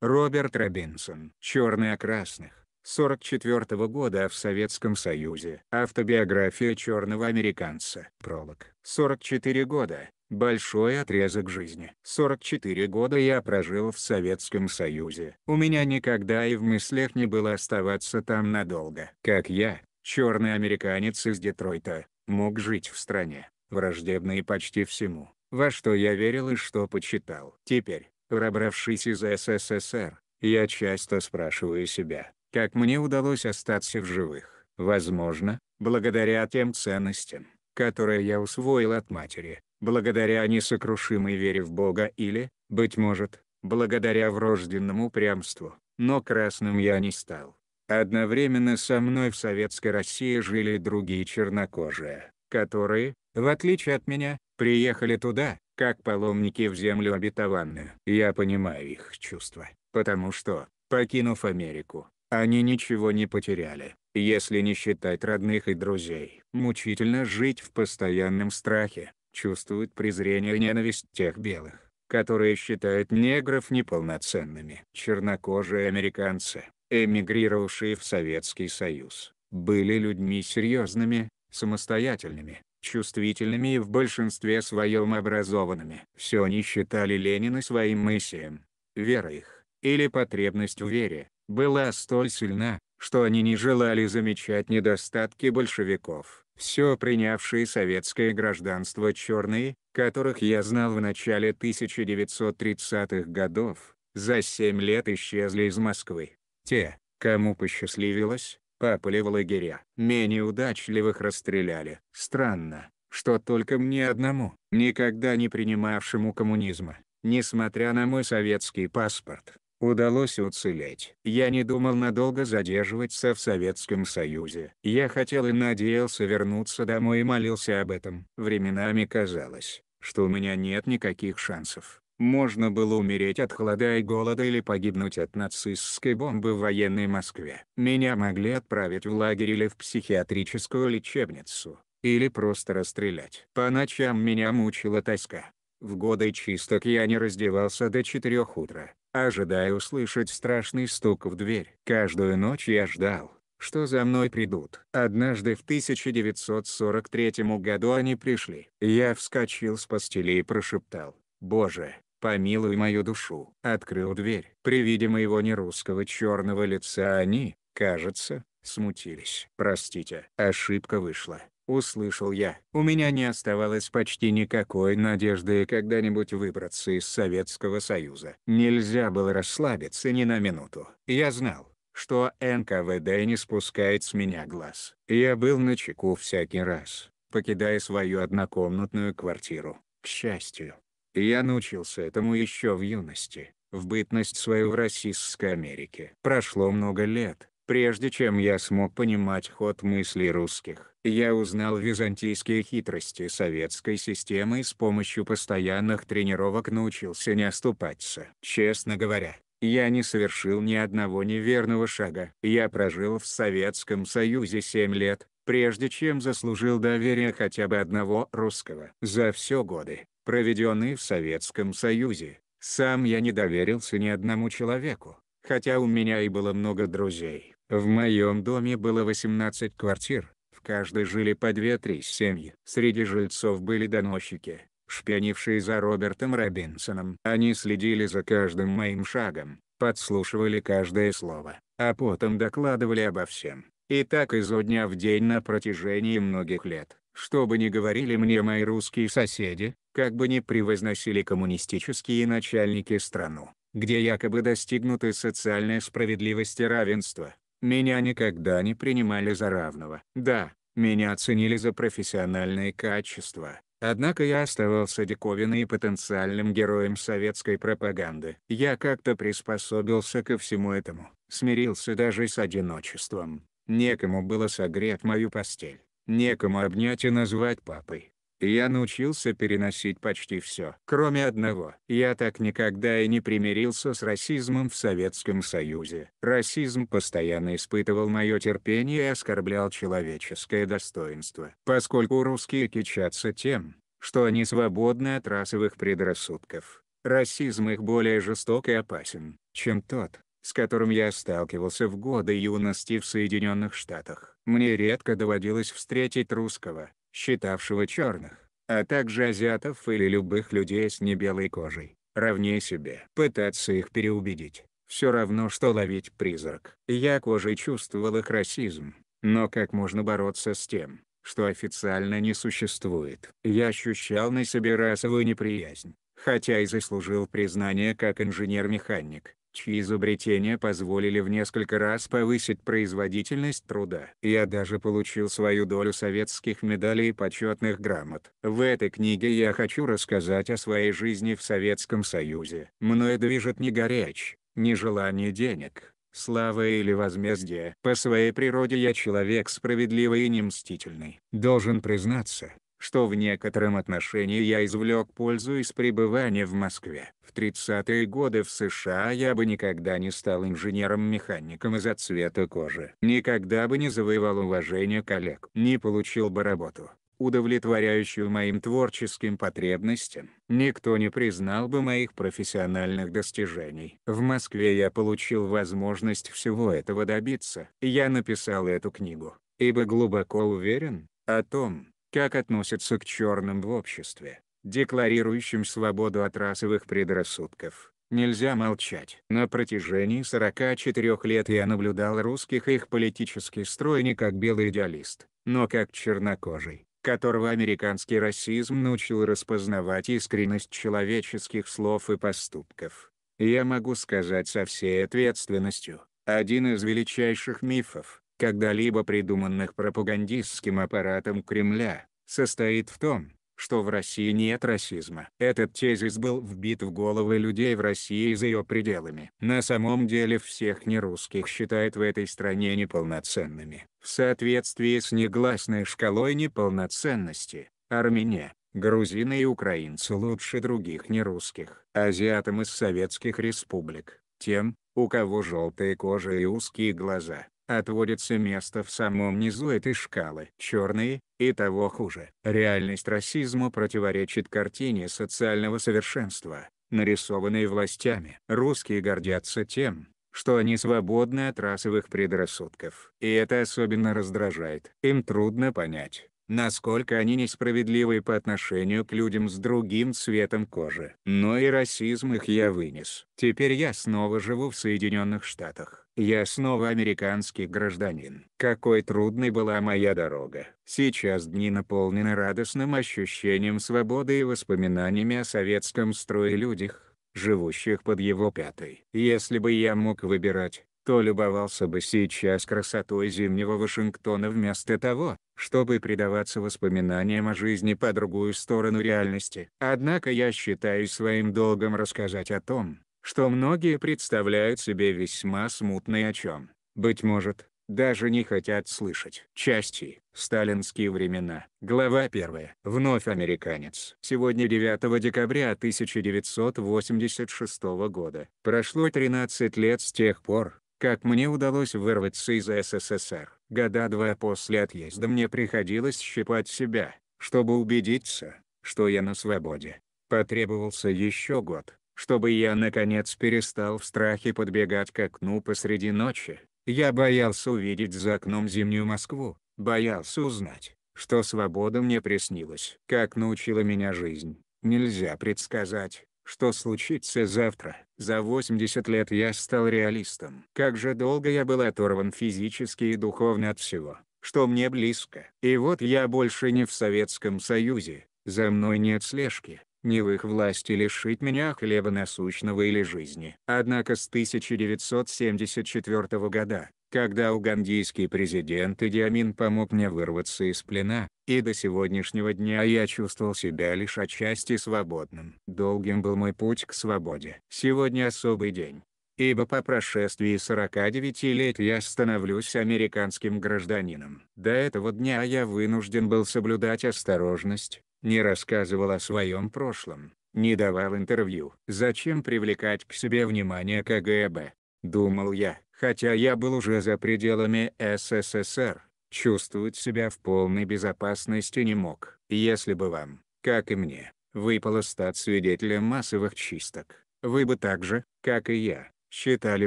Роберт Робинсон. «Черный о красных». 44 -го года в Советском Союзе. Автобиография черного американца. Пролог. 44 года. Большой отрезок жизни. 44 года я прожил в Советском Союзе. У меня никогда и в мыслях не было оставаться там надолго. Как я, черный американец из Детройта, мог жить в стране, враждебной почти всему, во что я верил и что почитал. Теперь, пробравшись из СССР, я часто спрашиваю себя, как мне удалось остаться в живых. Возможно, благодаря тем ценностям, которые я усвоил от матери, благодаря несокрушимой вере в Бога или, быть может, благодаря врожденному упрямству, но красным я не стал. Одновременно со мной в Советской России жили другие чернокожие, которые, в отличие от меня, приехали туда, как паломники в землю обетованную. Я понимаю их чувства, потому что, покинув Америку, они ничего не потеряли, если не считать родных и друзей. Мучительно жить в постоянном страхе, чувствуют презрение и ненависть тех белых, которые считают негров неполноценными. Чернокожие американцы, эмигрировавшие в Советский Союз, были людьми серьезными, самостоятельными, чувствительными и в большинстве своем образованными. Все они считали Ленина своим мыслям. Вера их, или потребность в вере, была столь сильна, что они не желали замечать недостатки большевиков. Все принявшие советское гражданство черные, которых я знал в начале 1930-х годов, за семь лет исчезли из Москвы. Те, кому посчастливилось, попали в лагеря. Менее удачливых расстреляли. Странно, что только мне одному, никогда не принимавшему коммунизма, несмотря на мой советский паспорт, удалось уцелеть. Я не думал надолго задерживаться в Советском Союзе. Я хотел и надеялся вернуться домой и молился об этом. Временами казалось, что у меня нет никаких шансов. Можно было умереть от холода и голода или погибнуть от нацистской бомбы в военной Москве. Меня могли отправить в лагерь или в психиатрическую лечебницу. Или просто расстрелять. По ночам меня мучила тоска. В годы чисток я не раздевался до 4 утра ожидая услышать страшный стук в дверь. Каждую ночь я ждал, что за мной придут. Однажды в 1943 году они пришли. Я вскочил с постели и прошептал, «Боже, помилуй мою душу». Открыл дверь. При виде моего нерусского черного лица они, кажется, смутились. «Простите, ошибка вышла. Услышал я. У меня не оставалось почти никакой надежды когда-нибудь выбраться из Советского Союза. Нельзя было расслабиться ни на минуту. Я знал, что НКВД не спускает с меня глаз. Я был на чеку всякий раз, покидая свою однокомнатную квартиру. К счастью, я научился этому еще в юности, в бытность свою в Российской Америке. Прошло много лет, прежде чем я смог понимать ход мыслей русских. Я узнал византийские хитрости советской системы и с помощью постоянных тренировок научился не оступаться. Честно говоря, я не совершил ни одного неверного шага. Я прожил в Советском Союзе 7 лет, прежде чем заслужил доверие хотя бы одного русского. За все годы, проведенные в Советском Союзе, сам я не доверился ни одному человеку, хотя у меня и было много друзей. В моем доме было 18 квартир, в каждой жили по две-три семьи. Среди жильцов были доносчики, шпионившие за Робертом Робинсоном. Они следили за каждым моим шагом, подслушивали каждое слово, а потом докладывали обо всем. И так изо дня в день на протяжении многих лет. Что бы ни говорили мне мои русские соседи, как бы ни превозносили коммунистические начальники страну, где якобы достигнуты социальная справедливость и равенство, меня никогда не принимали за равного. Да, меня оценили за профессиональные качества, однако я оставался диковинной и потенциальным героем советской пропаганды. Я как-то приспособился ко всему этому, смирился даже с одиночеством. Некому было согреть мою постель, некому обнять и назвать папой. Я научился переносить почти все. Кроме одного. Я так никогда и не примирился с расизмом в Советском Союзе. Расизм постоянно испытывал мое терпение и оскорблял человеческое достоинство. Поскольку русские кичатся тем, что они свободны от расовых предрассудков. Расизм их более жесток и опасен, чем тот, с которым я сталкивался в годы юности в Соединенных Штатах. Мне редко доводилось встретить русского, считавшего черных, а также азиатов или любых людей с небелой кожей, равнее себе. Пытаться их переубедить, все равно что ловить призрак. Я кожей чувствовал их расизм, но как можно бороться с тем, что официально не существует? Я ощущал на себе расовую неприязнь, хотя и заслужил признание как инженер-механик, чьи изобретения позволили в несколько раз повысить производительность труда. Я даже получил свою долю советских медалей и почетных грамот. В этой книге я хочу рассказать о своей жизни в Советском Союзе. Мною движет не горяч, не желание денег, слава или возмездие. По своей природе я человек справедливый и немстительный. Должен признаться, что в некотором отношении я извлек пользу из пребывания в Москве. В 30-е годы в США я бы никогда не стал инженером-механиком из-за цвета кожи. Никогда бы не завоевал уважение коллег. Не получил бы работу, удовлетворяющую моим творческим потребностям. Никто не признал бы моих профессиональных достижений. В Москве я получил возможность всего этого добиться. Я написал эту книгу, ибо глубоко уверен, о том, как относятся к черным в обществе, декларирующим свободу от расовых предрассудков. Нельзя молчать. На протяжении 44 лет я наблюдал русских и их политический строй не как белый идеалист, но как чернокожий, которого американский расизм научил распознавать искренность человеческих слов и поступков. Я могу сказать со всей ответственностью, один из величайших мифов, когда-либо придуманных пропагандистским аппаратом Кремля, состоит в том, что в России нет расизма. Этот тезис был вбит в головы людей в России за ее пределами. На самом деле всех нерусских считают в этой стране неполноценными. В соответствии с негласной шкалой неполноценности, армяне, грузины и украинцы лучше других нерусских. Азиатам из советских республик, тем, у кого желтая кожа и узкие глаза, отводится место в самом низу этой шкалы. Черные, и того хуже. Реальность расизму противоречит картине социального совершенства, нарисованной властями. Русские гордятся тем, что они свободны от расовых предрассудков. И это особенно раздражает. Им трудно понять, насколько они несправедливы по отношению к людям с другим цветом кожи. Но и расизм их я вынес. Теперь я снова живу в Соединенных Штатах. Я снова американский гражданин. Какой трудной была моя дорога. Сейчас дни наполнены радостным ощущением свободы и воспоминаниями о советском строе людях, живущих под его пятой. Если бы я мог выбирать, то любовался бы сейчас красотой зимнего Вашингтона вместо того, чтобы предаваться воспоминаниям о жизни по другую сторону реальности. Однако я считаю своим долгом рассказать о том, что многие представляют себе весьма смутно о чем, быть может, даже не хотят слышать. Части. Сталинские времена. Глава 1. Вновь американец. Сегодня 9 декабря 1986 года. Прошло 13 лет с тех пор, как мне удалось вырваться из СССР. Года два после отъезда мне приходилось щипать себя, чтобы убедиться, что я на свободе. Потребовался еще год, чтобы я наконец перестал в страхе подбегать к окну посреди ночи. Я боялся увидеть за окном зимнюю Москву, боялся узнать, что свобода мне приснилась. Как научила меня жизнь, нельзя предсказать, что случится завтра. За 80 лет я стал реалистом. Как же долго я был оторван физически и духовно от всего, что мне близко. И вот я больше не в Советском Союзе, за мной нет слежки, не в их власти лишить меня хлеба насущного или жизни. Однако с 1974 года, когда угандийский президент Иди Амин помог мне вырваться из плена, и до сегодняшнего дня я чувствовал себя лишь отчасти свободным. Долгим был мой путь к свободе. Сегодня особый день. Ибо по прошествии 49 лет я становлюсь американским гражданином. До этого дня я вынужден был соблюдать осторожность, не рассказывал о своем прошлом, не давал интервью. Зачем привлекать к себе внимание КГБ? Думал я, хотя я был уже за пределами СССР, чувствовать себя в полной безопасности не мог. Если бы вам, как и мне, выпало стать свидетелем массовых чисток. Вы бы так же, как и я, считали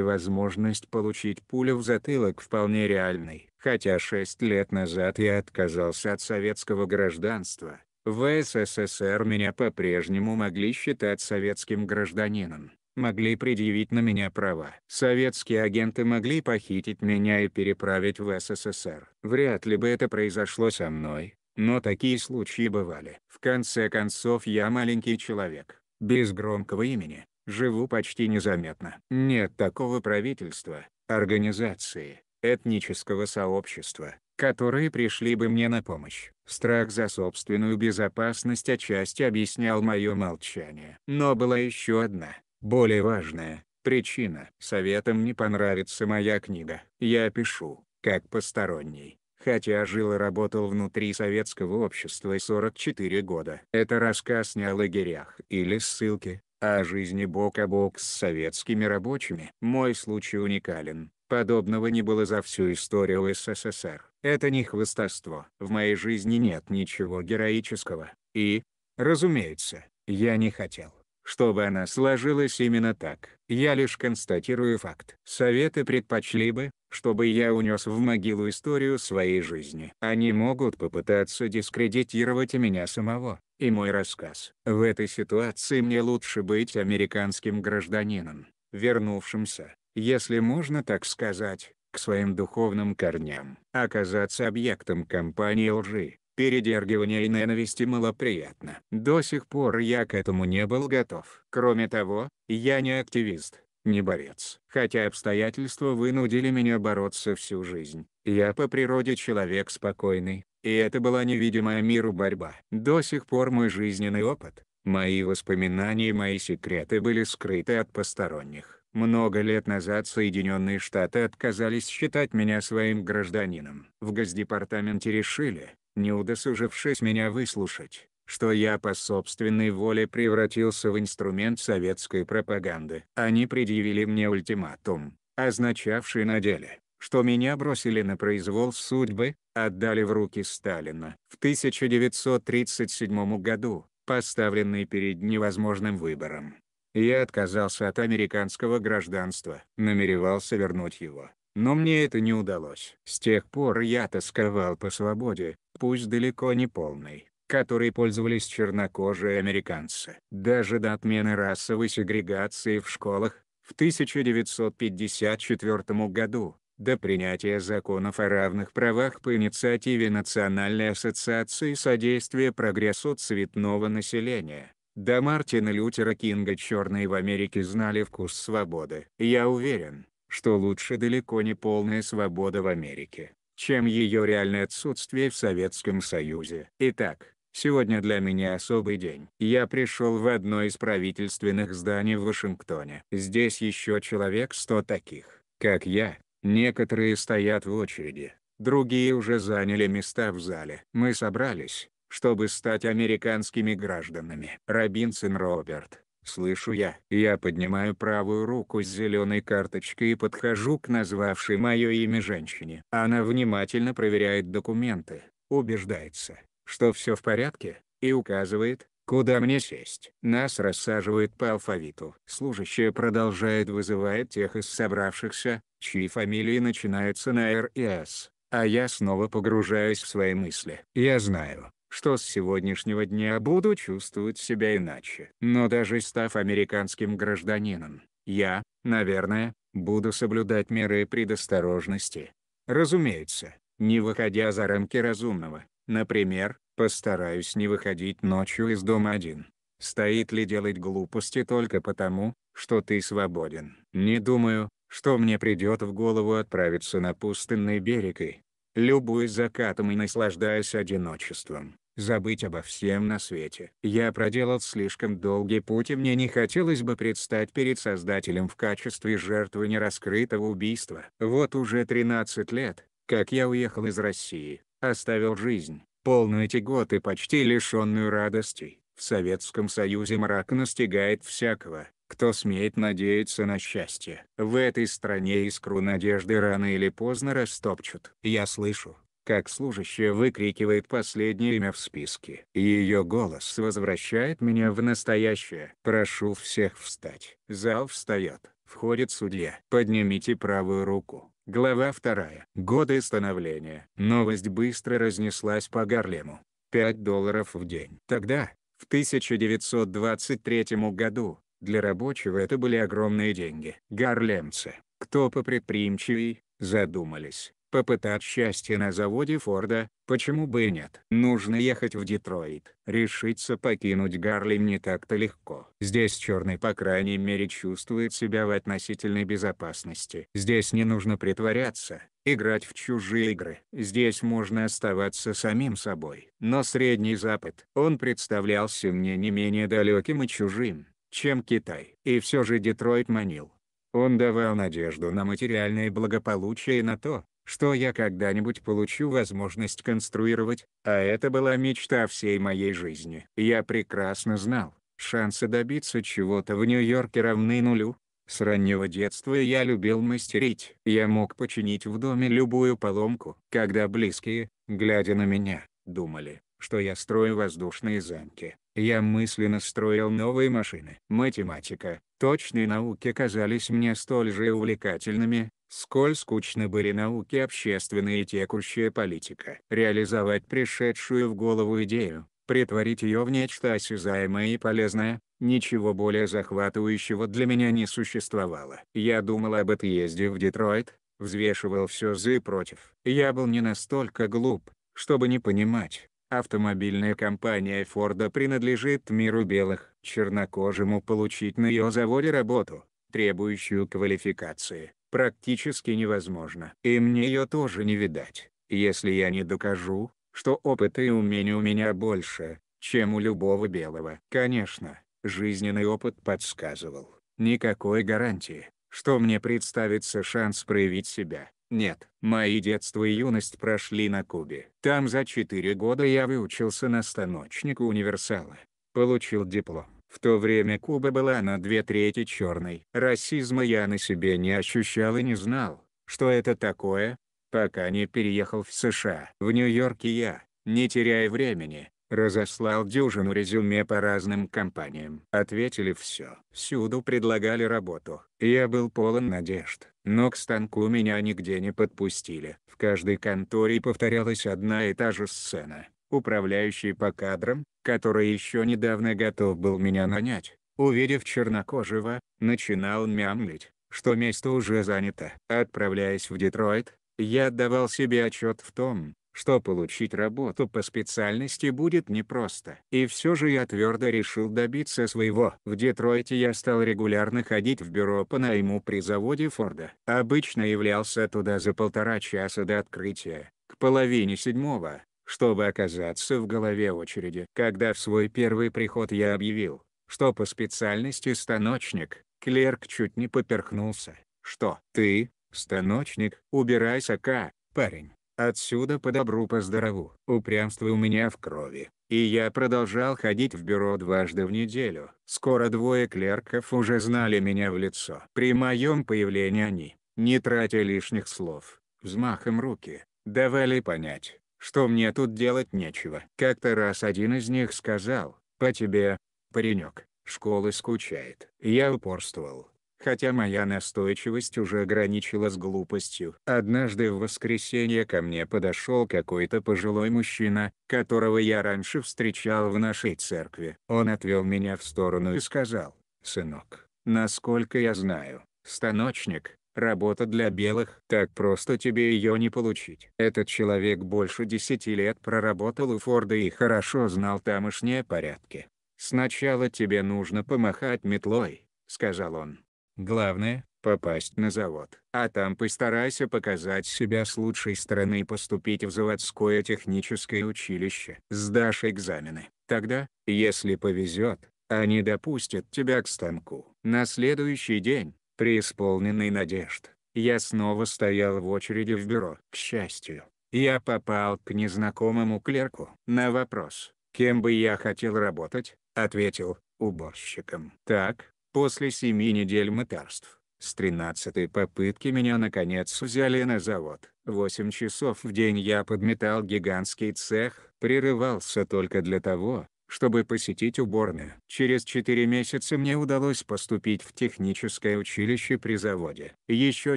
возможность получить пулю в затылок вполне реальной. Хотя шесть лет назад я отказался от советского гражданства, в СССР меня по-прежнему могли считать советским гражданином, могли предъявить на меня права. Советские агенты могли похитить меня и переправить в СССР. Вряд ли бы это произошло со мной, но такие случаи бывали. В конце концов я маленький человек, без громкого имени, живу почти незаметно. Нет такого правительства, организации, этнического сообщества, которые пришли бы мне на помощь. Страх за собственную безопасность отчасти объяснял мое молчание. Но была еще одна, более важная, причина. Советам не понравится моя книга. Я пишу, как посторонний. Хотя жил и работал внутри советского общества 44 года. Это рассказ не о лагерях или ссылке, а о жизни бок о бок с советскими рабочими. Мой случай уникален. Подобного не было за всю историю СССР. Это не хвастовство. В моей жизни нет ничего героического. И, разумеется, я не хотел, чтобы она сложилась именно так. Я лишь констатирую факт. Советы предпочли бы, чтобы я унес в могилу историю своей жизни. Они могут попытаться дискредитировать меня самого, и мой рассказ. В этой ситуации мне лучше быть американским гражданином, вернувшимся, если можно так сказать, к своим духовным корням. Оказаться объектом кампании лжи, передергивания и ненависти малоприятно. До сих пор я к этому не был готов. Кроме того, я не активист, не борец. Хотя обстоятельства вынудили меня бороться всю жизнь. Я по природе человек спокойный, и это была невидимая миру борьба. До сих пор мой жизненный опыт, мои воспоминания и мои секреты были скрыты от посторонних. Много лет назад Соединенные Штаты отказались считать меня своим гражданином. В Госдепартаменте решили, не удосужившись меня выслушать, что я по собственной воле превратился в инструмент советской пропаганды. Они предъявили мне ультиматум, означавший на деле, что меня бросили на произвол судьбы, отдали в руки Сталина. В 1937 году, поставленный перед невозможным выбором, я отказался от американского гражданства, намеревался вернуть его. Но мне это не удалось. С тех пор я тосковал по свободе, пусть далеко не полной, которой пользовались чернокожие американцы. Даже до отмены расовой сегрегации в школах, в 1954 году, до принятия законов о равных правах по инициативе Национальной ассоциации содействия прогрессу цветного населения, до Мартина Лютера Кинга черные в Америке знали вкус свободы. Я уверен, что лучше далеко не полная свобода в Америке, чем ее реальное отсутствие в Советском Союзе. Итак, сегодня для меня особый день. Я пришел в одно из правительственных зданий в Вашингтоне. Здесь еще человек сто таких, как я. Некоторые стоят в очереди, другие уже заняли места в зале. Мы собрались, чтобы стать американскими гражданами. Робинсон Роберт, слышу я. Я поднимаю правую руку с зеленой карточкой и подхожу к назвавшей мое имя женщине. Она внимательно проверяет документы, убеждается, что все в порядке, и указывает, куда мне сесть. Нас рассаживают по алфавиту. Служащая продолжает вызывать тех из собравшихся, чьи фамилии начинаются на «Р» и «С». А я снова погружаюсь в свои мысли. Я знаю, что с сегодняшнего дня буду чувствовать себя иначе. Но даже став американским гражданином, я, наверное, буду соблюдать меры предосторожности. Разумеется, не выходя за рамки разумного. Например, постараюсь не выходить ночью из дома один. Стоит ли делать глупости только потому, что ты свободен? Не думаю, что мне придет в голову отправиться на пустынный берег и, любуясь закатом и наслаждаясь одиночеством, забыть обо всем на свете. Я проделал слишком долгий путь и мне не хотелось бы предстать перед Создателем в качестве жертвы нераскрытого убийства. Вот уже 13 лет, как я уехал из России, оставил жизнь, полную тягот и почти лишенную радостей. В Советском Союзе мрак настигает всякого, кто смеет надеяться на счастье. В этой стране искру надежды рано или поздно растопчут. Я слышу, как служащая выкрикивает последнее имя в списке. Ее голос возвращает меня в настоящее. «Прошу всех встать». Зал встает. Входит судья. «Поднимите правую руку». Глава 2. Годы становления. Новость быстро разнеслась по Гарлему. 5 долларов в день. Тогда, в 1923 году, для рабочего это были огромные деньги. Гарлемцы, кто попредприимчивей, задумались. Попытать счастье на заводе Форда, почему бы и нет. Нужно ехать в Детройт. Решиться покинуть Гарлем не так-то легко. Здесь черный по крайней мере чувствует себя в относительной безопасности. Здесь не нужно притворяться, играть в чужие игры. Здесь можно оставаться самим собой. Но Средний Запад, он представлялся мне не менее далеким и чужим, чем Китай. И все же Детройт манил. Он давал надежду на материальное благополучие и на то, что я когда-нибудь получу возможность конструировать, а это была мечта всей моей жизни. Я прекрасно знал, шансы добиться чего-то в Нью-Йорке равны нулю. С раннего детства я любил мастерить. Я мог починить в доме любую поломку. Когда близкие, глядя на меня, думали, что я строю воздушные замки. Я мысленно строил новые машины. Математика, точные науки казались мне столь же увлекательными, сколь скучны были науки общественные и текущая политика. Реализовать пришедшую в голову идею, притворить ее в нечто осязаемое и полезное, ничего более захватывающего для меня не существовало. Я думал об отъезде в Детройт, взвешивал все за и против. Я был не настолько глуп, чтобы не понимать, Автомобильная компания Форда принадлежит миру белых. Чернокожему получить на ее заводе работу, требующую квалификации, практически невозможно. И мне ее тоже не видать, если я не докажу, что опыта и умений у меня больше, чем у любого белого. Конечно, жизненный опыт подсказывал. Никакой гарантии, что мне представится шанс проявить себя. Нет, мои детство и юность прошли на Кубе. Там за 4 года я выучился на станочника универсала. Получил диплом. В то время Куба была на две трети черной. Расизма я на себе не ощущал и не знал, что это такое, пока не переехал в США. В Нью-Йорке я, не теряя времени, Разослал дюжину резюме по разным компаниям. Ответили все. Всюду предлагали работу. Я был полон надежд. Но к станку меня нигде не подпустили. В каждой конторе повторялась одна и та же сцена. Управляющий по кадрам, который еще недавно готов был меня нанять, увидев чернокожего, начинал мямлить, что место уже занято. Отправляясь в Детройт, я отдавал себе отчет в том, что получить работу по специальности будет непросто. И все же я твердо решил добиться своего. В Детройте я стал регулярно ходить в бюро по найму при заводе Форда. Обычно являлся туда за полтора часа до открытия, к половине седьмого, чтобы оказаться в голове очереди. Когда в свой первый приход я объявил, что по специальности станочник, клерк чуть не поперхнулся. «Что, ты, станочник, убирайся-ка, парень». Отсюда по добру по здорову. Упрямство у меня в крови. И я продолжал ходить в бюро дважды в неделю. Скоро двое клерков уже знали меня в лицо. При моем появлении они, не тратя лишних слов, взмахом руки, давали понять, что мне тут делать нечего. Как-то раз один из них сказал, «По тебе, паренек, школа скучает». Я упорствовал хотя моя настойчивость уже граничила с глупостью. Однажды в воскресенье ко мне подошел какой-то пожилой мужчина, которого я раньше встречал в нашей церкви. Он отвел меня в сторону и сказал, «Сынок, насколько я знаю, станочник, работа для белых, так просто тебе ее не получить. Этот человек больше десяти лет проработал у Форда и хорошо знал тамошние порядки. Сначала тебе нужно помахать метлой», — сказал он. Главное – попасть на завод. А там постарайся показать себя с лучшей стороны и поступить в заводское техническое училище. Сдашь экзамены. Тогда, если повезет, они допустят тебя к станку. На следующий день, преисполненный надежд, я снова стоял в очереди в бюро. К счастью, я попал к незнакомому клерку. На вопрос, кем бы я хотел работать, ответил, уборщиком. Так, После семи недель мытарств, с тринадцатой попытки меня наконец взяли на завод. 8 часов в день я подметал гигантский цех, прерывался только для того, чтобы посетить уборную. Через 4 месяца мне удалось поступить в техническое училище при заводе. Еще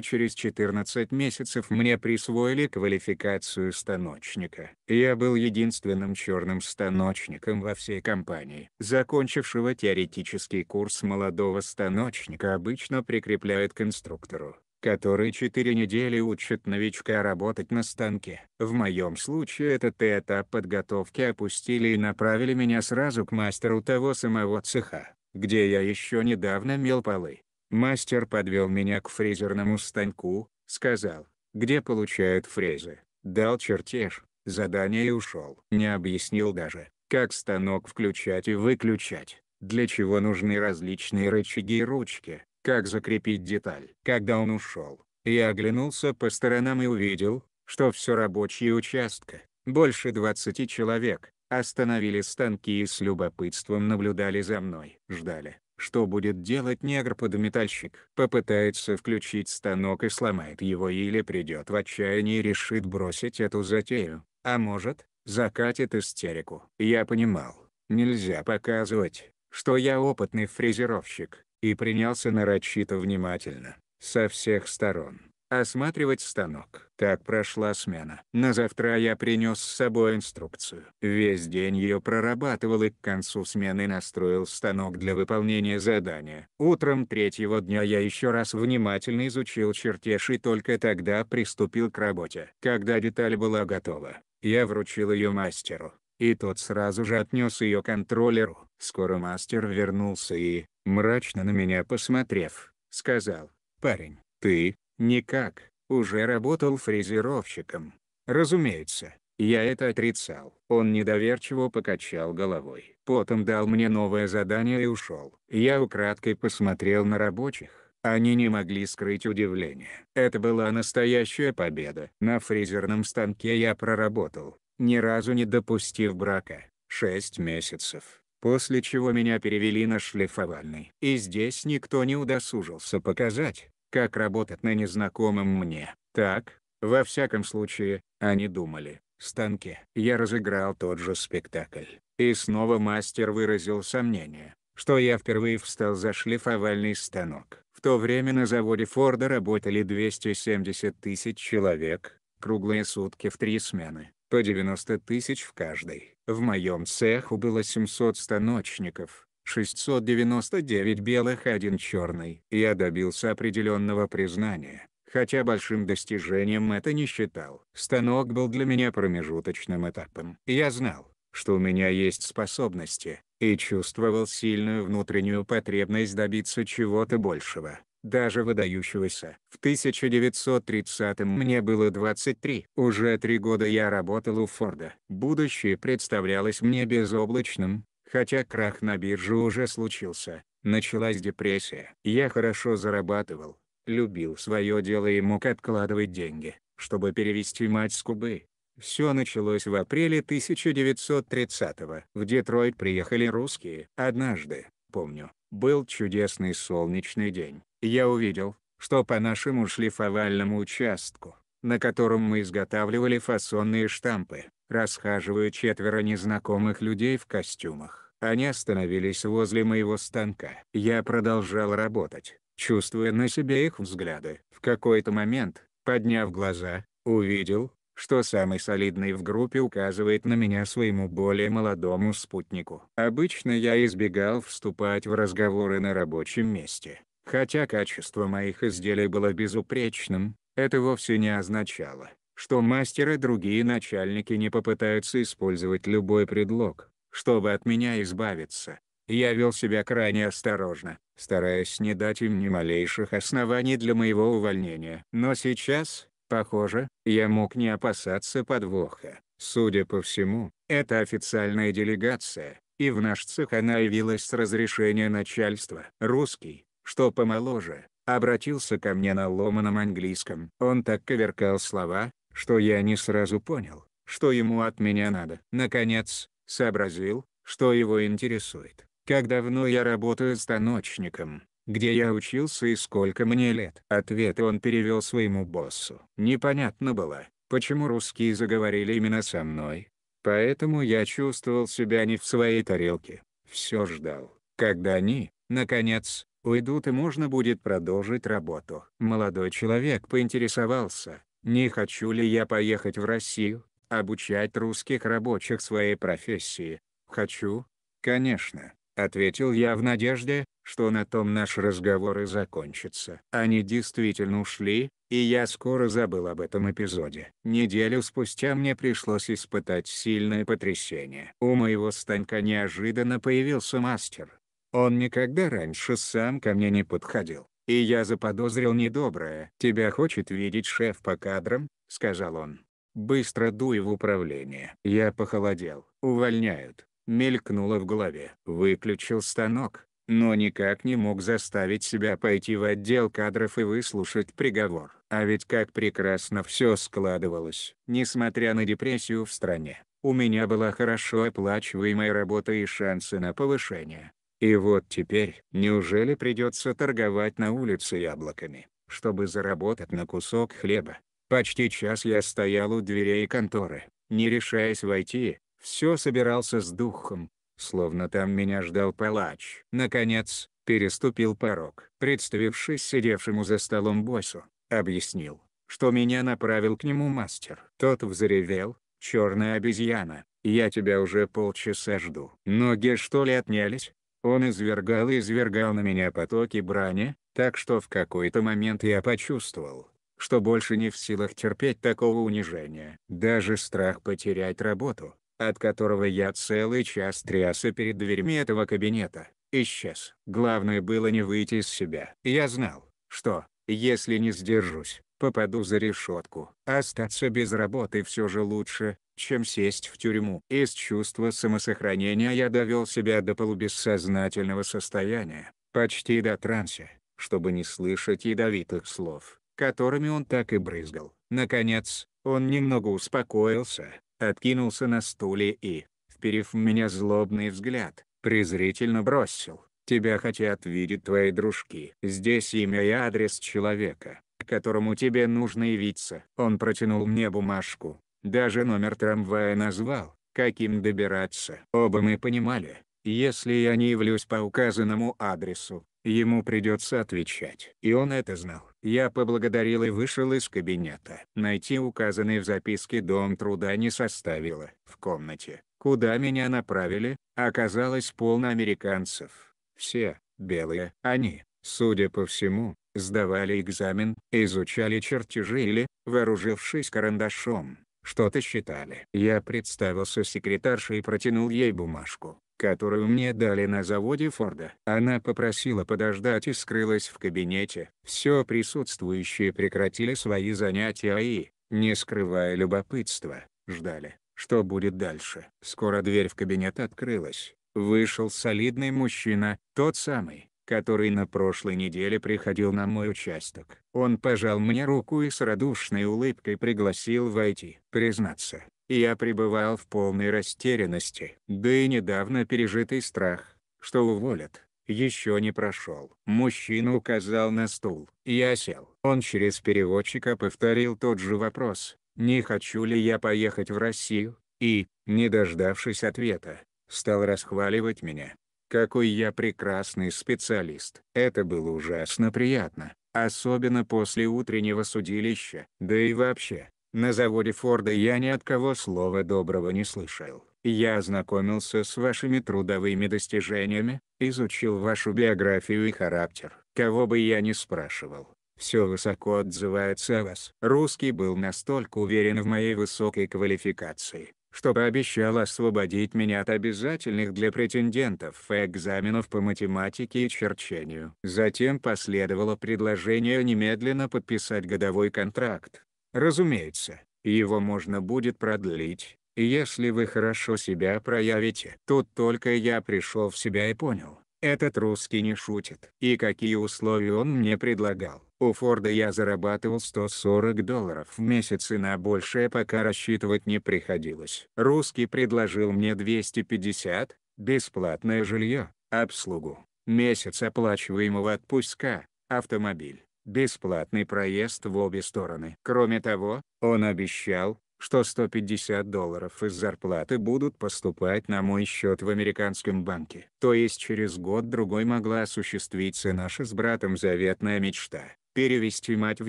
через 14 месяцев мне присвоили квалификацию станочника. Я был единственным черным станочником во всей компании. Закончившего теоретический курс молодого станочника обычно прикрепляют к инструктору который четыре недели учит новичка работать на станке. В моем случае этот этап подготовки опустили и направили меня сразу к мастеру того самого цеха, где я еще недавно мел полы. Мастер подвел меня к фрезерному станку, сказал, где получают фрезы, дал чертеж, задание и ушел. Не объяснил даже, как станок включать и выключать, для чего нужны различные рычаги и ручки, как закрепить деталь. Когда он ушел, я оглянулся по сторонам и увидел, что все рабочие участка, больше 20 человек, остановили станки и с любопытством наблюдали за мной. Ждали, что будет делать негр-подметальщик. Попытается включить станок и сломает его или придет в отчаяние и решит бросить эту затею. А может, закатит истерику. Я понимал, нельзя показывать, что я опытный фрезеровщик и принялся нарочито внимательно, со всех сторон, осматривать станок. Так прошла смена. На завтра я принес с собой инструкцию. Весь день ее прорабатывал и к концу смены настроил станок для выполнения задания. Утром третьего дня я еще раз внимательно изучил чертеж и только тогда приступил к работе. Когда деталь была готова, я вручил ее мастеру, и тот сразу же отнес ее контроллеру. Скоро мастер вернулся и, мрачно на меня посмотрев, сказал, «Парень, ты, никак, уже работал фрезеровщиком». Разумеется, я это отрицал. Он недоверчиво покачал головой. Потом дал мне новое задание и ушел. Я украдкой посмотрел на рабочих. Они не могли скрыть удивление. Это была настоящая победа. На фрезерном станке я проработал, ни разу не допустив брака, шесть месяцев после чего меня перевели на шлифовальный. И здесь никто не удосужился показать, как работать на незнакомом мне. Так, во всяком случае, они думали, станке. Я разыграл тот же спектакль. И снова мастер выразил сомнение, что я впервые встал за шлифовальный станок. В то время на заводе Форда работали 270 тысяч человек, круглые сутки в три смены по 90 тысяч в каждой. В моем цеху было 700 станочников, 699 белых один черный. Я добился определенного признания, хотя большим достижением это не считал. Станок был для меня промежуточным этапом. Я знал, что у меня есть способности, и чувствовал сильную внутреннюю потребность добиться чего-то большего даже выдающегося. В 1930-м мне было 23. Уже три года я работал у Форда. Будущее представлялось мне безоблачным, хотя крах на бирже уже случился. Началась депрессия. Я хорошо зарабатывал, любил свое дело и мог откладывать деньги, чтобы перевести мать с Кубы. Все началось в апреле 1930-го. В Детройт приехали русские. Однажды, помню, был чудесный солнечный день я увидел, что по нашему шлифовальному участку, на котором мы изготавливали фасонные штампы, расхаживают четверо незнакомых людей в костюмах. Они остановились возле моего станка. Я продолжал работать, чувствуя на себе их взгляды. В какой-то момент, подняв глаза, увидел, что самый солидный в группе указывает на меня своему более молодому спутнику. Обычно я избегал вступать в разговоры на рабочем месте, Хотя качество моих изделий было безупречным, это вовсе не означало, что мастер и другие начальники не попытаются использовать любой предлог, чтобы от меня избавиться. Я вел себя крайне осторожно, стараясь не дать им ни малейших оснований для моего увольнения. Но сейчас, похоже, я мог не опасаться подвоха. Судя по всему, это официальная делегация, и в наш цех она явилась с разрешения начальства. Русский, что помоложе, обратился ко мне на ломаном английском. Он так коверкал слова, что я не сразу понял, что ему от меня надо. Наконец, сообразил, что его интересует. Как давно я работаю станочником, где я учился и сколько мне лет. Ответ он перевел своему боссу. Непонятно было, почему русские заговорили именно со мной. Поэтому я чувствовал себя не в своей тарелке. Все ждал, когда они, наконец, уйдут и можно будет продолжить работу. Молодой человек поинтересовался, не хочу ли я поехать в Россию, обучать русских рабочих своей профессии. «Хочу, конечно», — ответил я в надежде, что на том наш разговор и закончится. Они действительно ушли, и я скоро забыл об этом эпизоде. Неделю спустя мне пришлось испытать сильное потрясение. У моего станка неожиданно появился мастер. Он никогда раньше сам ко мне не подходил. И я заподозрил недоброе. «Тебя хочет видеть шеф по кадрам», — сказал он. «Быстро дуй в управление». Я похолодел. «Увольняют». Мелькнуло в голове. Выключил станок но никак не мог заставить себя пойти в отдел кадров и выслушать приговор. А ведь как прекрасно все складывалось. Несмотря на депрессию в стране, у меня была хорошо оплачиваемая работа и шансы на повышение. И вот теперь, неужели придется торговать на улице яблоками, чтобы заработать на кусок хлеба? Почти час я стоял у дверей конторы, не решаясь войти, все собирался с духом, словно там меня ждал палач. Наконец, переступил порог. Представившись сидевшему за столом боссу, объяснил, что меня направил к нему мастер. Тот взревел, черная обезьяна, я тебя уже полчаса жду. Ноги что ли отнялись? Он извергал и извергал на меня потоки брани, так что в какой-то момент я почувствовал, что больше не в силах терпеть такого унижения. Даже страх потерять работу, от которого я целый час трясся перед дверьми этого кабинета, исчез. Главное было не выйти из себя. Я знал, что, если не сдержусь, попаду за решетку. Остаться без работы все же лучше, чем сесть в тюрьму. Из чувства самосохранения я довел себя до полубессознательного состояния, почти до транса, чтобы не слышать ядовитых слов, которыми он так и брызгал. Наконец, он немного успокоился, откинулся на стуле и, вперев в меня злобный взгляд, презрительно бросил. «Тебя хотят видеть твои дружки. Здесь имя и адрес человека, которому тебе нужно явиться». Он протянул мне бумажку, даже номер трамвая назвал, каким добираться. Оба мы понимали, если я не явлюсь по указанному адресу, ему придется отвечать. И он это знал. Я поблагодарил и вышел из кабинета. Найти указанный в записке дом труда не составило. В комнате, куда меня направили, оказалось полно американцев. Все, белые. Они, судя по всему, сдавали экзамен, изучали чертежи или, вооружившись карандашом, что-то считали. Я представился секретаршей и протянул ей бумажку которую мне дали на заводе Форда. Она попросила подождать и скрылась в кабинете. Все присутствующие прекратили свои занятия и, не скрывая любопытства, ждали, что будет дальше. Скоро дверь в кабинет открылась. Вышел солидный мужчина, тот самый, который на прошлой неделе приходил на мой участок. Он пожал мне руку и с радушной улыбкой пригласил войти. Признаться, я пребывал в полной растерянности. Да и недавно пережитый страх, что уволят, еще не прошел. Мужчина указал на стул. Я сел. Он через переводчика повторил тот же вопрос. Не хочу ли я поехать в Россию? И, не дождавшись ответа, стал расхваливать меня. Какой я прекрасный специалист. Это было ужасно приятно. Особенно после утреннего судилища. Да и вообще, на заводе Форда я ни от кого слова доброго не слышал. Я ознакомился с вашими трудовыми достижениями, изучил вашу биографию и характер. Кого бы я ни спрашивал, все высоко отзывается о вас. Русский был настолько уверен в моей высокой квалификации, что пообещал освободить меня от обязательных для претендентов экзаменов по математике и черчению. Затем последовало предложение немедленно подписать годовой контракт, Разумеется, его можно будет продлить, если вы хорошо себя проявите. Тут только я пришел в себя и понял, этот русский не шутит. И какие условия он мне предлагал. У Форда я зарабатывал 140 долларов в месяц и на большее пока рассчитывать не приходилось. Русский предложил мне 250, бесплатное жилье, обслугу, месяц оплачиваемого отпуска, автомобиль, бесплатный проезд в обе стороны. Кроме того, он обещал, что 150 долларов из зарплаты будут поступать на мой счет в американском банке. То есть через год-другой могла осуществиться наша с братом заветная мечта – перевести мать в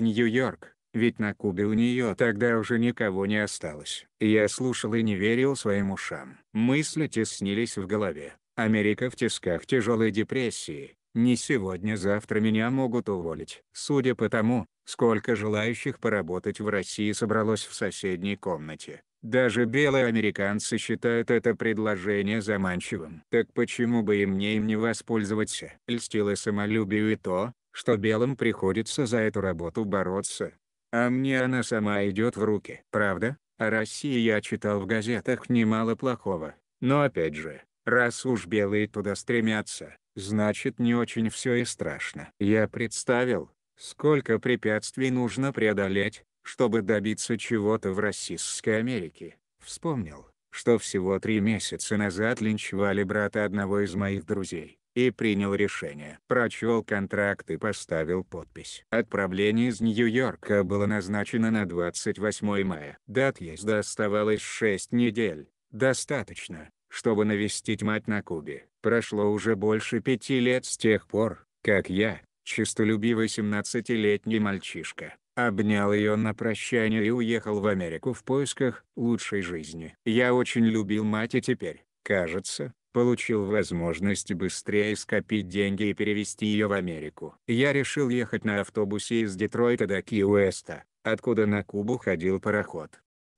Нью-Йорк, ведь на Кубе у нее тогда уже никого не осталось. Я слушал и не верил своим ушам. Мысли теснились в голове. Америка в тисках тяжелой депрессии. Не сегодня-завтра меня могут уволить. Судя по тому, сколько желающих поработать в России собралось в соседней комнате. Даже белые американцы считают это предложение заманчивым. Так почему бы и мне им не воспользоваться? Льстило самолюбию и то, что белым приходится за эту работу бороться. А мне она сама идет в руки. Правда? О России я читал в газетах немало плохого. Но опять же, раз уж белые туда стремятся, значит не очень все и страшно. Я представил, сколько препятствий нужно преодолеть, чтобы добиться чего-то в Российской Америке. Вспомнил, что всего три месяца назад линчевали брата одного из моих друзей, и принял решение. Прочел контракт и поставил подпись. Отправление из Нью-Йорка было назначено на 28 мая. До отъезда оставалось 6 недель. Достаточно, чтобы навестить мать на Кубе. Прошло уже больше пяти лет с тех пор, как я, чистолюбивый 17-летний мальчишка, обнял ее на прощание и уехал в Америку в поисках лучшей жизни. Я очень любил мать и теперь, кажется, получил возможность быстрее скопить деньги и перевести ее в Америку. Я решил ехать на автобусе из Детройта до Ки-Уэста, откуда на Кубу ходил пароход.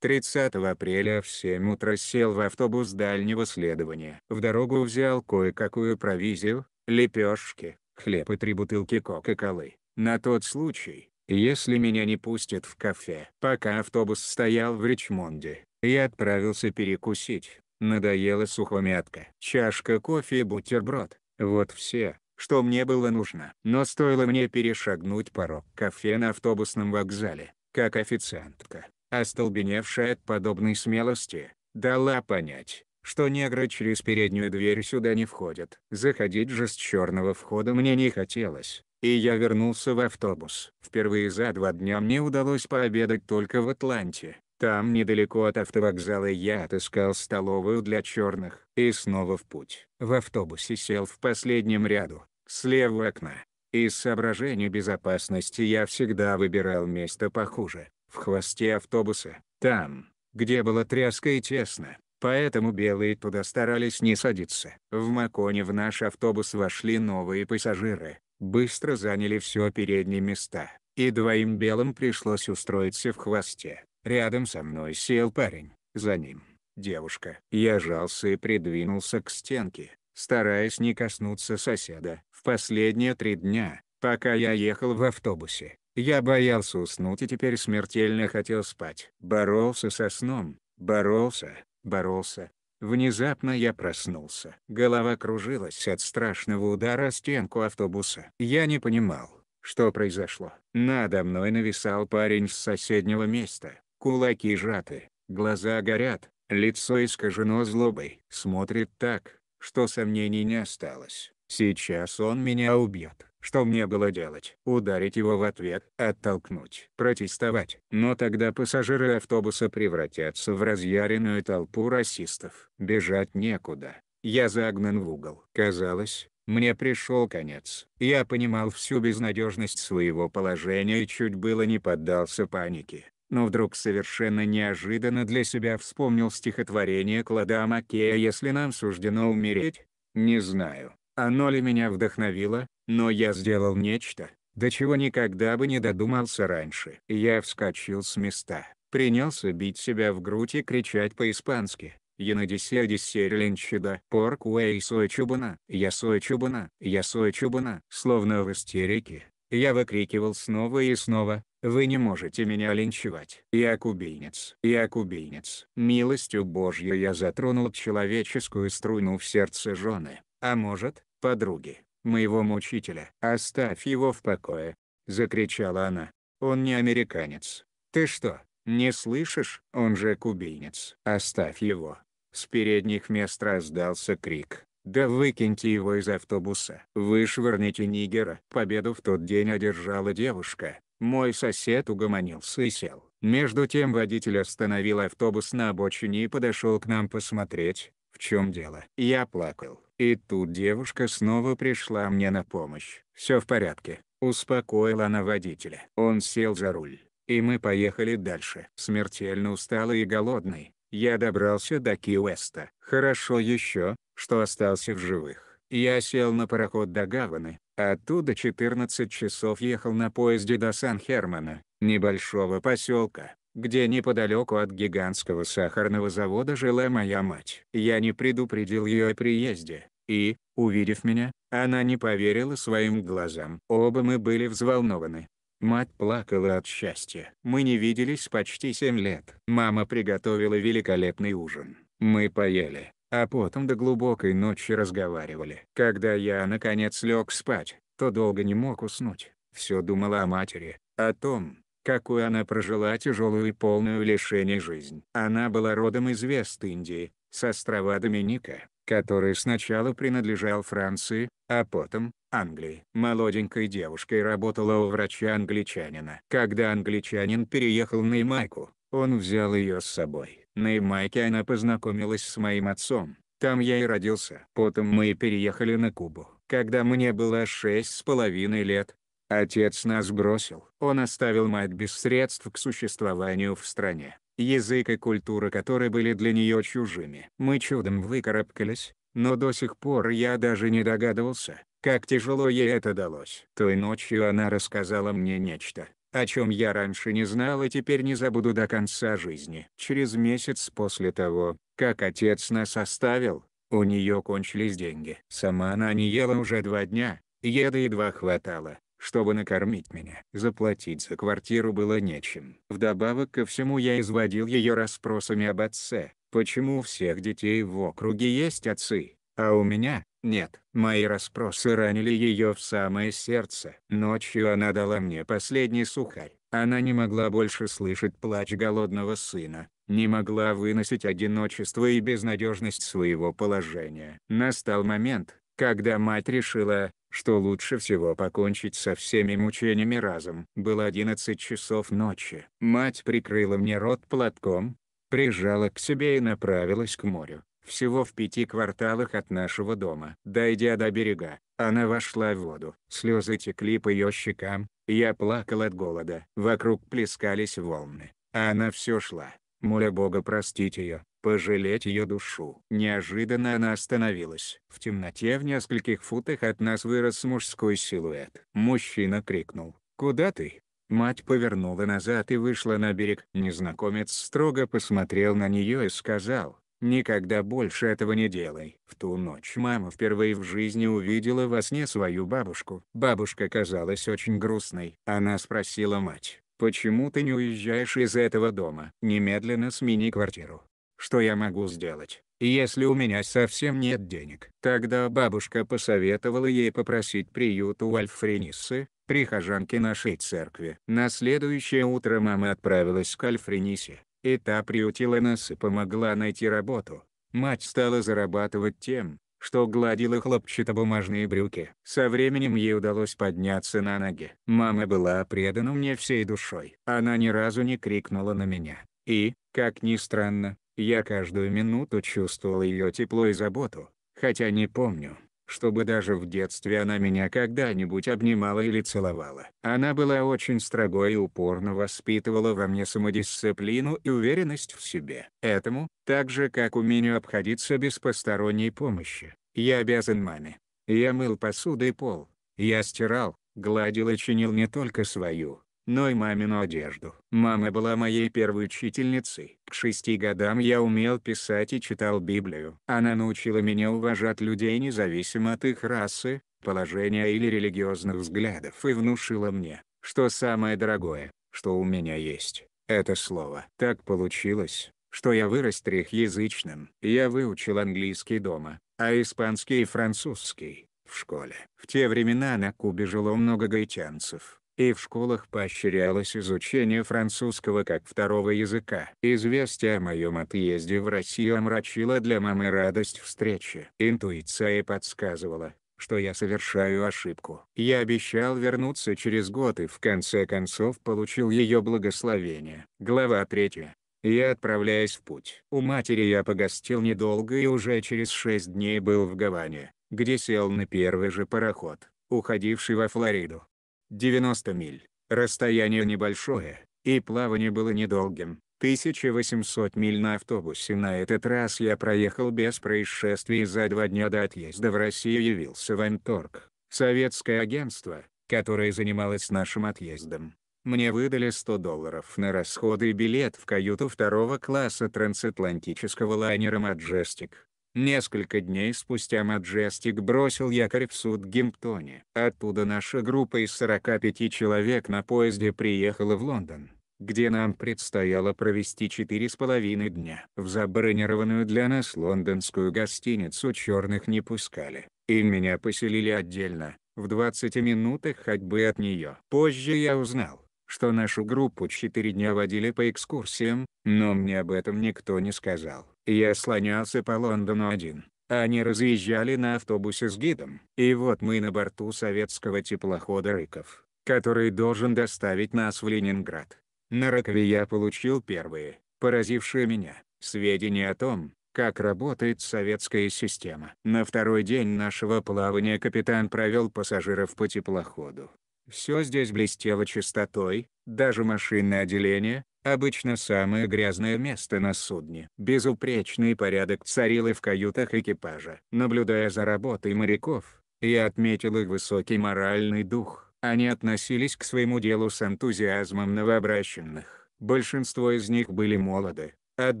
30 апреля в 7 утра сел в автобус дальнего следования. В дорогу взял кое-какую провизию, лепешки, хлеб и три бутылки кока-колы. На тот случай, если меня не пустят в кафе. Пока автобус стоял в Ричмонде, я отправился перекусить. Надоела сухомятка. Чашка кофе и бутерброд. Вот все, что мне было нужно. Но стоило мне перешагнуть порог кафе на автобусном вокзале, как официантка, остолбеневшая от подобной смелости, дала понять, что негры через переднюю дверь сюда не входят. Заходить же с черного входа мне не хотелось, и я вернулся в автобус. Впервые за два дня мне удалось пообедать только в Атланте. Там недалеко от автовокзала я отыскал столовую для черных. И снова в путь. В автобусе сел в последнем ряду, слева окна. Из соображений безопасности я всегда выбирал место похуже в хвосте автобуса, там, где было тряско и тесно, поэтому белые туда старались не садиться. В Маконе в наш автобус вошли новые пассажиры, быстро заняли все передние места, и двоим белым пришлось устроиться в хвосте. Рядом со мной сел парень, за ним – девушка. Я жался и придвинулся к стенке, стараясь не коснуться соседа. В последние три дня, пока я ехал в автобусе, я боялся уснуть и теперь смертельно хотел спать. Боролся со сном, боролся, боролся. Внезапно я проснулся. Голова кружилась от страшного удара о стенку автобуса. Я не понимал, что произошло. Надо мной нависал парень с соседнего места. Кулаки сжаты, глаза горят, лицо искажено злобой. Смотрит так, что сомнений не осталось. Сейчас он меня убьет. Что мне было делать? Ударить его в ответ, оттолкнуть, протестовать. Но тогда пассажиры автобуса превратятся в разъяренную толпу расистов. Бежать некуда. Я загнан в угол. Казалось, мне пришел конец. Я понимал всю безнадежность своего положения и чуть было не поддался панике. Но вдруг совершенно неожиданно для себя вспомнил стихотворение Клода Макея «Если нам суждено умереть». Не знаю, оно ли меня вдохновило, но я сделал нечто, до чего никогда бы не додумался раньше. Я вскочил с места, принялся бить себя в грудь и кричать по-испански. Я на десерте линчеда, порк уэй сой чубана, я сой чубана, я сой чубана. Словно в истерике, я выкрикивал снова и снова, вы не можете меня линчевать. Я кубинец. Я кубинец. Милостью Божьей я затронул человеческую струну в сердце жены. А может, подруги, моего мучителя. «Оставь его в покое!» — закричала она. «Он не американец. Ты что, не слышишь? Он же кубинец. Оставь его!» С передних мест раздался крик. Да выкиньте его из автобуса. Вышвырните нигера. Победу в тот день одержала девушка. Мой сосед угомонился и сел. Между тем водитель остановил автобус на обочине и подошел к нам посмотреть, в чем дело. Я плакал. И тут девушка снова пришла мне на помощь. «Все в порядке», — успокоила она водителя. Он сел за руль. И мы поехали дальше. Смертельно усталый и голодный, я добрался до Ки-Уэста. Хорошо еще, что остался в живых. Я сел на пароход до Гаваны, оттуда 14 часов ехал на поезде до Сан-Хермана, небольшого поселка, где неподалеку от гигантского сахарного завода жила моя мать. Я не предупредил ее о приезде, и, увидев меня, она не поверила своим глазам. Оба мы были взволнованы. Мать плакала от счастья. Мы не виделись почти семь лет. Мама приготовила великолепный ужин. Мы поели, а потом до глубокой ночи разговаривали. Когда я наконец лег спать, то долго не мог уснуть. Все думала о матери, о том, какую она прожила тяжелую и полную лишений жизнь. Она была родом из Вест-Индии, с острова Доминика, который сначала принадлежал Франции, а потом Англии. Молоденькой девушкой работала у врача-англичанина. Когда англичанин переехал на Ямайку, он взял ее с собой. На Ямайке она познакомилась с моим отцом. Там я и родился. Потом мы переехали на Кубу. Когда мне было шесть с половиной лет, отец нас бросил. Он оставил мать без средств к существованию в стране, язык и культура которой были для нее чужими. Мы чудом выкарабкались, но до сих пор я даже не догадывался, как тяжело ей это далось. Той ночью она рассказала мне нечто, о чем я раньше не знал и теперь не забуду до конца жизни. Через месяц после того, как отец нас оставил, у нее кончились деньги. Сама она не ела уже два дня, еды едва хватало, чтобы накормить меня. Заплатить за квартиру было нечем. Вдобавок ко всему я изводил ее расспросами об отце. Почему у всех детей в округе есть отцы, а у меня нет, мои расспросы ранили ее в самое сердце. Ночью она дала мне последний сухарь. Она не могла больше слышать плач голодного сына, не могла выносить одиночество и безнадежность своего положения. Настал момент, когда мать решила, что лучше всего покончить со всеми мучениями разом. Было 11 часов ночи. Мать прикрыла мне рот платком, прижала к себе и направилась к морю всего в пяти кварталах от нашего дома. Дойдя до берега, она вошла в воду. Слезы текли по ее щекам, я плакал от голода. Вокруг плескались волны, а она все шла, моля Бога простить ее, пожалеть ее душу. Неожиданно она остановилась. В темноте в нескольких футах от нас вырос мужской силуэт. Мужчина крикнул «Куда ты?» Мать повернула назад и вышла на берег. Незнакомец строго посмотрел на нее и сказал, Никогда больше этого не делай. В ту ночь мама впервые в жизни увидела во сне свою бабушку. Бабушка казалась очень грустной. Она спросила мать, «Почему ты не уезжаешь из этого дома? Немедленно смени квартиру. Что я могу сделать, если у меня совсем нет денег?» Тогда бабушка посоветовала ей попросить приют у Альфрениссы, прихожанки нашей церкви. На следующее утро мама отправилась к Альфренисе. И та приютила нас и помогла найти работу. Мать стала зарабатывать тем, что гладила хлопчатобумажные брюки. Со временем ей удалось подняться на ноги. Мама была предана мне всей душой. Она ни разу не крикнула на меня. И, как ни странно, я каждую минуту чувствовал ее тепло и заботу, хотя не помню, чтобы даже в детстве она меня когда-нибудь обнимала или целовала. Она была очень строгой и упорно воспитывала во мне самодисциплину и уверенность в себе. Этому, так же как умению обходиться без посторонней помощи, я обязан маме. Я мыл посуду и пол. Я стирал, гладил и чинил не только свою, но и мамину одежду. Мама была моей первой учительницей. К шести годам я умел писать и читал Библию. Она научила меня уважать людей независимо от их расы, положения или религиозных взглядов и внушила мне, что самое дорогое, что у меня есть, это слово. Так получилось, что я вырос трехязычным. Я выучил английский дома, а испанский и французский – в школе. В те времена на Кубе жило много гаитянцев и в школах поощрялось изучение французского как второго языка. Известие о моем отъезде в Россию омрачило для мамы радость встречи. Интуиция подсказывала, что я совершаю ошибку. Я обещал вернуться через год и в конце концов получил ее благословение. Глава 3. Я отправляюсь в путь. У матери я погостил недолго и уже через шесть дней был в Гаване, где сел на первый же пароход, уходивший во Флориду. 90 миль. Расстояние небольшое, и плавание было недолгим. 1800 миль на автобусе на этот раз я проехал без происшествий за два дня до отъезда в Россию явился в Анторг, советское агентство, которое занималось нашим отъездом. Мне выдали 100 долларов на расходы и билет в каюту второго класса трансатлантического лайнера Majestic. Несколько дней спустя Majestic бросил якорь в Судгемптоне. Оттуда наша группа из 45 человек на поезде приехала в Лондон где нам предстояло провести четыре с половиной дня. В забронированную для нас лондонскую гостиницу черных не пускали, и меня поселили отдельно, в 20 минутах ходьбы от нее. Позже я узнал, что нашу группу четыре дня водили по экскурсиям, но мне об этом никто не сказал. Я слонялся по Лондону один. Они разъезжали на автобусе с гидом. И вот мы на борту советского теплохода «Рыков», который должен доставить нас в Ленинград. На Ракове я получил первые, поразившие меня, сведения о том, как работает советская система. На второй день нашего плавания капитан провел пассажиров по теплоходу. Все здесь блестело чистотой, даже машинное отделение, обычно самое грязное место на судне. Безупречный порядок царил и в каютах экипажа. Наблюдая за работой моряков, я отметил их высокий моральный дух. Они относились к своему делу с энтузиазмом новообращенных. Большинство из них были молоды, от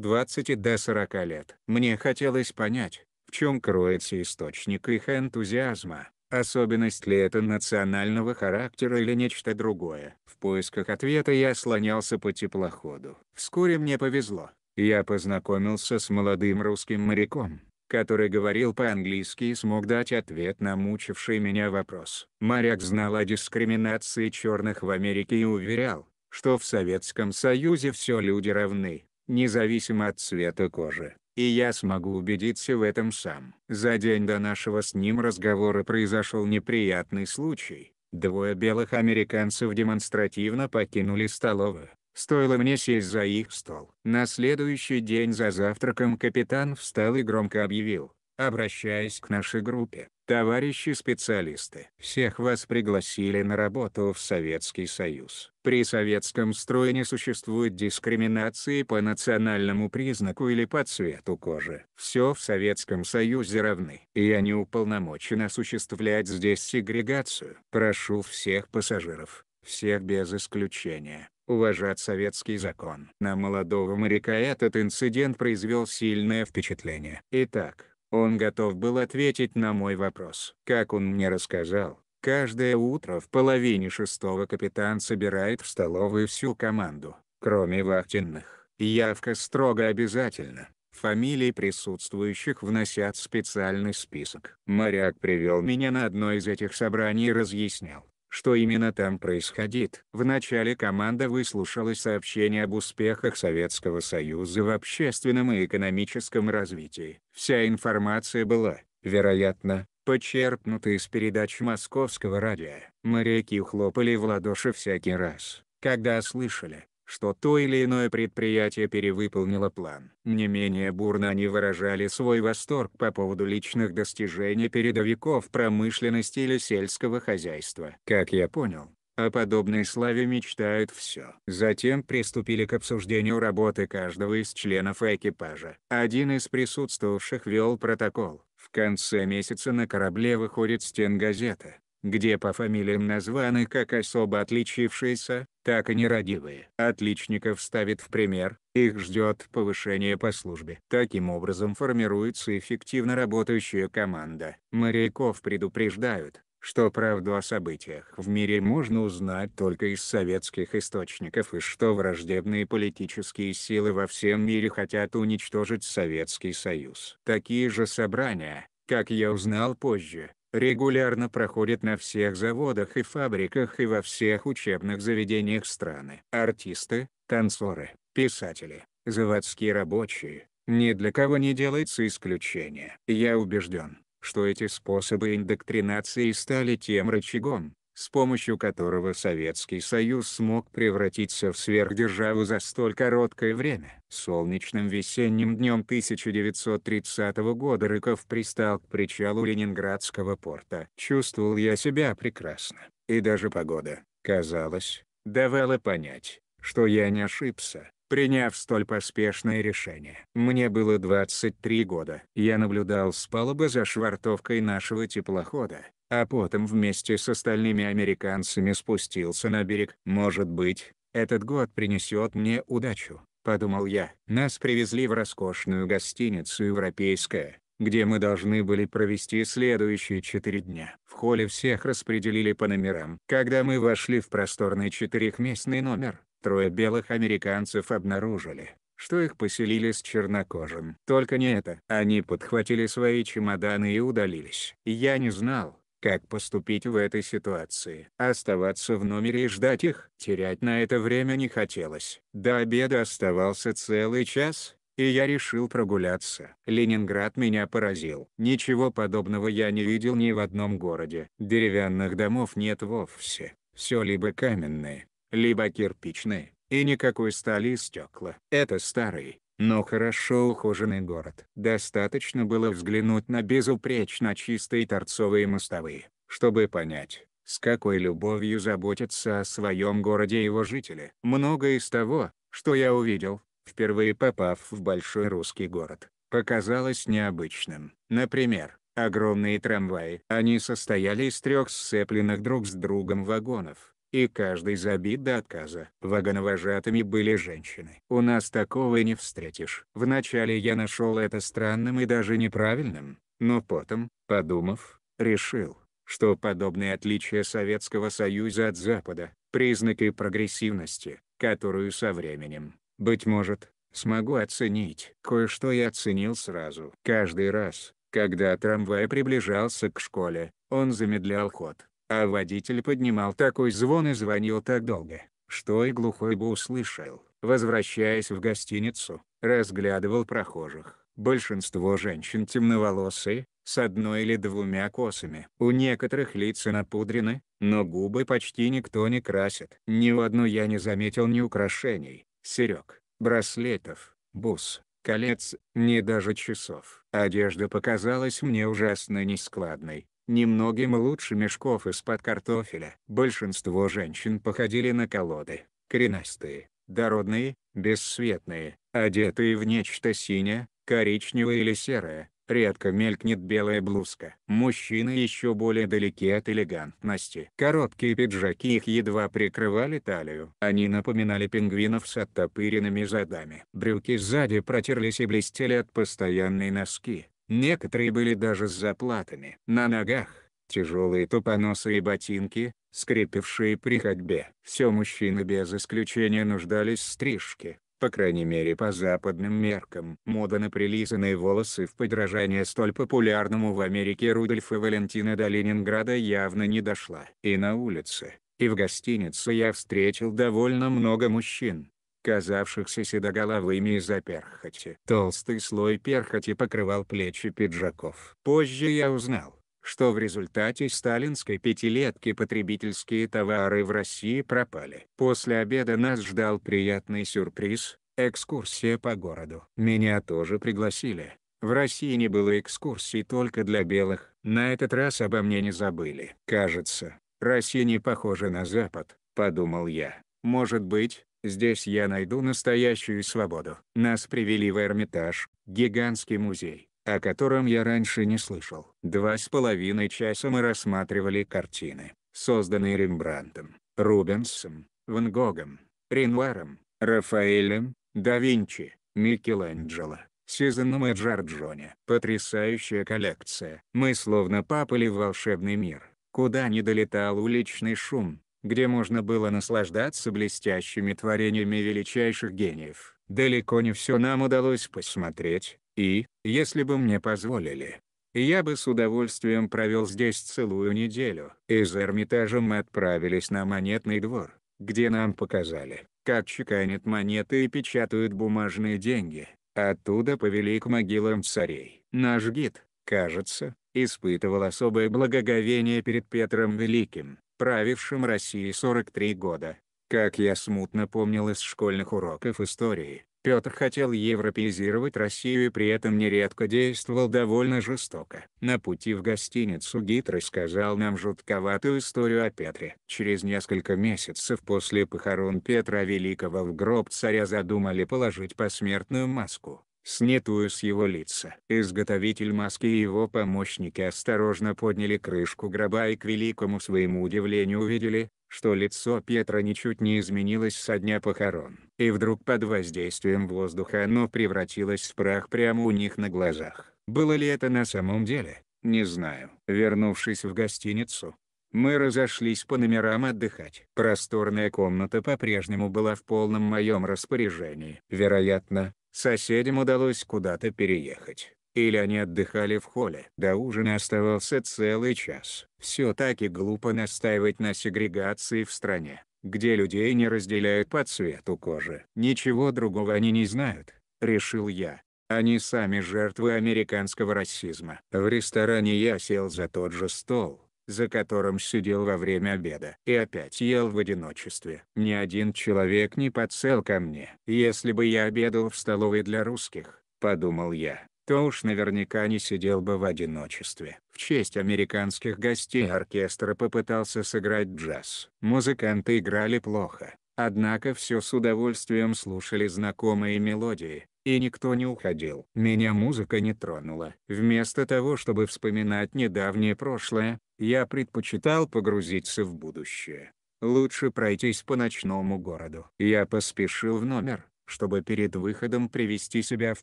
20 до 40 лет. Мне хотелось понять, в чем кроется источник их энтузиазма, особенность ли это национального характера или нечто другое. В поисках ответа я слонялся по теплоходу. Вскоре мне повезло. Я познакомился с молодым русским моряком, который говорил по-английски и смог дать ответ на мучивший меня вопрос. Моряк знал о дискриминации черных в Америке и уверял, что в Советском Союзе все люди равны, независимо от цвета кожи. И я смогу убедиться в этом сам. За день до нашего с ним разговора произошел неприятный случай. Двое белых американцев демонстративно покинули столовую. Стоило мне сесть за их стол. На следующий день за завтраком капитан встал и громко объявил, обращаясь к нашей группе. Товарищи специалисты, всех вас пригласили на работу в Советский Союз. При советском строе не существует дискриминации по национальному признаку или по цвету кожи. Все в Советском Союзе равны. Я не уполномочен осуществлять здесь сегрегацию. Прошу всех пассажиров, всех без исключения, уважать советский закон. На молодого моряка этот инцидент произвел сильное впечатление. Итак, он готов был ответить на мой вопрос. Как он мне рассказал, каждое утро в половине шестого капитан собирает в столовую всю команду, кроме вахтенных. Явка строго обязательна. Фамилии присутствующих вносят специальный список. Моряк привел меня на одно из этих собраний и разъяснял, что именно там происходит. Вначале команда выслушала сообщения об успехах Советского Союза в общественном и экономическом развитии. Вся информация была, вероятно, почерпнута из передач московского радио. Моряки хлопали в ладоши всякий раз, когда слышали, что то или иное предприятие перевыполнило план. Не менее бурно они выражали свой восторг по поводу личных достижений передовиков промышленности или сельского хозяйства. Как я понял, о подобной славе мечтают все. Затем приступили к обсуждению работы каждого из членов экипажа. Один из присутствовавших вел протокол. В конце месяца на корабле выходит стенгазета, где по фамилиям названы как особо отличившиеся, так и нерадивые. Отличников ставит в пример, их ждет повышение по службе. Таким образом формируется эффективно работающая команда. Моряков предупреждают, что правду о событиях в мире можно узнать только из советских источников и что враждебные политические силы во всем мире хотят уничтожить Советский Союз. Такие же собрания, как я узнал позже, регулярно проходит на всех заводах и фабриках и во всех учебных заведениях страны. Артисты, танцоры, писатели, заводские рабочие, ни для кого не делается исключение. Я убежден, что эти способы индоктринации стали тем рычагом, с помощью которого Советский Союз смог превратиться в сверхдержаву за столь короткое время. Солнечным весенним днем 1930 года Рыков пристал к причалу Ленинградского порта. Чувствовал я себя прекрасно, и даже погода, казалось, давала понять, что я не ошибся приняв столь поспешное решение. Мне было 23 года. Я наблюдал с палубы за швартовкой нашего теплохода, а потом вместе с остальными американцами спустился на берег. Может быть, этот год принесет мне удачу, подумал я. Нас привезли в роскошную гостиницу «Европейская», где мы должны были провести следующие четыре дня. В холле всех распределили по номерам. Когда мы вошли в просторный четырехместный номер, трое белых американцев обнаружили, что их поселили с чернокожим. Только не это. Они подхватили свои чемоданы и удалились. Я не знал, как поступить в этой ситуации. Оставаться в номере и ждать их, терять на это время не хотелось. До обеда оставался целый час, и я решил прогуляться. Ленинград меня поразил. Ничего подобного я не видел ни в одном городе. Деревянных домов нет вовсе. Все либо каменные, либо кирпичные, и никакой стали и стекла. Это старый, но хорошо ухоженный город. Достаточно было взглянуть на безупречно чистые торцовые мостовые, чтобы понять, с какой любовью заботятся о своем городе его жители. Многое из того, что я увидел, впервые попав в большой русский город, показалось необычным. Например, огромные трамваи. Они состояли из трех сцепленных друг с другом вагонов, и каждый забит до отказа. Вагоновожатыми были женщины. У нас такого и не встретишь. Вначале я нашел это странным и даже неправильным, но потом, подумав, решил, что подобные отличия Советского Союза от Запада – признаки прогрессивности, которую со временем, быть может, смогу оценить. Кое-что я оценил сразу. Каждый раз, когда трамвай приближался к школе, он замедлял ход а водитель поднимал такой звон и звонил так долго, что и глухой бы услышал. Возвращаясь в гостиницу, разглядывал прохожих. Большинство женщин темноволосые, с одной или двумя косами. У некоторых лица напудрены, но губы почти никто не красит. Ни у одной я не заметил ни украшений, серег, браслетов, бус, колец, ни даже часов. Одежда показалась мне ужасно нескладной, немногим лучше мешков из-под картофеля. Большинство женщин походили на колоды, коренастые, дородные, бесцветные, одетые в нечто синее, коричневое или серое, редко мелькнет белая блузка. Мужчины еще более далеки от элегантности. Короткие пиджаки их едва прикрывали талию. Они напоминали пингвинов с оттопыренными задами. Брюки сзади протерлись и блестели от постоянной носки. Некоторые были даже с заплатами. На ногах – тяжелые тупоносые ботинки, скрипевшие при ходьбе. Все мужчины без исключения нуждались в стрижке, по крайней мере по западным меркам. Мода на прилизанные волосы в подражание столь популярному в Америке Рудольфа Валентина до Ленинграда явно не дошла. И на улице, и в гостинице я встретил довольно много мужчин, казавшихся седоголовыми из-за перхоти. Толстый слой перхоти покрывал плечи пиджаков. Позже я узнал, что в результате сталинской пятилетки потребительские товары в России пропали. После обеда нас ждал приятный сюрприз – экскурсия по городу. Меня тоже пригласили. В России не было экскурсий только для белых. На этот раз обо мне не забыли. Кажется, Россия не похожа на Запад, подумал я. Может быть, Здесь я найду настоящую свободу. Нас привели в Эрмитаж, гигантский музей, о котором я раньше не слышал. Два с половиной часа мы рассматривали картины, созданные Рембрандтом, Рубенсом, Ван Гогом, Ренуаром, Рафаэлем, да Винчи, Микеланджело, Сезоном и Джорджоне. Потрясающая коллекция. Мы словно попали в волшебный мир, куда не долетал уличный шум, где можно было наслаждаться блестящими творениями величайших гениев. Далеко не все нам удалось посмотреть, и, если бы мне позволили, Я бы с удовольствием провел здесь целую неделю. Из Эрмитажа мы отправились на Монетный двор, где нам показали, как чеканят монеты и печатают бумажные деньги. Оттуда повели к могилам царей. Наш гид, кажется, испытывал особое благоговение перед Петром Великим, правившим Россией 43 года. Как я смутно помнил из школьных уроков истории, Петр хотел европеизировать Россию и при этом нередко действовал довольно жестоко. На пути в гостиницу гид рассказал нам жутковатую историю о Петре. Через несколько месяцев после похорон Петра Великого в гроб царя задумали положить посмертную маску, снятую с его лица. Изготовитель маски и его помощники осторожно подняли крышку гроба и к великому своему удивлению увидели, что лицо Петра ничуть не изменилось со дня похорон. И вдруг под воздействием воздуха оно превратилось в прах прямо у них на глазах. Было ли это на самом деле? Не знаю. Вернувшись в гостиницу, мы разошлись по номерам отдыхать. Просторная комната по-прежнему была в полном моем распоряжении. Вероятно, соседям удалось куда-то переехать. Или они отдыхали в холле. До ужина оставался целый час. Все так и глупо настаивать на сегрегации в стране, где людей не разделяют по цвету кожи. Ничего другого они не знают, решил я. Они сами жертвы американского расизма. В ресторане я сел за тот же стол, за которым сидел во время обеда. И опять ел в одиночестве. Ни один человек не подсел ко мне. Если бы я обедал в столовой для русских, подумал я, то уж наверняка не сидел бы в одиночестве. В честь американских гостей оркестр попытался сыграть джаз. Музыканты играли плохо, однако все с удовольствием слушали знакомые мелодии, и никто не уходил. Меня музыка не тронула. Вместо того чтобы вспоминать недавнее прошлое, я предпочитал погрузиться в будущее. Лучше пройтись по ночному городу. Я поспешил в номер, чтобы перед выходом привести себя в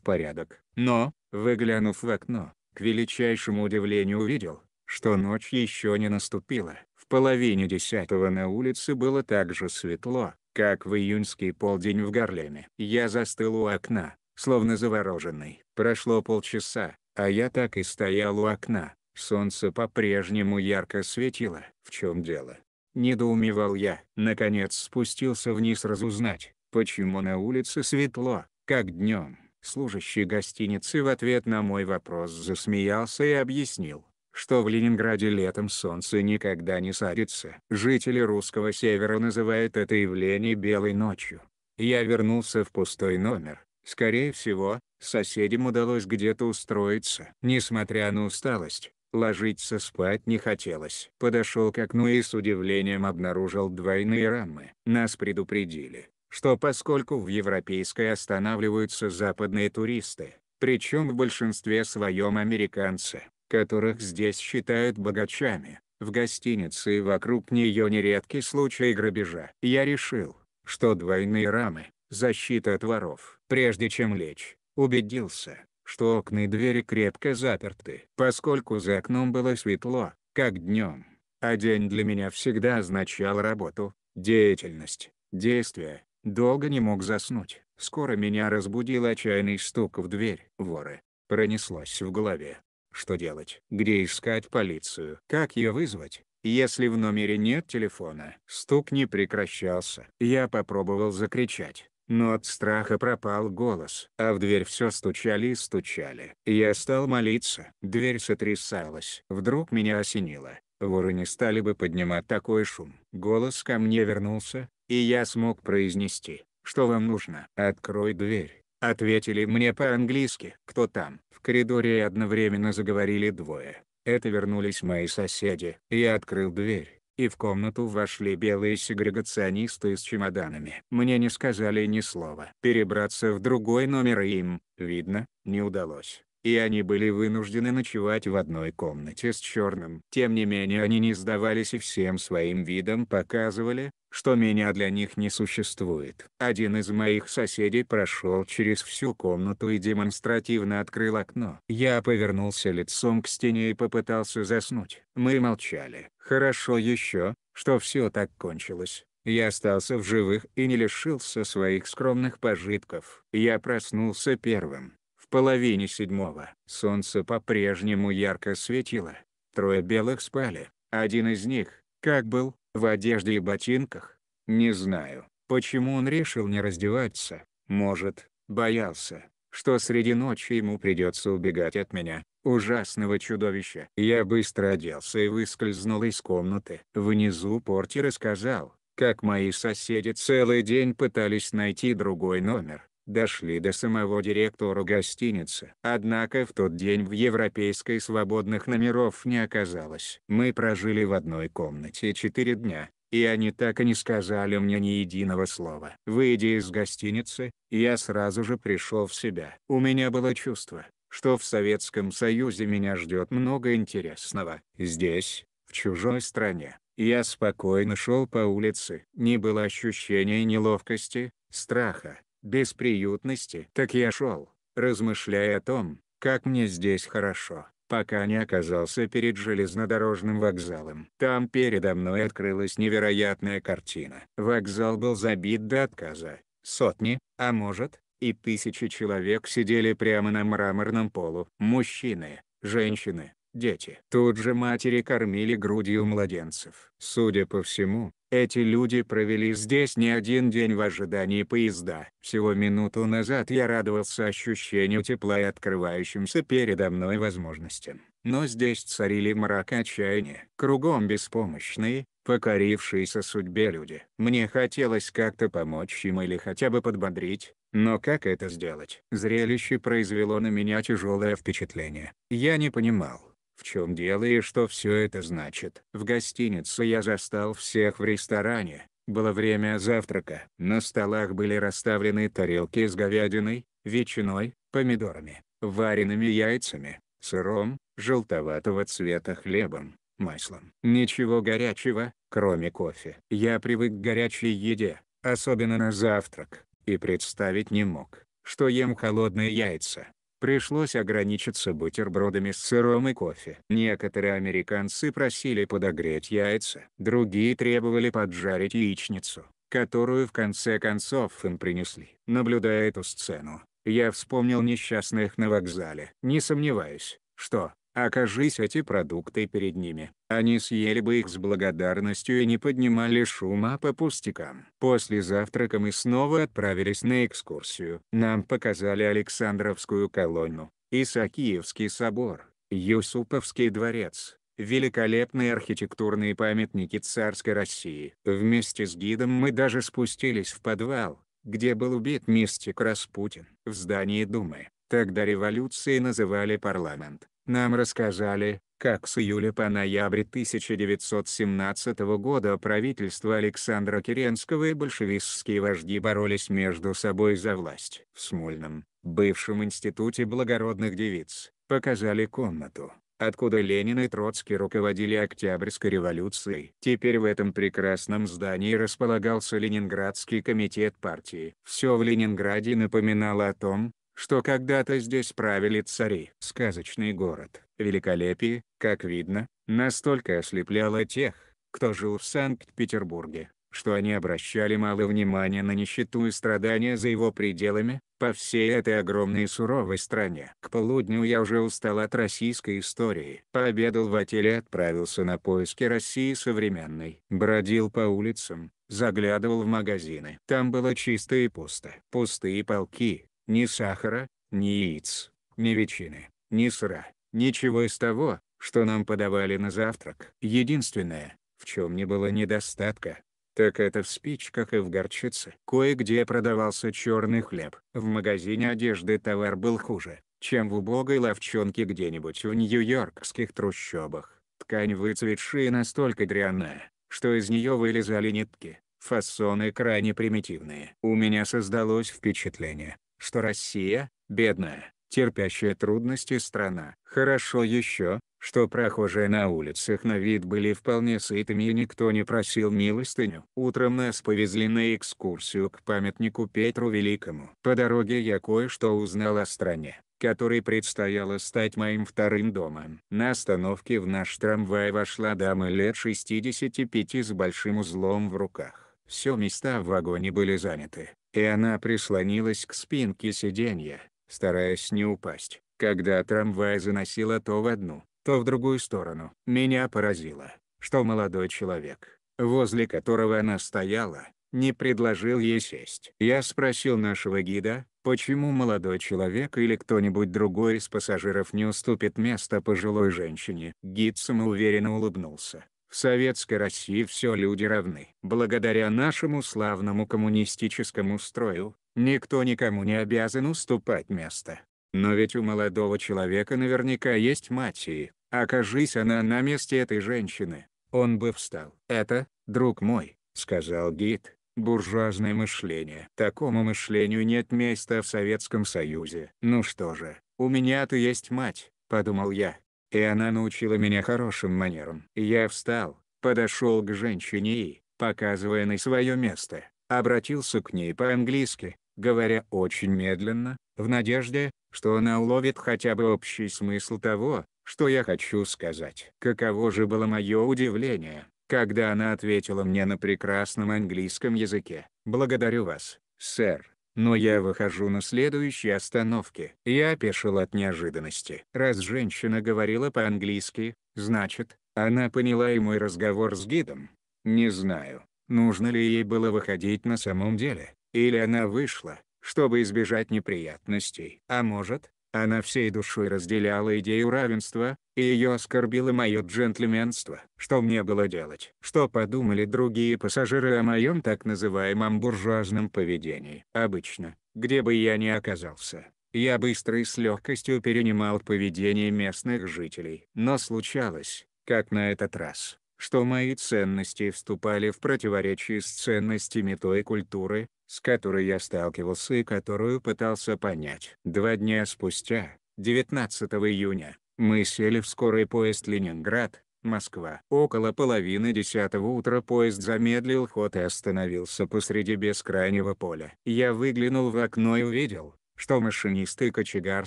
порядок. Но, выглянув в окно, к величайшему удивлению увидел, что ночь еще не наступила. В половине десятого на улице было так же светло, как в июньский полдень в Гарлеме. Я застыл у окна, словно завороженный. Прошло полчаса, а я так и стоял у окна. Солнце по-прежнему ярко светило. В чем дело? Недоумевал я. Наконец спустился вниз разузнать, почему на улице светло, как днем. Служащий гостиницы в ответ на мой вопрос засмеялся и объяснил, что в Ленинграде летом солнце никогда не садится. Жители русского севера называют это явление белой ночью. Я вернулся в пустой номер. Скорее всего, соседям удалось где-то устроиться. Несмотря на усталость, ложиться спать не хотелось. Подошел к окну и с удивлением обнаружил двойные рамы. Нас предупредили, что поскольку в Европейской останавливаются западные туристы, причем в большинстве своем американцы, которых здесь считают богачами, в гостинице и вокруг нее нередки случаи грабежа. Я решил, что двойные рамы – защита от воров. Прежде чем лечь, убедился, что окна и двери крепко заперты. Поскольку за окном было светло, как днем, а день для меня всегда означал работу, деятельность, действие, Долго не мог заснуть. Скоро меня разбудил отчаянный стук в дверь. Воры. Пронеслось в голове. Что делать? Где искать полицию? Как ее вызвать? Если в номере нет телефона. Стук не прекращался. Я попробовал закричать. Но от страха пропал голос, а в дверь все стучали и стучали. Я стал молиться. Дверь сотрясалась. Вдруг меня осенило. Воры не стали бы поднимать такой шум. Голос ко мне вернулся, и я смог произнести, что вам нужно. «Открой дверь», — ответили мне по-английски. «Кто там?» В коридоре одновременно заговорили двое. Это вернулись мои соседи. Я открыл дверь, и в комнату вошли белые сегрегационисты с чемоданами. Мне не сказали ни слова. Перебраться в другой номер им, видно, не удалось и они были вынуждены ночевать в одной комнате с черным. Тем не менее они не сдавались и всем своим видом показывали, что меня для них не существует. Один из моих соседей прошел через всю комнату и демонстративно открыл окно. Я повернулся лицом к стене и попытался заснуть. Мы молчали. Хорошо еще, что все так кончилось. Я остался в живых и не лишился своих скромных пожитков. Я проснулся первым половине седьмого. Солнце по-прежнему ярко светило. Трое белых спали. Один из них, как был, в одежде и ботинках. Не знаю, почему он решил не раздеваться. Может, боялся, что среди ночи ему придется убегать от меня, ужасного чудовища. Я быстро оделся и выскользнул из комнаты. Внизу Порти рассказал, как мои соседи целый день пытались найти другой номер дошли до самого директора гостиницы. Однако в тот день в Европейской свободных номеров не оказалось. Мы прожили в одной комнате четыре дня, и они так и не сказали мне ни единого слова. Выйдя из гостиницы, я сразу же пришел в себя. У меня было чувство, что в Советском Союзе меня ждет много интересного. Здесь, в чужой стране, я спокойно шел по улице. Не было ощущения неловкости, страха, бесприютности. Так я шел, размышляя о том, как мне здесь хорошо, пока не оказался перед железнодорожным вокзалом. Там передо мной открылась невероятная картина. Вокзал был забит до отказа. Сотни, а может, и тысячи человек сидели прямо на мраморном полу. Мужчины, женщины, дети. Тут же матери кормили грудью младенцев. Судя по всему, эти люди провели здесь не один день в ожидании поезда. Всего минуту назад я радовался ощущению тепла и открывающимся передо мной возможностям. Но здесь царили мрак и отчаяние. Кругом беспомощные, покорившиеся судьбе люди. Мне хотелось как-то помочь им или хотя бы подбодрить, но как это сделать? Зрелище произвело на меня тяжелое впечатление. Я не понимал, в чем дело и что все это значит? В гостинице я застал всех в ресторане. Было время завтрака. На столах были расставлены тарелки с говядиной, ветчиной, помидорами, вареными яйцами, сыром, желтоватого цвета хлебом, маслом. Ничего горячего, кроме кофе. Я привык к горячей еде, особенно на завтрак, и представить не мог, что ем холодные яйца. Пришлось ограничиться бутербродами с сыром и кофе. Некоторые американцы просили подогреть яйца, другие требовали поджарить яичницу, которую в конце концов им принесли. Наблюдая эту сцену, я вспомнил несчастных на вокзале. Не сомневаюсь, что, Окажись эти продукты перед ними, они съели бы их с благодарностью и не поднимали шума по пустякам. После завтрака мы снова отправились на экскурсию. Нам показали Александровскую колонну, Исаакиевский собор, Юсуповский дворец, великолепные архитектурные памятники царской России. Вместе с гидом мы даже спустились в подвал, где был убит мистик Распутин. В здании Думы, тогда революцией называли парламент, нам рассказали, как с июля по ноябрь 1917 года правительство Александра Керенского и большевистские вожди боролись между собой за власть. В Смольном, бывшем институте благородных девиц, показали комнату, откуда Ленин и Троцкий руководили Октябрьской революцией. Теперь в этом прекрасном здании располагался Ленинградский комитет партии. Все в Ленинграде напоминало о том, что когда-то здесь правили цари. Сказочный город, великолепие, как видно, настолько ослепляло тех, кто жил в Санкт-Петербурге, что они обращали мало внимания на нищету и страдания за его пределами, по всей этой огромной суровой стране. К полудню я уже устал от российской истории. Пообедал в отеле и отправился на поиски России современной. Бродил по улицам, заглядывал в магазины. Там было чисто и пусто. Пустые полки, ни сахара, ни яиц, ни ветчины, ни сыра, ничего из того, что нам подавали на завтрак. Единственное, в чем не было недостатка, так это в спичках и в горчице. Кое-где продавался черный хлеб. В магазине одежды товар был хуже, чем в убогой ловчонке где-нибудь в нью-йоркских трущобах. Ткань выцветшая настолько дрянная, что из нее вылезали нитки. Фасоны крайне примитивные. У меня создалось впечатление, что Россия – бедная, терпящая трудности страна. Хорошо еще, что прохожие на улицах на вид были вполне сытыми и никто не просил милостыню. Утром нас повезли на экскурсию к памятнику Петру Великому. По дороге я кое-что узнал о стране, которой предстояло стать моим вторым домом. На остановке в наш трамвай вошла дама лет 65 с большим узлом в руках. Все места в вагоне были заняты и она прислонилась к спинке сиденья, стараясь не упасть. Когда трамвай заносило то в одну, то в другую сторону, меня поразило, что молодой человек, возле которого она стояла, не предложил ей сесть. Я спросил нашего гида, почему молодой человек или кто-нибудь другой из пассажиров не уступит место пожилой женщине. Гид самоуверенно улыбнулся. В советской России все люди равны. Благодаря нашему славному коммунистическому строю, никто никому не обязан уступать место. Но ведь у молодого человека наверняка есть мать и, окажись она на месте этой женщины, он бы встал. «Это, друг мой», — сказал гид, Буржуазное мышление. Такому мышлению нет места в Советском Союзе. Ну что же, у меня-то есть мать, подумал я. И она научила меня хорошим манерам. Я встал, подошел к женщине и, показывая на свое место, обратился к ней по-английски, говоря очень медленно, в надежде, что она уловит хотя бы общий смысл того, что я хочу сказать. Каково же было мое удивление, когда она ответила мне на прекрасном английском языке. «Благодарю вас, сэр, но я выхожу на следующей остановке». Я опешил от неожиданности. Раз женщина говорила по-английски, значит, она поняла и мой разговор с гидом. Не знаю, нужно ли ей было выходить на самом деле, или она вышла, чтобы избежать неприятностей. А может, она всей душой разделяла идею равенства, и ее оскорбило мое джентльменство. Что мне было делать? Что подумали другие пассажиры о моем так называемом буржуазном поведении? Обычно, где бы я ни оказался, я быстро и с легкостью перенимал поведение местных жителей. Но случалось, как на этот раз, что мои ценности вступали в противоречие с ценностями той культуры, с которой я сталкивался и которую пытался понять. Два дня спустя, 19 июня, мы сели в скорый поезд Ленинград, Москва. Около половины десятого утра поезд замедлил ход и остановился посреди бескрайнего поля. Я выглянул в окно и увидел, что машинист и кочегар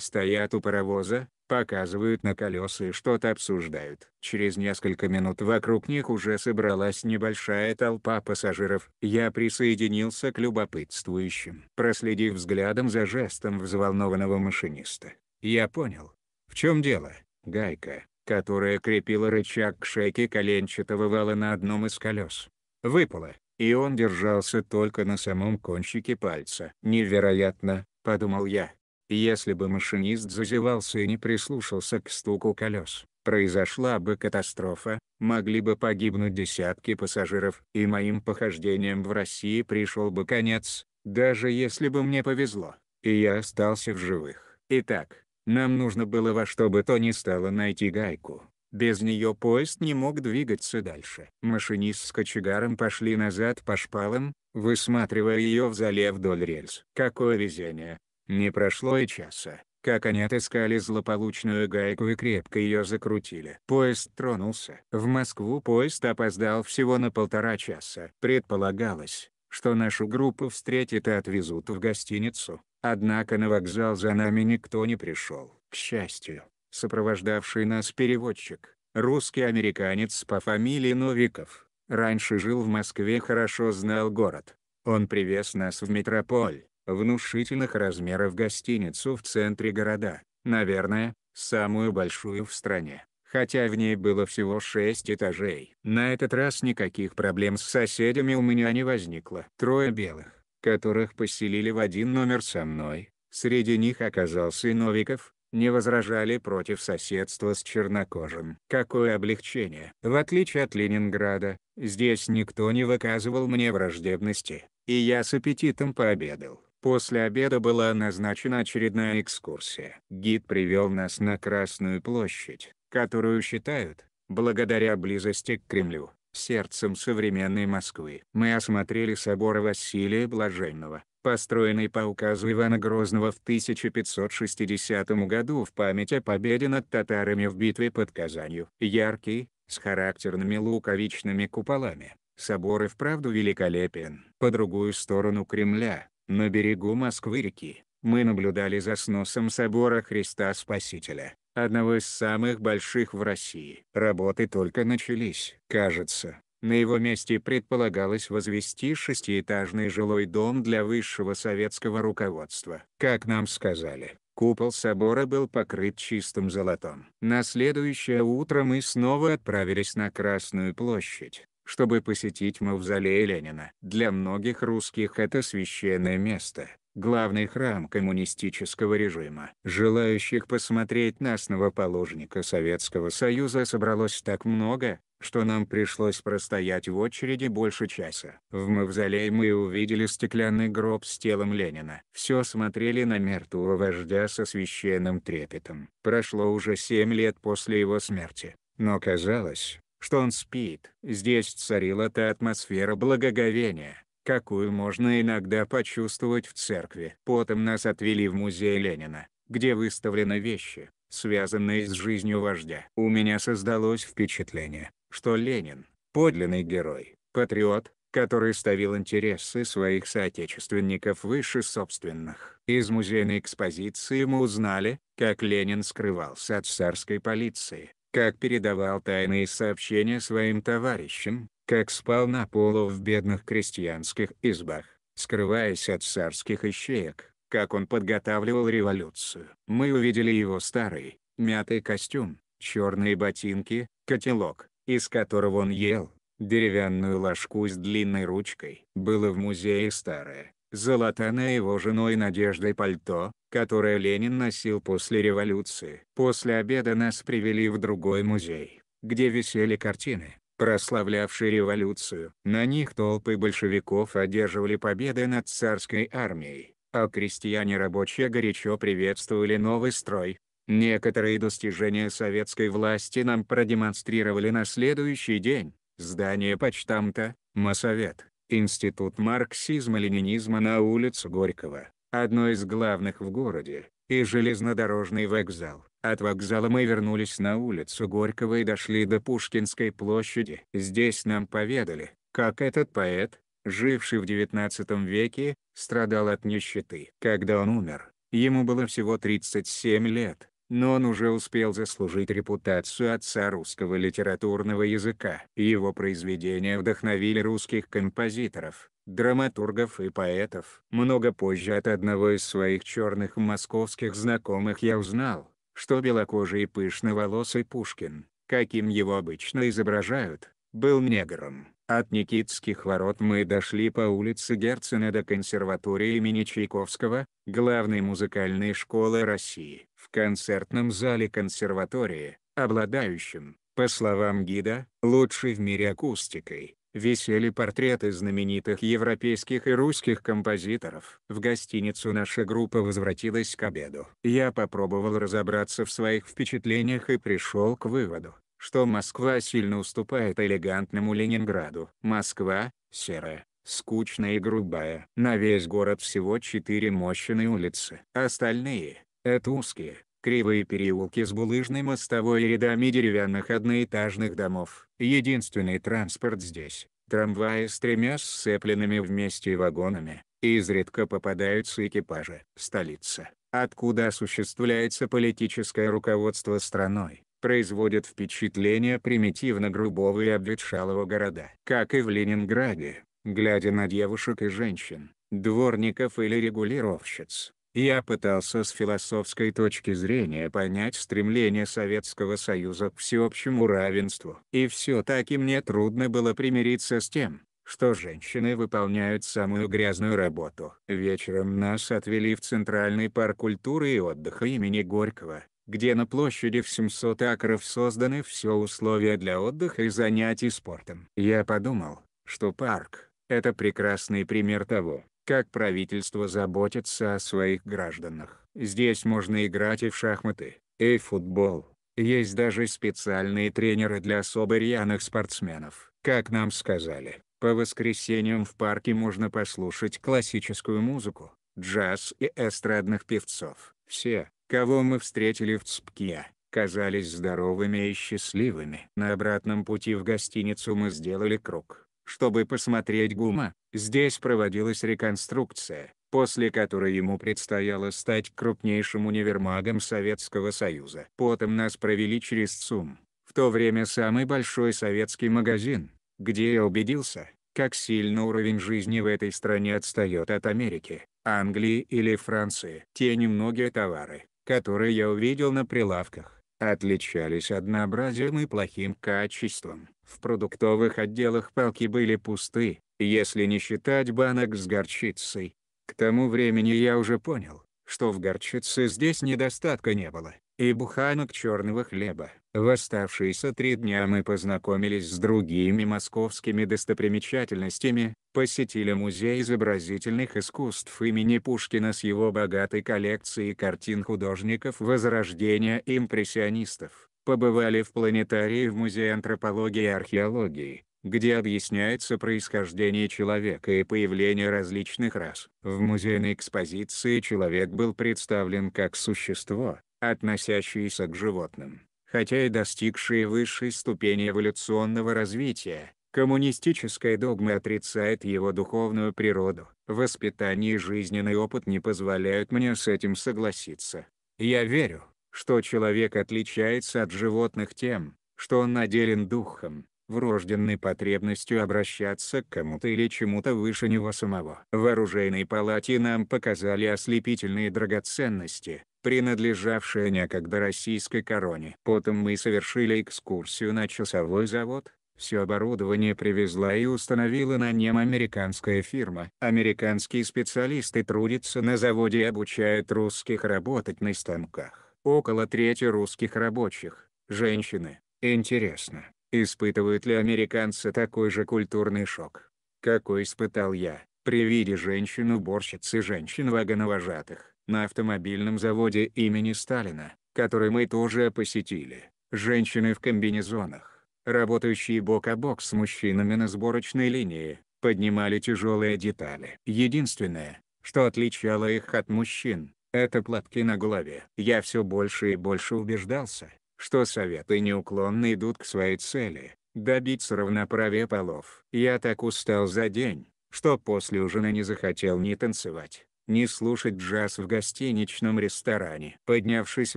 стоят у паровоза, показывают на колеса и что-то обсуждают. Через несколько минут вокруг них уже собралась небольшая толпа пассажиров. Я присоединился к любопытствующим. Проследив взглядом за жестом взволнованного машиниста, я понял, в чем дело. Гайка, которая крепила рычаг к шейке коленчатого вала на одном из колес, выпала, и он держался только на самом кончике пальца. «Невероятно», — подумал я. Если бы машинист зазевался и не прислушался к стуку колес, произошла бы катастрофа, могли бы погибнуть десятки пассажиров, и моим похождениям в России пришел бы конец, даже если бы мне повезло, и я остался в живых. Итак, нам нужно было во что бы то ни стало найти гайку. Без нее поезд не мог двигаться дальше. Машинист с кочегаром пошли назад по шпалам, высматривая ее в зале вдоль рельс. Какое везение! Не прошло и часа, как они отыскали злополучную гайку и крепко ее закрутили. Поезд тронулся. В Москву поезд опоздал всего на полтора часа. Предполагалось, что нашу группу встретят и отвезут в гостиницу. Однако на вокзал за нами никто не пришел. К счастью, сопровождавший нас переводчик, русский американец по фамилии Новиков, раньше жил в Москве хорошо знал город. Он привез нас в метрополь, внушительных размеров гостиницу в центре города, наверное, самую большую в стране, хотя в ней было всего шесть этажей. На этот раз никаких проблем с соседями у меня не возникло. Трое белых, которых поселили в один номер со мной, среди них оказался и Новиков, не возражали против соседства с чернокожим. Какое облегчение! В отличие от Ленинграда, здесь никто не выказывал мне враждебности, и я с аппетитом пообедал. После обеда была назначена очередная экскурсия. Гид привел нас на Красную площадь, которую считают, благодаря близости к Кремлю, сердцем современной Москвы. Мы осмотрели собор Василия Блаженного, построенный по указу Ивана Грозного в 1560 году в память о победе над татарами в битве под Казанью. Яркий, с характерными луковичными куполами, собор и вправду великолепен. По другую сторону Кремля, на берегу Москвы-реки, мы наблюдали за сносом собора Христа Спасителя, одного из самых больших в России. Работы только начались. Кажется, на его месте предполагалось возвести шестиэтажный жилой дом для высшего советского руководства. Как нам сказали, Купол собора был покрыт чистым золотом. На следующее утро мы снова отправились на Красную площадь, чтобы посетить мавзолей Ленина. Для многих русских это священное место, главный храм коммунистического режима. Желающих посмотреть на основоположника Советского Союза собралось так много, что нам пришлось простоять в очереди больше часа. В мавзолее мы увидели стеклянный гроб с телом Ленина. Все смотрели на мертвого вождя со священным трепетом. Прошло уже семь лет после его смерти. Но казалось, что он спит. Здесь царила та атмосфера благоговения, какую можно иногда почувствовать в церкви. Потом нас отвели в музей Ленина, где выставлены вещи, связанные с жизнью вождя. У меня создалось впечатление, что Ленин – подлинный герой, патриот, который ставил интересы своих соотечественников выше собственных. Из музейной экспозиции мы узнали, как Ленин скрывался от царской полиции, как передавал тайные сообщения своим товарищам, как спал на полу в бедных крестьянских избах, скрываясь от царских ищеек, как он подготавливал революцию. Мы увидели его старый, мятый костюм, черные ботинки, котелок, из которого он ел, деревянную ложку с длинной ручкой. Было в музее старое, золотаное его женой Надеждой пальто, которое Ленин носил после революции. После обеда нас привели в другой музей, где висели картины, прославлявшие революцию. На них толпы большевиков одерживали победы над царской армией, а крестьяне рабочие горячо приветствовали новый строй, Некоторые достижения советской власти нам продемонстрировали на следующий день. Здание почтамта, Моссовет, Институт марксизма-ленинизма на улице Горького, одно из главных в городе, и железнодорожный вокзал. От вокзала мы вернулись на улицу Горького и дошли до Пушкинской площади. Здесь нам поведали, как этот поэт, живший в XIX веке, страдал от нищеты. Когда он умер, ему было всего 37 лет но он уже успел заслужить репутацию отца русского литературного языка. Его произведения вдохновили русских композиторов, драматургов и поэтов. Много позже от одного из своих черных московских знакомых я узнал, что белокожий и пышноволосый Пушкин, каким его обычно изображают, был негром. От Никитских ворот мы дошли по улице Герцена до консерватории имени Чайковского, главной музыкальной школы России. В концертном зале консерватории, обладающем, по словам гида, лучшей в мире акустикой, висели портреты знаменитых европейских и русских композиторов. В гостиницу наша группа возвратилась к обеду. Я попробовал разобраться в своих впечатлениях и пришел к выводу, что Москва сильно уступает элегантному Ленинграду. Москва – серая, скучная и грубая. На весь город всего четыре мощные улицы. Остальные – это узкие, кривые переулки с булыжной мостовой и рядами деревянных одноэтажных домов. Единственный транспорт здесь – трамваи с тремя сцепленными вместе вагонами, изредка попадаются экипажи. Столица, откуда осуществляется политическое руководство страной, производят впечатление примитивно-грубого и обветшалого города. Как и в Ленинграде, глядя на девушек и женщин, дворников или регулировщиц, я пытался с философской точки зрения понять стремление Советского Союза к всеобщему равенству. И все-таки мне трудно было примириться с тем, что женщины выполняют самую грязную работу. Вечером нас отвели в Центральный парк культуры и отдыха имени Горького, где на площади в 700 акров созданы все условия для отдыха и занятий спортом. Я подумал, что парк – это прекрасный пример того, как правительство заботится о своих гражданах. Здесь можно играть и в шахматы, и в футбол. Есть даже специальные тренеры для особо рьяных спортсменов. Как нам сказали, по воскресеньям в парке можно послушать классическую музыку, джаз и эстрадных певцов. Все, кого мы встретили в Цпке, казались здоровыми и счастливыми. На обратном пути в гостиницу мы сделали круг, чтобы посмотреть ГУМа. Здесь проводилась реконструкция, после которой ему предстояло стать крупнейшим универмагом Советского Союза. Потом нас провели через ЦУМ, в то время самый большой советский магазин, где я убедился, как сильно уровень жизни в этой стране отстает от Америки. Англии или Франции. Те немногие товары, которые я увидел на прилавках, отличались однообразием и плохим качеством. В продуктовых отделах полки были пусты, если не считать банок с горчицей. К тому времени я уже понял, что в горчице здесь недостатка не было, и буханок черного хлеба. В оставшиеся три дня мы познакомились с другими московскими достопримечательностями, посетили Музей изобразительных искусств имени Пушкина с его богатой коллекцией картин художников Возрождения импрессионистов, побывали в планетарии в Музее антропологии и археологии, где объясняется происхождение человека и появление различных рас. В музейной экспозиции человек был представлен как существо, относящееся к животным, хотя и достигшее высшей ступени эволюционного развития. Коммунистическая догма отрицает его духовную природу. Воспитание и жизненный опыт не позволяют мне с этим согласиться. Я верю, что человек отличается от животных тем, что он наделен духом, врожденной потребностью обращаться к кому-то или чему-то выше него самого. В оружейной палате нам показали ослепительные драгоценности, принадлежавшие некогда российской короне. Потом мы совершили экскурсию на часовой завод. Все оборудование привезла и установила на нем американская фирма. Американские специалисты трудятся на заводе и обучают русских работать на станках. Около трети русских рабочих – женщины. Интересно, Испытывают ли американцы такой же культурный шок, какой испытал я, при виде женщин-уборщиц и женщин-вагоновожатых, на автомобильном заводе имени Сталина, который мы тоже посетили. Женщины в комбинезонах, работающие бок о бок с мужчинами на сборочной линии, поднимали тяжелые детали. Единственное, что отличало их от мужчин, это платки на голове. Я все больше и больше убеждался, что Советы неуклонно идут к своей цели – добиться равноправия полов. Я так устал за день, что после ужина не захотел ни танцевать, ни слушать джаз в гостиничном ресторане. Поднявшись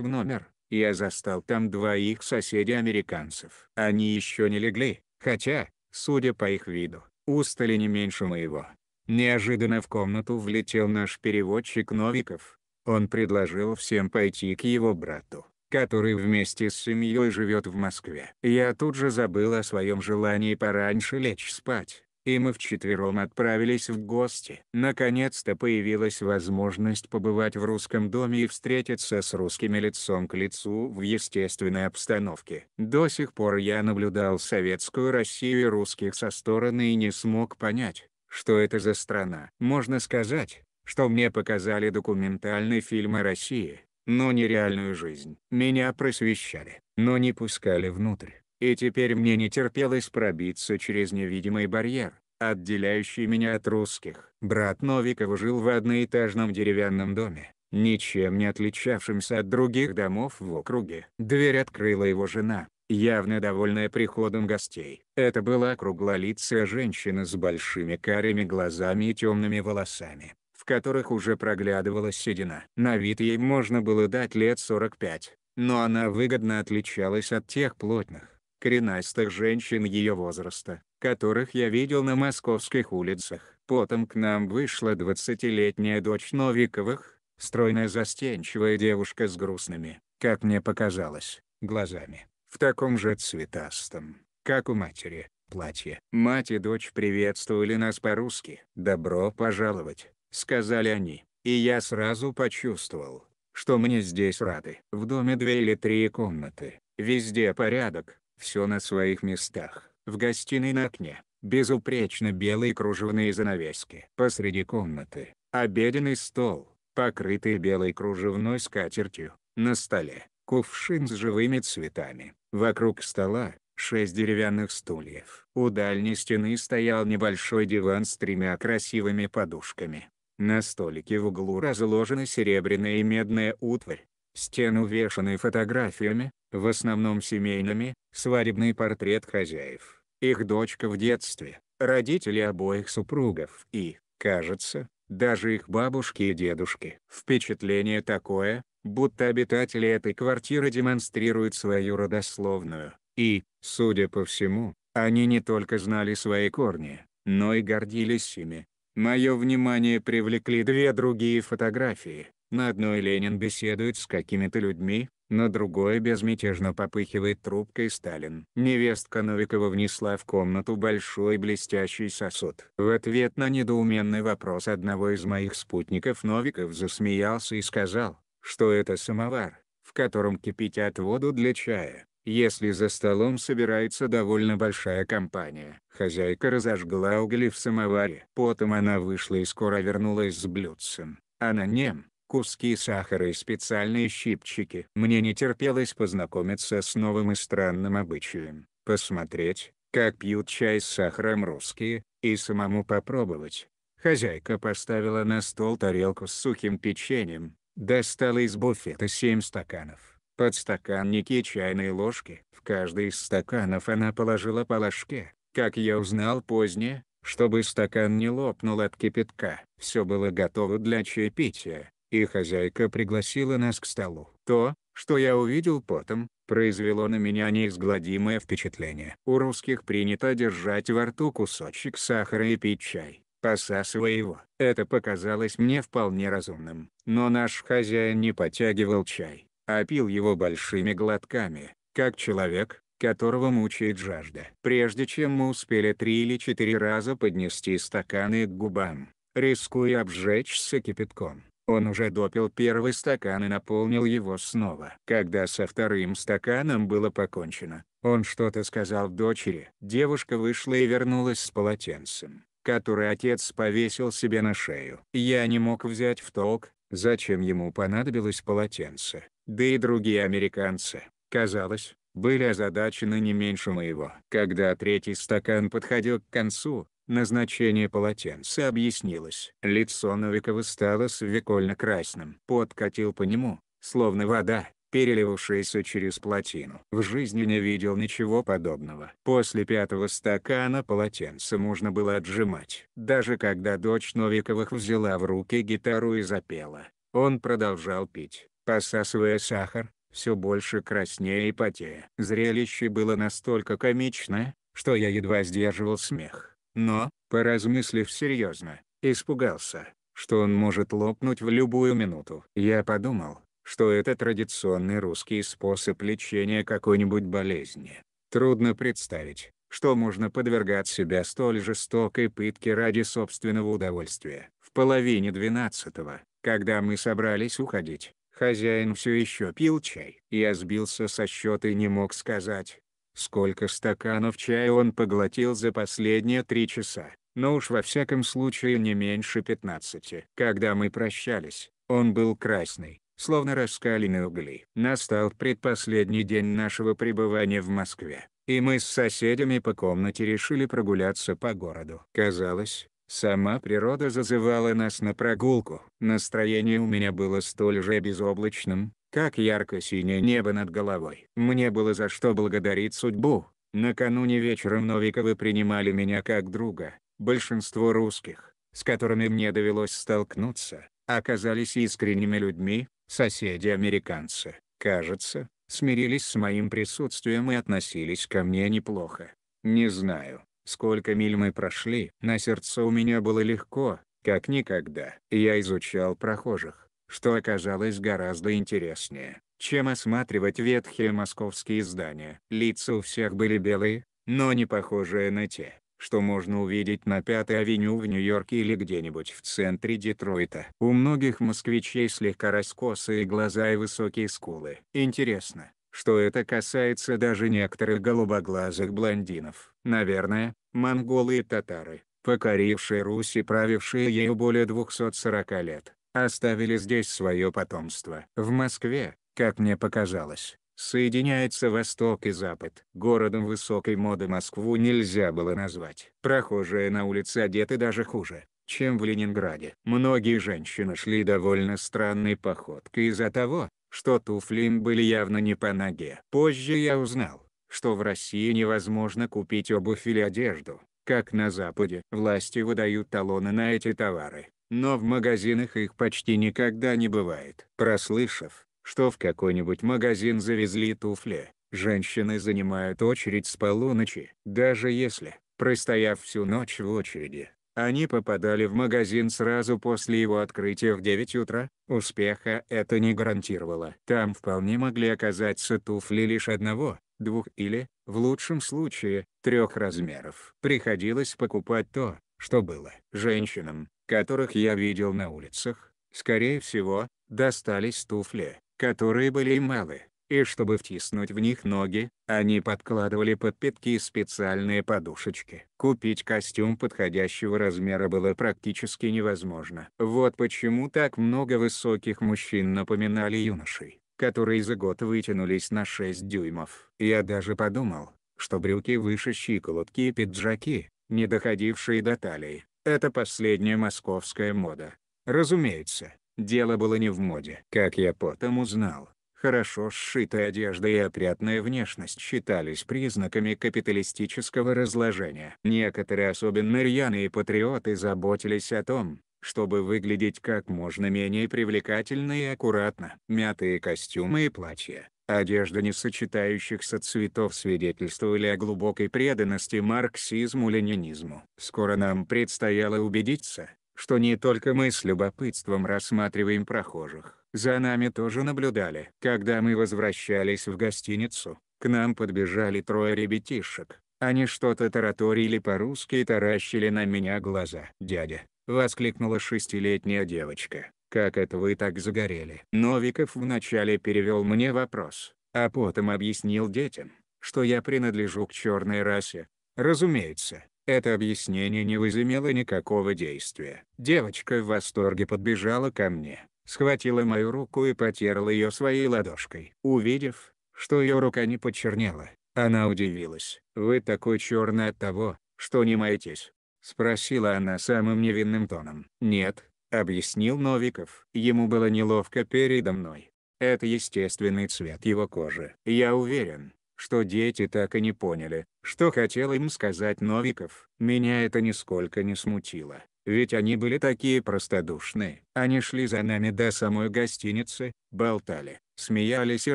в номер, я застал там двоих соседей-американцев. Они еще не легли, хотя, судя по их виду, устали не меньше моего. Неожиданно в комнату влетел наш переводчик Новиков. Он предложил всем пойти к его брату который вместе с семьей живет в Москве. Я тут же забыл о своем желании пораньше лечь спать, и мы вчетвером отправились в гости. Наконец-то появилась возможность побывать в русском доме и встретиться с русскими лицом к лицу в естественной обстановке. До сих пор я наблюдал советскую Россию и русских со стороны и не смог понять, что это за страна. Можно сказать, что мне показали документальный фильм о России, но не реальную жизнь. Меня просвещали, но не пускали внутрь. И теперь мне не терпелось пробиться через невидимый барьер, отделяющий меня от русских. Брат Новикова жил в одноэтажном деревянном доме, ничем не отличавшемся от других домов в округе. Дверь открыла его жена, явно довольная приходом гостей. Это была круглолицая женщина с большими карими глазами и темными волосами в которых уже проглядывалась седина. На вид ей можно было дать лет 45, но она выгодно отличалась от тех плотных, коренастых женщин ее возраста, которых я видел на московских улицах. Потом к нам вышла 20-летняя дочь Новиковых, стройная застенчивая девушка с грустными, как мне показалось, глазами, в таком же цветастом, как у матери, платье. Мать и дочь приветствовали нас по-русски. «Добро пожаловать», — сказали они, и я сразу почувствовал, что мне здесь рады. В доме две или три комнаты, везде порядок, все на своих местах. В гостиной на окне, безупречно белые кружевные занавески. Посреди комнаты, обеденный стол, покрытый белой кружевной скатертью. На столе, кувшин с живыми цветами. Вокруг стола, шесть деревянных стульев. У дальней стены стоял небольшой диван с тремя красивыми подушками. На столике в углу разложена серебряная и медная утварь. Стены увешаны фотографиями, в основном семейными, свадебный портрет хозяев, их дочка в детстве, родители обоих супругов и, кажется, даже их бабушки и дедушки. Впечатление такое, будто обитатели этой квартиры демонстрируют свою родословную, и, судя по всему, они не только знали свои корни, но и гордились ими. Мое внимание привлекли две другие фотографии. На одной Ленин беседует с какими-то людьми, на другой безмятежно попыхивает трубкой Сталин. Невестка Новикова внесла в комнату большой блестящий сосуд. В ответ на недоуменный вопрос одного из моих спутников Новиков засмеялся и сказал, что это самовар, в котором кипятят воду для чая. Если за столом собирается довольно большая компания, хозяйка разожгла угли в самоваре. Потом она вышла и скоро вернулась с блюдцем. Она нем, куски сахара и специальные щипчики. Мне не терпелось познакомиться с новым и странным обычаем, посмотреть, как пьют чай с сахаром русские, и самому попробовать. Хозяйка поставила на стол тарелку с сухим печеньем, достала из буфета семь стаканов, подстаканники и чайные ложки. В каждый из стаканов она положила по ложке, как я узнал позднее, чтобы стакан не лопнул от кипятка. Все было готово для чаепития и хозяйка пригласила нас к столу. То, что я увидел потом, произвело на меня неизгладимое впечатление. У русских принято держать во рту кусочек сахара и пить чай, посасывая его. Это показалось мне вполне разумным. Но наш хозяин не потягивал чай, а пил его большими глотками, как человек, которого мучает жажда. Прежде чем мы успели три или четыре раза поднести стаканы к губам, рискуя обжечься кипятком, он уже допил первый стакан и наполнил его снова. Когда со вторым стаканом было покончено, он что-то сказал дочери. Девушка вышла и вернулась с полотенцем, которое отец повесил себе на шею. Я не мог взять в толк, зачем ему понадобилось полотенце. Да и другие американцы, казалось, были озадачены не меньше моего. Когда третий стакан подходил к концу, Назначение полотенца объяснилось. Лицо Новикова стало свекольно-красным. Пот катил по нему, словно вода, переливавшаяся через плотину. В жизни не видел ничего подобного. После пятого стакана полотенце можно было отжимать. Даже когда дочь Новиковых взяла в руки гитару и запела, он продолжал пить, посасывая сахар, все больше краснее и потея. Зрелище было настолько комичное, что я едва сдерживал смех. Но, поразмыслив серьезно, испугался, что он может лопнуть в любую минуту. Я подумал, что это традиционный русский способ лечения какой-нибудь болезни. Трудно представить, что можно подвергать себя столь жестокой пытке ради собственного удовольствия. В половине двенадцатого, когда мы собрались уходить, хозяин все еще пил чай. Я сбился со счета и не мог сказать, Сколько стаканов чая он поглотил за последние три часа, но уж во всяком случае не меньше 15. Когда мы прощались, он был красный, словно раскаленные угли. Настал предпоследний день нашего пребывания в Москве, и мы с соседями по комнате решили прогуляться по городу. Казалось, сама природа зазывала нас на прогулку. Настроение у меня было столь же безоблачным, как ярко-синее небо над головой. Мне было за что благодарить судьбу. Накануне вечером Новиковы принимали меня как друга. Большинство русских, с которыми мне довелось столкнуться, оказались искренними людьми, соседи-американцы. Кажется, смирились с моим присутствием и относились ко мне неплохо. Не знаю, сколько миль мы прошли. На сердце у меня было легко, как никогда. Я изучал прохожих что оказалось гораздо интереснее, чем осматривать ветхие московские здания. Лица у всех были белые, но не похожие на те, что можно увидеть на Пятой авеню в Нью-Йорке или где-нибудь в центре Детройта. У многих москвичей слегка раскосые глаза и высокие скулы. Интересно, что это касается даже некоторых голубоглазых блондинов. Наверное, монголы и татары, покорившие Русь и правившие ею более 240 лет, оставили здесь свое потомство. В Москве, как мне показалось, соединяется Восток и Запад. Городом высокой моды Москву нельзя было назвать. Прохожие на улице одеты даже хуже, чем в Ленинграде. Многие женщины шли довольно странной походкой из-за того, что туфли им были явно не по ноге. Позже я узнал, что в России невозможно купить обувь или одежду, как на Западе. Власти выдают талоны на эти товары, но в магазинах их почти никогда не бывает. Прослышав, что в какой-нибудь магазин завезли туфли, женщины занимают очередь с полуночи, даже если, простояв всю ночь в очереди, Они попадали в магазин сразу после его открытия в 9 утра, успеха это не гарантировало. Там вполне могли оказаться туфли лишь одного, двух или, в лучшем случае, трех размеров. Приходилось покупать то, что было. Женщинам, которых я видел на улицах, скорее всего, достались туфли, которые были малы, и чтобы втиснуть в них ноги, они подкладывали под пятки специальные подушечки. Купить костюм подходящего размера было практически невозможно. Вот почему так много высоких мужчин напоминали юношей, которые за год вытянулись на 6 дюймов. Я даже подумал, что брюки выше щиколотки и пиджаки, не доходившие до талии, это последняя московская мода. Разумеется, дело было не в моде. Как я потом узнал, Хорошо сшитая одежда и опрятная внешность считались признаками капиталистического разложения. Некоторые особенно рьяные патриоты заботились о том, чтобы выглядеть как можно менее привлекательно и аккуратно. Мятые костюмы и платья, одежда не сочетающихся цветов свидетельствовали о глубокой преданности марксизму-ленинизму. Скоро нам предстояло убедиться, что не только мы с любопытством рассматриваем прохожих. За нами тоже наблюдали. Когда мы возвращались в гостиницу, к нам подбежали трое ребятишек. Они что-то тараторили по-русски и таращили на меня глаза. «Дядя!» — воскликнула шестилетняя девочка. «Как это вы так загорели?» Новиков вначале перевел мне вопрос, а потом объяснил детям, что я принадлежу к черной расе. Разумеется, это объяснение не возымело никакого действия. Девочка в восторге подбежала ко мне, схватила мою руку и потерла ее своей ладошкой. Увидев, что ее рука не почернела, она удивилась. «Вы такой черный от того, что не маетесь?» — спросила она самым невинным тоном. «Нет», — объяснил Новиков. Ему было неловко передо мной. Это естественный цвет его кожи. Я уверен, что дети так и не поняли, что хотел им сказать Новиков. Меня это нисколько не смутило. Ведь они были такие простодушные. Они шли за нами до самой гостиницы, болтали, смеялись и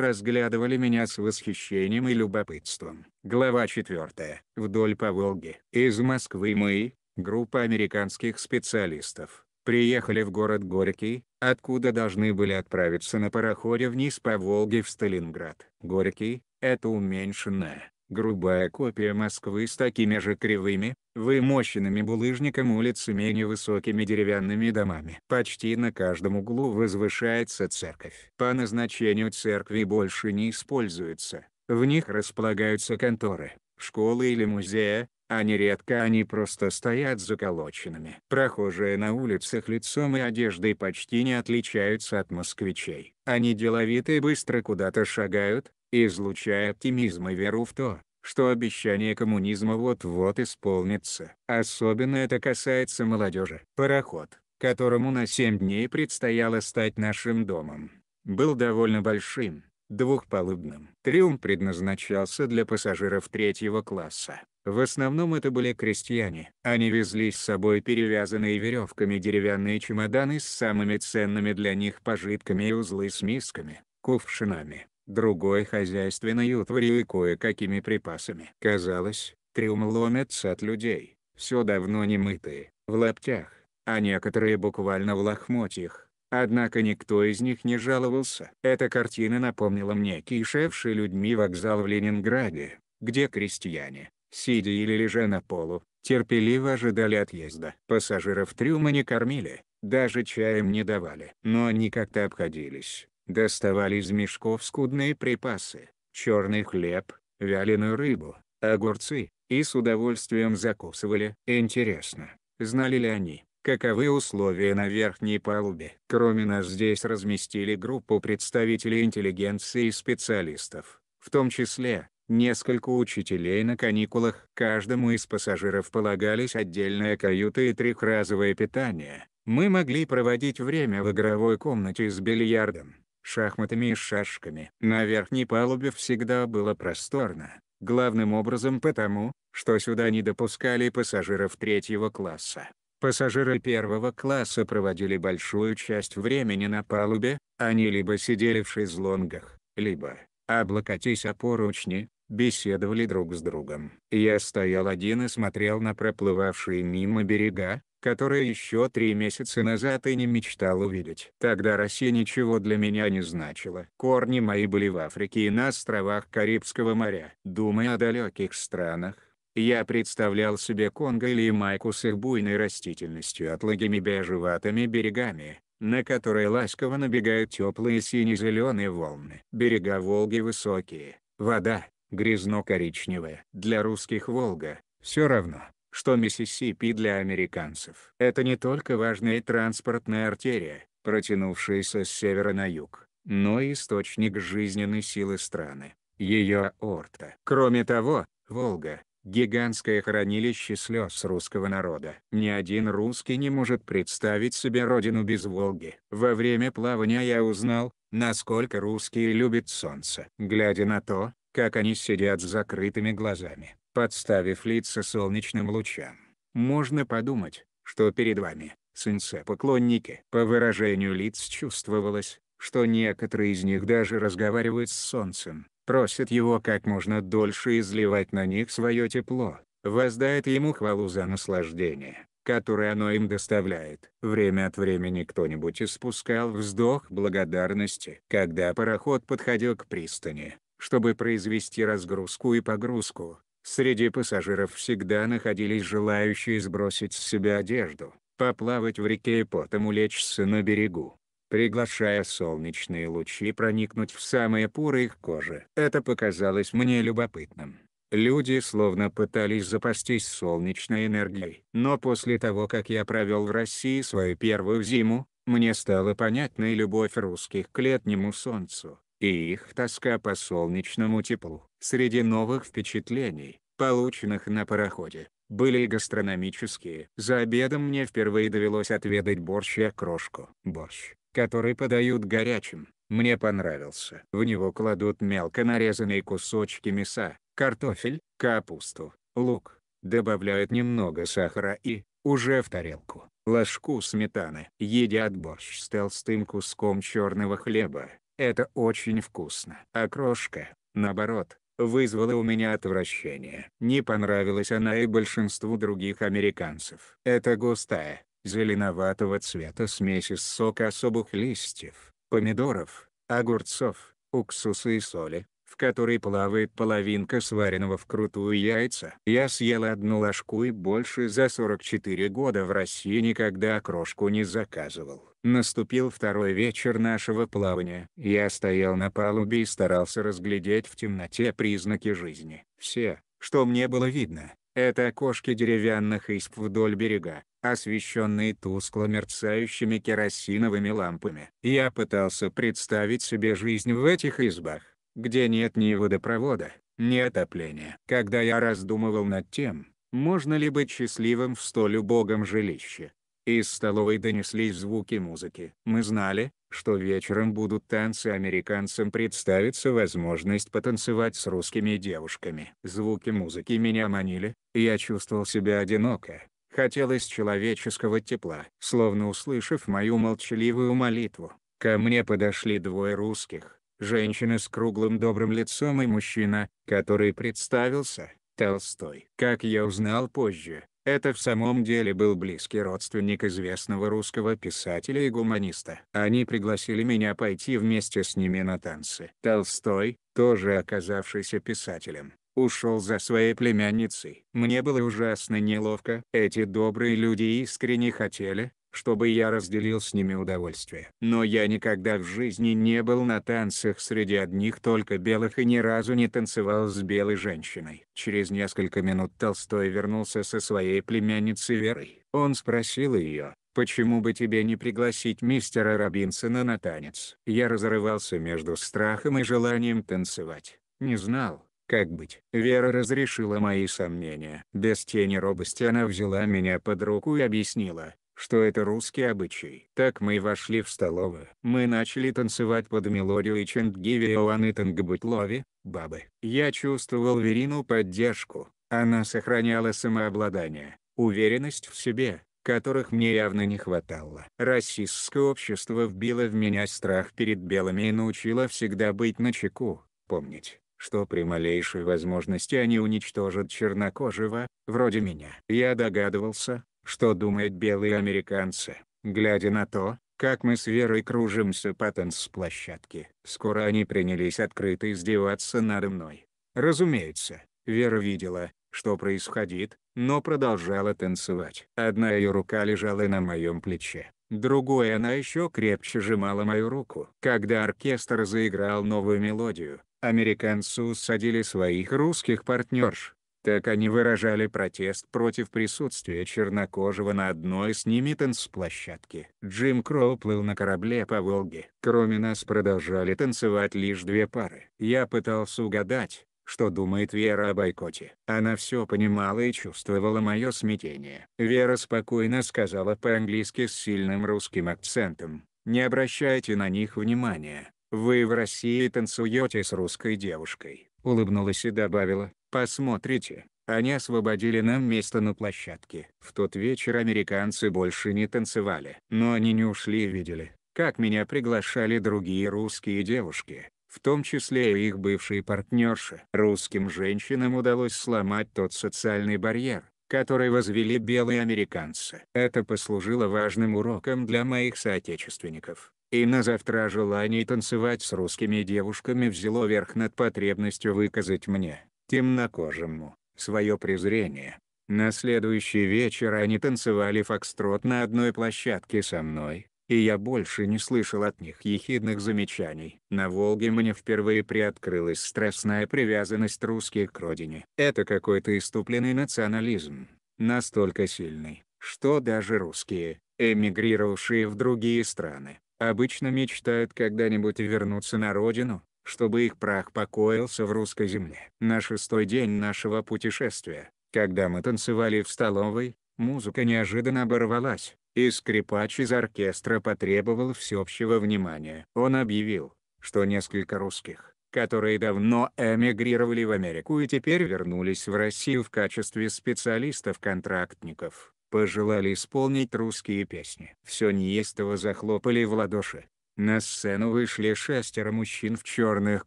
разглядывали меня с восхищением и любопытством. Глава 4. Вдоль по Волге. Из Москвы мы, группа американских специалистов, приехали в город Горький, откуда должны были отправиться на пароходе вниз по Волге в Сталинград. Горький – это уменьшенная, грубая копия Москвы с такими же кривыми, вымощенными булыжником улицами и невысокими деревянными домами. Почти на каждом углу возвышается церковь. По назначению церкви больше не используются. В них располагаются конторы, школы или музеи, а нередко они просто стоят заколоченными. Прохожие на улицах лицом и одеждой почти не отличаются от москвичей. Они деловито и быстро куда-то шагают, излучая оптимизм и веру в то, что обещание коммунизма вот-вот исполнится. Особенно это касается молодежи. Пароход, которому на 7 дней предстояло стать нашим домом, был довольно большим, двухпалубным. Трюм предназначался для пассажиров третьего класса. В основном это были крестьяне. Они везли с собой перевязанные веревками деревянные чемоданы с самыми ценными для них пожитками и узлы с мисками, кувшинами, другой хозяйственной утварью и кое-какими припасами. Казалось, трюм ломится от людей, все давно не мытые, в лаптях, а некоторые буквально в лохмотьях. Однако никто из них не жаловался. Эта картина напомнила мне кишевший людьми вокзал в Ленинграде, где крестьяне, сидя или лежа на полу, терпеливо ожидали отъезда. Пассажиров трюма не кормили, даже чаем не давали. Но они как-то обходились доставали из мешков скудные припасы, черный хлеб, вяленую рыбу, огурцы, и с удовольствием закусывали. Интересно, знали ли они, каковы условия на верхней палубе? Кроме нас здесь разместили группу представителей интеллигенции и специалистов, в том числе, несколько учителей на каникулах. Каждому из пассажиров полагались отдельная каюта и трехразовое питание. Мы могли проводить время в игровой комнате с бильярдом, шахматами и шашками. На верхней палубе всегда было просторно, главным образом потому, что сюда не допускали пассажиров третьего класса. Пассажиры первого класса проводили большую часть времени на палубе, они либо сидели в шезлонгах, либо, облокотясь о поручни, беседовали друг с другом. Я стоял один и смотрел на проплывавшие мимо берега, которые еще три месяца назад и не мечтал увидеть. Тогда Россия ничего для меня не значила. Корни мои были в Африке и на островах Карибского моря. Думая о далеких странах, я представлял себе Конго или Ямайку с их буйной растительностью отлагими бежеватыми берегами, на которые ласково набегают теплые сине-зеленые волны. Берега Волги высокие, вода, грязно-коричневая. Для русских Волга, все равно, что Миссисипи для американцев. Это не только важная транспортная артерия, протянувшаяся с севера на юг, но и источник жизненной силы страны, ее аорта. Кроме того, Волга Гигантское хранилище слез русского народа. Ни один русский не может представить себе родину без Волги. Во время плавания я узнал, насколько русские любят солнце. Глядя на то, как они сидят с закрытыми глазами, подставив лица солнечным лучам. Можно подумать, что перед вами, сынцы-поклонники. По выражению лиц чувствовалось, что некоторые из них даже разговаривают с солнцем просит его как можно дольше изливать на них свое тепло, воздает ему хвалу за наслаждение, которое оно им доставляет. Время от времени кто-нибудь испускал вздох благодарности, когда пароход подходил к пристани, чтобы произвести разгрузку и погрузку. Среди пассажиров всегда находились желающие сбросить с себя одежду, поплавать в реке и потом улечься на берегу приглашая солнечные лучи проникнуть в самые поры их кожи. Это показалось мне любопытным. Люди словно пытались запастись солнечной энергией. Но после того как я провел в России свою первую зиму, мне стала понятна и любовь русских к летнему солнцу, и их тоска по солнечному теплу. Среди новых впечатлений, полученных на пароходе, были и гастрономические. За обедом мне впервые довелось отведать борщ и окрошку. Борщ который подают горячим, мне понравился. В него кладут мелко нарезанные кусочки мяса, картофель, капусту, лук, добавляют немного сахара и, уже в тарелку, ложку сметаны. Едят борщ с толстым куском черного хлеба. Это очень вкусно. А крошка, наоборот, вызвала у меня отвращение. Не понравилась она и большинству других американцев. Это густая, зеленоватого цвета смесь из сока особых листьев, помидоров, огурцов, уксуса и соли, в которой плавает половинка сваренного вкрутую яйца. Я съел одну ложку и больше за 44 года в России никогда окрошку не заказывал. Наступил второй вечер нашего плавания. Я стоял на палубе и старался разглядеть в темноте признаки жизни. Все, что мне было видно, это окошки деревянных исп вдоль берега, освещенные тускло мерцающими керосиновыми лампами. Я пытался представить себе жизнь в этих избах, где нет ни водопровода, ни отопления. Когда я раздумывал над тем, можно ли быть счастливым в столь убогом жилище, из столовой донеслись звуки музыки. Мы знали, что вечером будут танцы американцам представится возможность потанцевать с русскими девушками. Звуки музыки меня манили, я чувствовал себя одиноко, Хотелось человеческого тепла. Словно услышав мою молчаливую молитву, ко мне подошли двое русских, женщина с круглым добрым лицом и мужчина, который представился, Толстой. Как я узнал позже, это в самом деле был близкий родственник известного русского писателя и гуманиста. Они пригласили меня пойти вместе с ними на танцы. Толстой, тоже оказавшийся писателем, ушел за своей племянницей. Мне было ужасно неловко. Эти добрые люди искренне хотели, чтобы я разделил с ними удовольствие. Но я никогда в жизни не был на танцах среди одних только белых и ни разу не танцевал с белой женщиной. Через несколько минут Толстой вернулся со своей племянницей Верой. Он спросил ее, почему бы тебе не пригласить мистера Робинсона на танец? Я разрывался между страхом и желанием танцевать. Не знал, как быть? Вера разрешила мои сомнения. Без тени робости она взяла меня под руку и объяснила, что это русский обычай. Так мы вошли в столовую. Мы начали танцевать под мелодию и Чангиви Иоанны Тангабутлови, бабы. Я чувствовал Верину поддержку. Она сохраняла самообладание, уверенность в себе, которых мне явно не хватало. Российское общество вбило в меня страх перед белыми и научило всегда быть начеку, помнить, что при малейшей возможности они уничтожат чернокожего, вроде меня. Я догадывался, что думают белые американцы, глядя на то, как мы с Верой кружимся по танцплощадке. Скоро они принялись открыто издеваться надо мной. Разумеется, Вера видела, что происходит, но продолжала танцевать. Одна ее рука лежала на моем плече, другой она еще крепче сжимала мою руку. Когда оркестр заиграл новую мелодию, американцы усадили своих русских партнерш. Так они выражали протест против присутствия чернокожего на одной с ними танцплощадке. Джим Кроу плыл на корабле по Волге. Кроме нас продолжали танцевать лишь две пары. Я пытался угадать, что думает Вера о бойкоте. Она все понимала и чувствовала мое смятение. Вера спокойно сказала по-английски с сильным русским акцентом, «Не обращайте на них внимания. Вы в России танцуете с русской девушкой». Улыбнулась и добавила, «Посмотрите, они освободили нам место на площадке». В тот вечер американцы больше не танцевали. Но они не ушли и видели, как меня приглашали другие русские девушки в том числе и их бывшие партнерши. Русским женщинам удалось сломать тот социальный барьер, который возвели белые американцы. Это послужило важным уроком для моих соотечественников. И на завтра желание танцевать с русскими девушками взяло верх над потребностью выказать мне, темнокожему, свое презрение. На следующий вечер они танцевали фокстрот на одной площадке со мной, и я больше не слышал от них ехидных замечаний. На Волге мне впервые приоткрылась страстная привязанность русских к родине. Это какой-то иступленный национализм, настолько сильный, что даже русские, эмигрировавшие в другие страны, обычно мечтают когда-нибудь вернуться на родину, чтобы их прах покоился в русской земле. На шестой день нашего путешествия, когда мы танцевали в столовой, музыка неожиданно оборвалась и скрипач из оркестра потребовал всеобщего внимания. Он объявил, что несколько русских, которые давно эмигрировали в Америку и теперь вернулись в Россию в качестве специалистов-контрактников, пожелали исполнить русские песни. Все неистово захлопали в ладоши. На сцену вышли шестеро мужчин в черных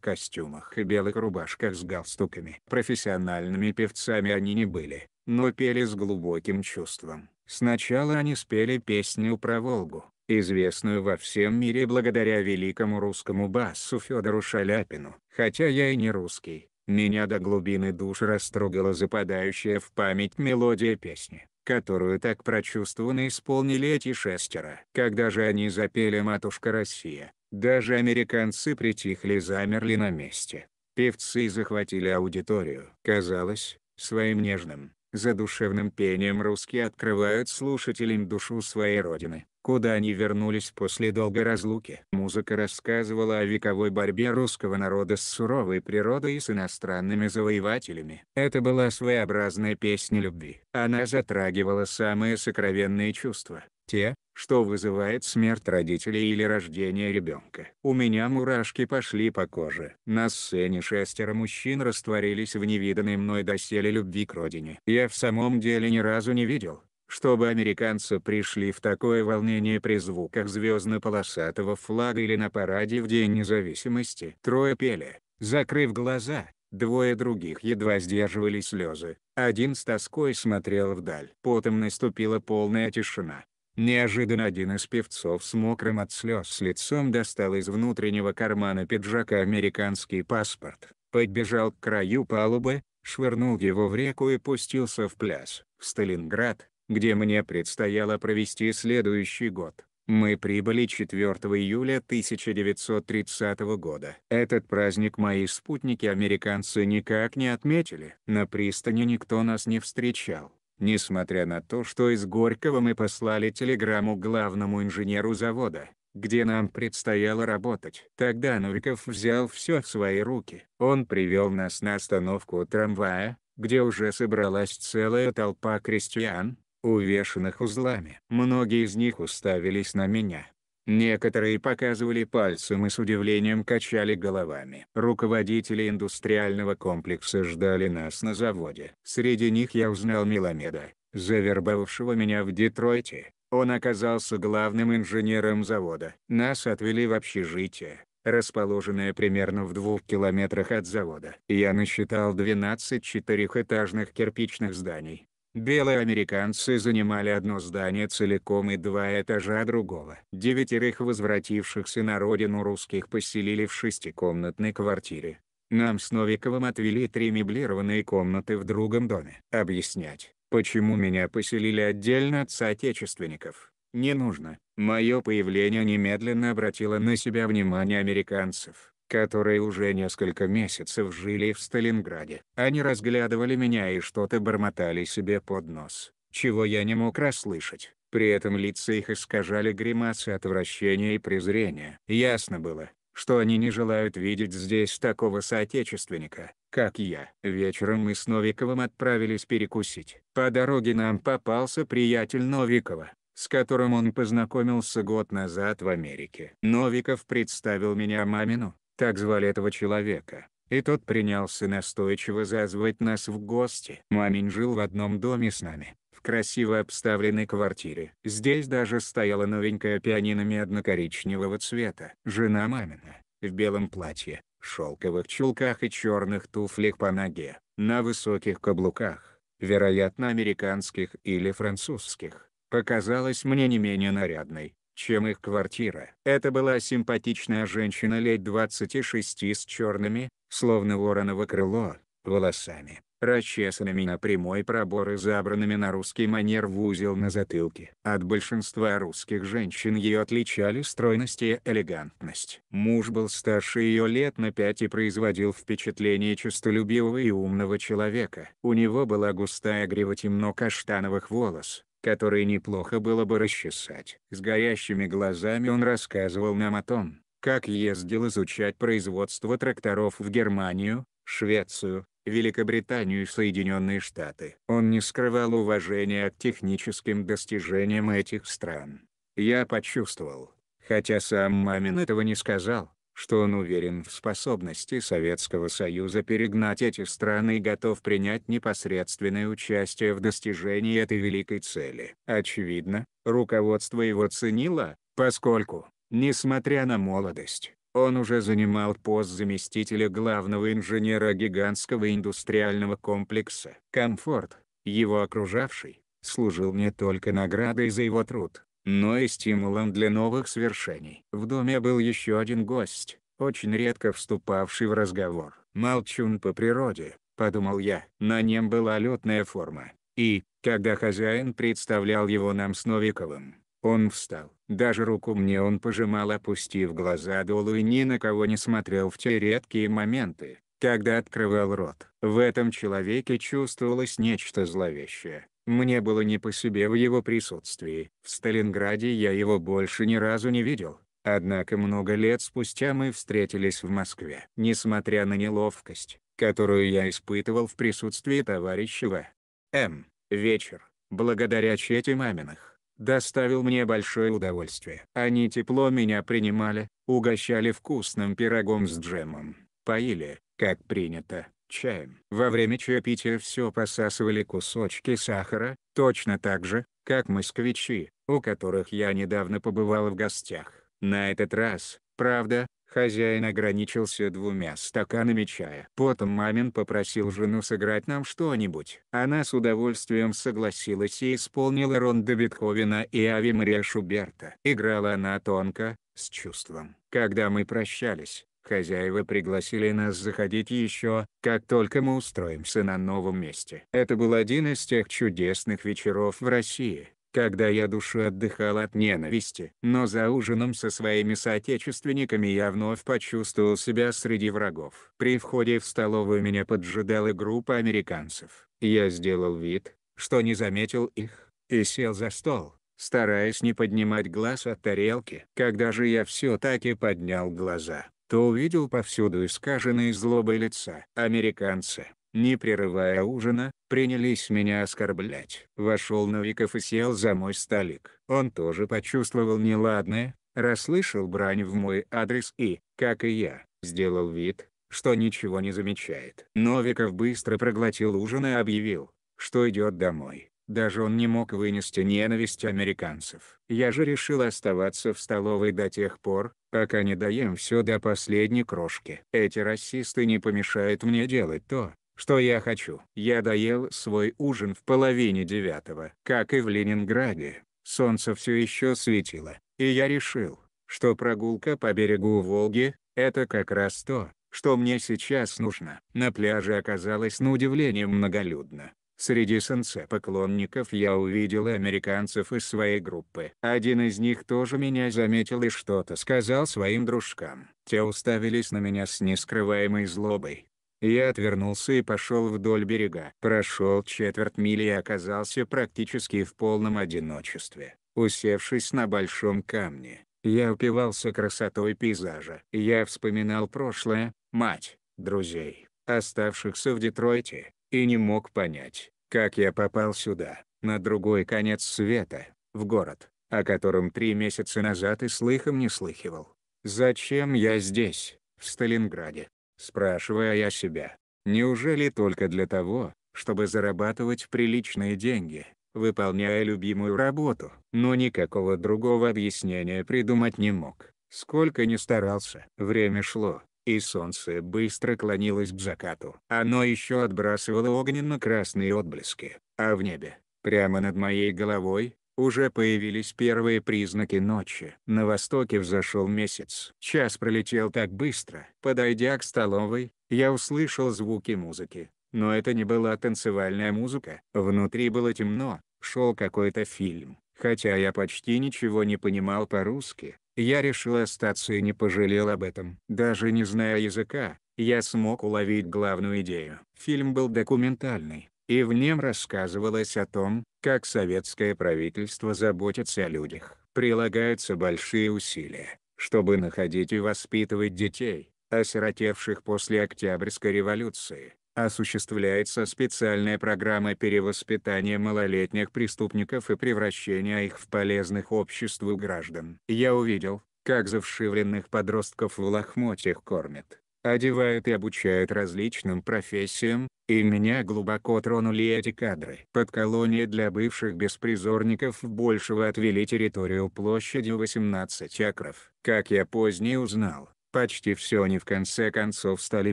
костюмах и белых рубашках с галстуками. Профессиональными певцами они не были, но пели с глубоким чувством. Сначала они спели песню про Волгу, известную во всем мире благодаря великому русскому басу Федору Шаляпину. Хотя я и не русский, меня до глубины души растрогала западающая в память мелодия песни, которую так прочувствованно исполнили эти шестеро. Когда же они запели «Матушка Россия», даже американцы притихли замерли на месте. Певцы захватили аудиторию. Казалось, своим нежным, задушевным пением русские открывают слушателям душу своей родины, куда они вернулись после долгой разлуки. Музыка рассказывала о вековой борьбе русского народа с суровой природой и с иностранными завоевателями. Это была своеобразная песня любви. Она затрагивала самые сокровенные чувства, те, что вызывает смерть родителей или рождение ребенка. У меня мурашки пошли по коже. На сцене шестеро мужчин растворились в невиданной мной доселе любви к родине. Я в самом деле ни разу не видел, чтобы американцы пришли в такое волнение при звуках звездно-полосатого флага или на параде в День независимости. Трое пели, закрыв глаза, двое других едва сдерживали слезы, один с тоской смотрел вдаль. Потом наступила полная тишина. Неожиданно один из певцов с мокрым от слез лицом достал из внутреннего кармана пиджака американский паспорт, подбежал к краю палубы, швырнул его в реку и пустился в пляс. В Сталинград, где мне предстояло провести следующий год, мы прибыли 4 июля 1930 года. Этот праздник мои спутники-американцы никак не отметили. На пристани никто нас не встречал. Несмотря на то, что из Горького мы послали телеграмму главному инженеру завода, где нам предстояло работать. Тогда Новиков взял все в свои руки. Он привел нас на остановку трамвая, где уже собралась целая толпа крестьян, увешанных узлами. Многие из них уставились на меня. Некоторые показывали пальцем и с удивлением качали головами. Руководители индустриального комплекса ждали нас на заводе. Среди них я узнал Меламеда, завербовавшего меня в Детройте. Он оказался главным инженером завода. Нас отвели в общежитие, расположенное примерно в двух километрах от завода. Я насчитал 12 четырехэтажных кирпичных зданий, Белые американцы занимали одно здание целиком и два этажа другого. Девятерых возвратившихся на родину русских поселили в шестикомнатной квартире. Нам с Новиковым отвели три меблированные комнаты в другом доме. Объяснять, почему меня поселили отдельно от соотечественников, не нужно. Мое появление немедленно обратило на себя внимание американцев, которые уже несколько месяцев жили в Сталинграде. Они разглядывали меня и что-то бормотали себе под нос, чего я не мог расслышать. При этом лица их искажали гримасы отвращения и презрения. Ясно было, что они не желают видеть здесь такого соотечественника, как я. Вечером мы с Новиковым отправились перекусить. По дороге нам попался приятель Новикова, с которым он познакомился год назад в Америке. Новиков представил меня мамину, так звали этого человека, и тот принялся настойчиво зазвать нас в гости. Мамин жил в одном доме с нами, в красиво обставленной квартире. Здесь даже стояла новенькая пианино медно-коричневого цвета. Жена мамина, в белом платье, шелковых чулках и черных туфлях по ноге, на высоких каблуках, вероятно американских или французских, показалась мне не менее нарядной, чем их квартира. Это была симпатичная женщина лет 26 с черными, словно вороново крыло, волосами, расчесанными на прямой пробор и забранными на русский манер в узел на затылке. От большинства русских женщин ее отличали стройность и элегантность. Муж был старше ее лет на пять и производил впечатление честолюбивого и умного человека. У него была густая грива темно-каштановых волос, которые неплохо было бы расчесать. С горящими глазами он рассказывал нам о том, как ездил изучать производство тракторов в Германию, Швецию, Великобританию и Соединенные Штаты. Он не скрывал уважения к техническим достижениям этих стран. Я почувствовал, хотя сам Мамин этого не сказал, что он уверен в способности Советского Союза перегнать эти страны и готов принять непосредственное участие в достижении этой великой цели. Очевидно, руководство его ценило, поскольку, несмотря на молодость, он уже занимал пост заместителя главного инженера гигантского индустриального комплекса. Комфорт, его окружавший, служил не только наградой за его труд, но и стимулом для новых свершений. В доме был еще один гость, очень редко вступавший в разговор. Молчун по природе, подумал я. На нем была летная форма. И, когда хозяин представлял его нам с Новиковым, он встал. Даже руку мне он пожимал опустив глаза долу и ни на кого не смотрел в те редкие моменты, когда открывал рот. В этом человеке чувствовалось нечто зловещее. Мне было не по себе в его присутствии. В Сталинграде я его больше ни разу не видел. Однако много лет спустя мы встретились в Москве. Несмотря на неловкость, которую я испытывал в присутствии товарища. М. Вечер, благодаря чете маминых, доставил мне большое удовольствие. Они тепло меня принимали, угощали вкусным пирогом с джемом, поили, как принято, чаем. Во время чаепития все посасывали кусочки сахара, точно так же, как москвичи, у которых я недавно побывал в гостях. На этот раз, правда, Хозяин ограничился двумя стаканами чая. Потом мамин попросил жену сыграть нам что-нибудь. Она с удовольствием согласилась и исполнила ронды Бетховена и Ави Мария Шуберта. Играла она тонко, с чувством. Когда мы прощались, хозяева пригласили нас заходить еще, как только мы устроимся на новом месте. Это был один из тех чудесных вечеров в России, когда я душу отдыхал от ненависти. Но за ужином со своими соотечественниками я вновь почувствовал себя среди врагов. При входе в столовую меня поджидала группа американцев. Я сделал вид, что не заметил их, и сел за стол, стараясь не поднимать глаз от тарелки. Когда же я все-таки поднял глаза, то увидел повсюду искаженные злобой лица. Американцы, не прерывая ужина, принялись меня оскорблять. Вошел Новиков и сел за мой столик. Он тоже почувствовал неладное, расслышал брань в мой адрес и, как и я, сделал вид, что ничего не замечает. Новиков быстро проглотил ужин и объявил, что идет домой. Даже он не мог вынести ненависть американцев. Я же решил оставаться в столовой до тех пор, пока не доем все до последней крошки. Эти расисты не помешают мне делать то, что я хочу. Я доел свой ужин в половине девятого. Как и в Ленинграде, солнце все еще светило, и я решил, что прогулка по берегу Волги – это как раз то, что мне сейчас нужно. На пляже оказалось на удивление многолюдно. Среди солнцепоклонников я увидел американцев из своей группы. Один из них тоже меня заметил и что-то сказал своим дружкам. Те уставились на меня с нескрываемой злобой. Я отвернулся и пошел вдоль берега. Прошел четверть мили и оказался практически в полном одиночестве. Усевшись на большом камне, я упивался красотой пейзажа. Я вспоминал прошлое, мать, друзей, оставшихся в Детройте, и не мог понять, как я попал сюда, на другой конец света, в город, о котором три месяца назад и слыхом не слыхивал. Зачем я здесь, в Сталинграде? Спрашивая я себя. Неужели только для того, чтобы зарабатывать приличные деньги, выполняя любимую работу? Но никакого другого объяснения придумать не мог. Сколько ни старался. Время шло, и солнце быстро клонилось к закату. Оно еще отбрасывало огненно-красные отблески, а в небе, прямо над моей головой, уже появились первые признаки ночи. На востоке взошел месяц. Час пролетел так быстро. Подойдя к столовой, я услышал звуки музыки. Но это не была танцевальная музыка. Внутри было темно, шел какой-то фильм. Хотя я почти ничего не понимал по-русски, я решил остаться и не пожалел об этом. Даже не зная языка, я смог уловить главную идею. Фильм был документальный, и в нем рассказывалось о том, как советское правительство заботится о людях. Прилагаются большие усилия, чтобы находить и воспитывать детей, осиротевших после Октябрьской революции. Осуществляется специальная программа перевоспитания малолетних преступников и превращения их в полезных обществу граждан. Я увидел, как завшивленных подростков в лохмотьях кормят, одевают и обучают различным профессиям, и меня глубоко тронули эти кадры. Под колонией для бывших беспризорников Большего отвели территорию площадью 18 акров. Как я позднее узнал, Почти все они в конце концов стали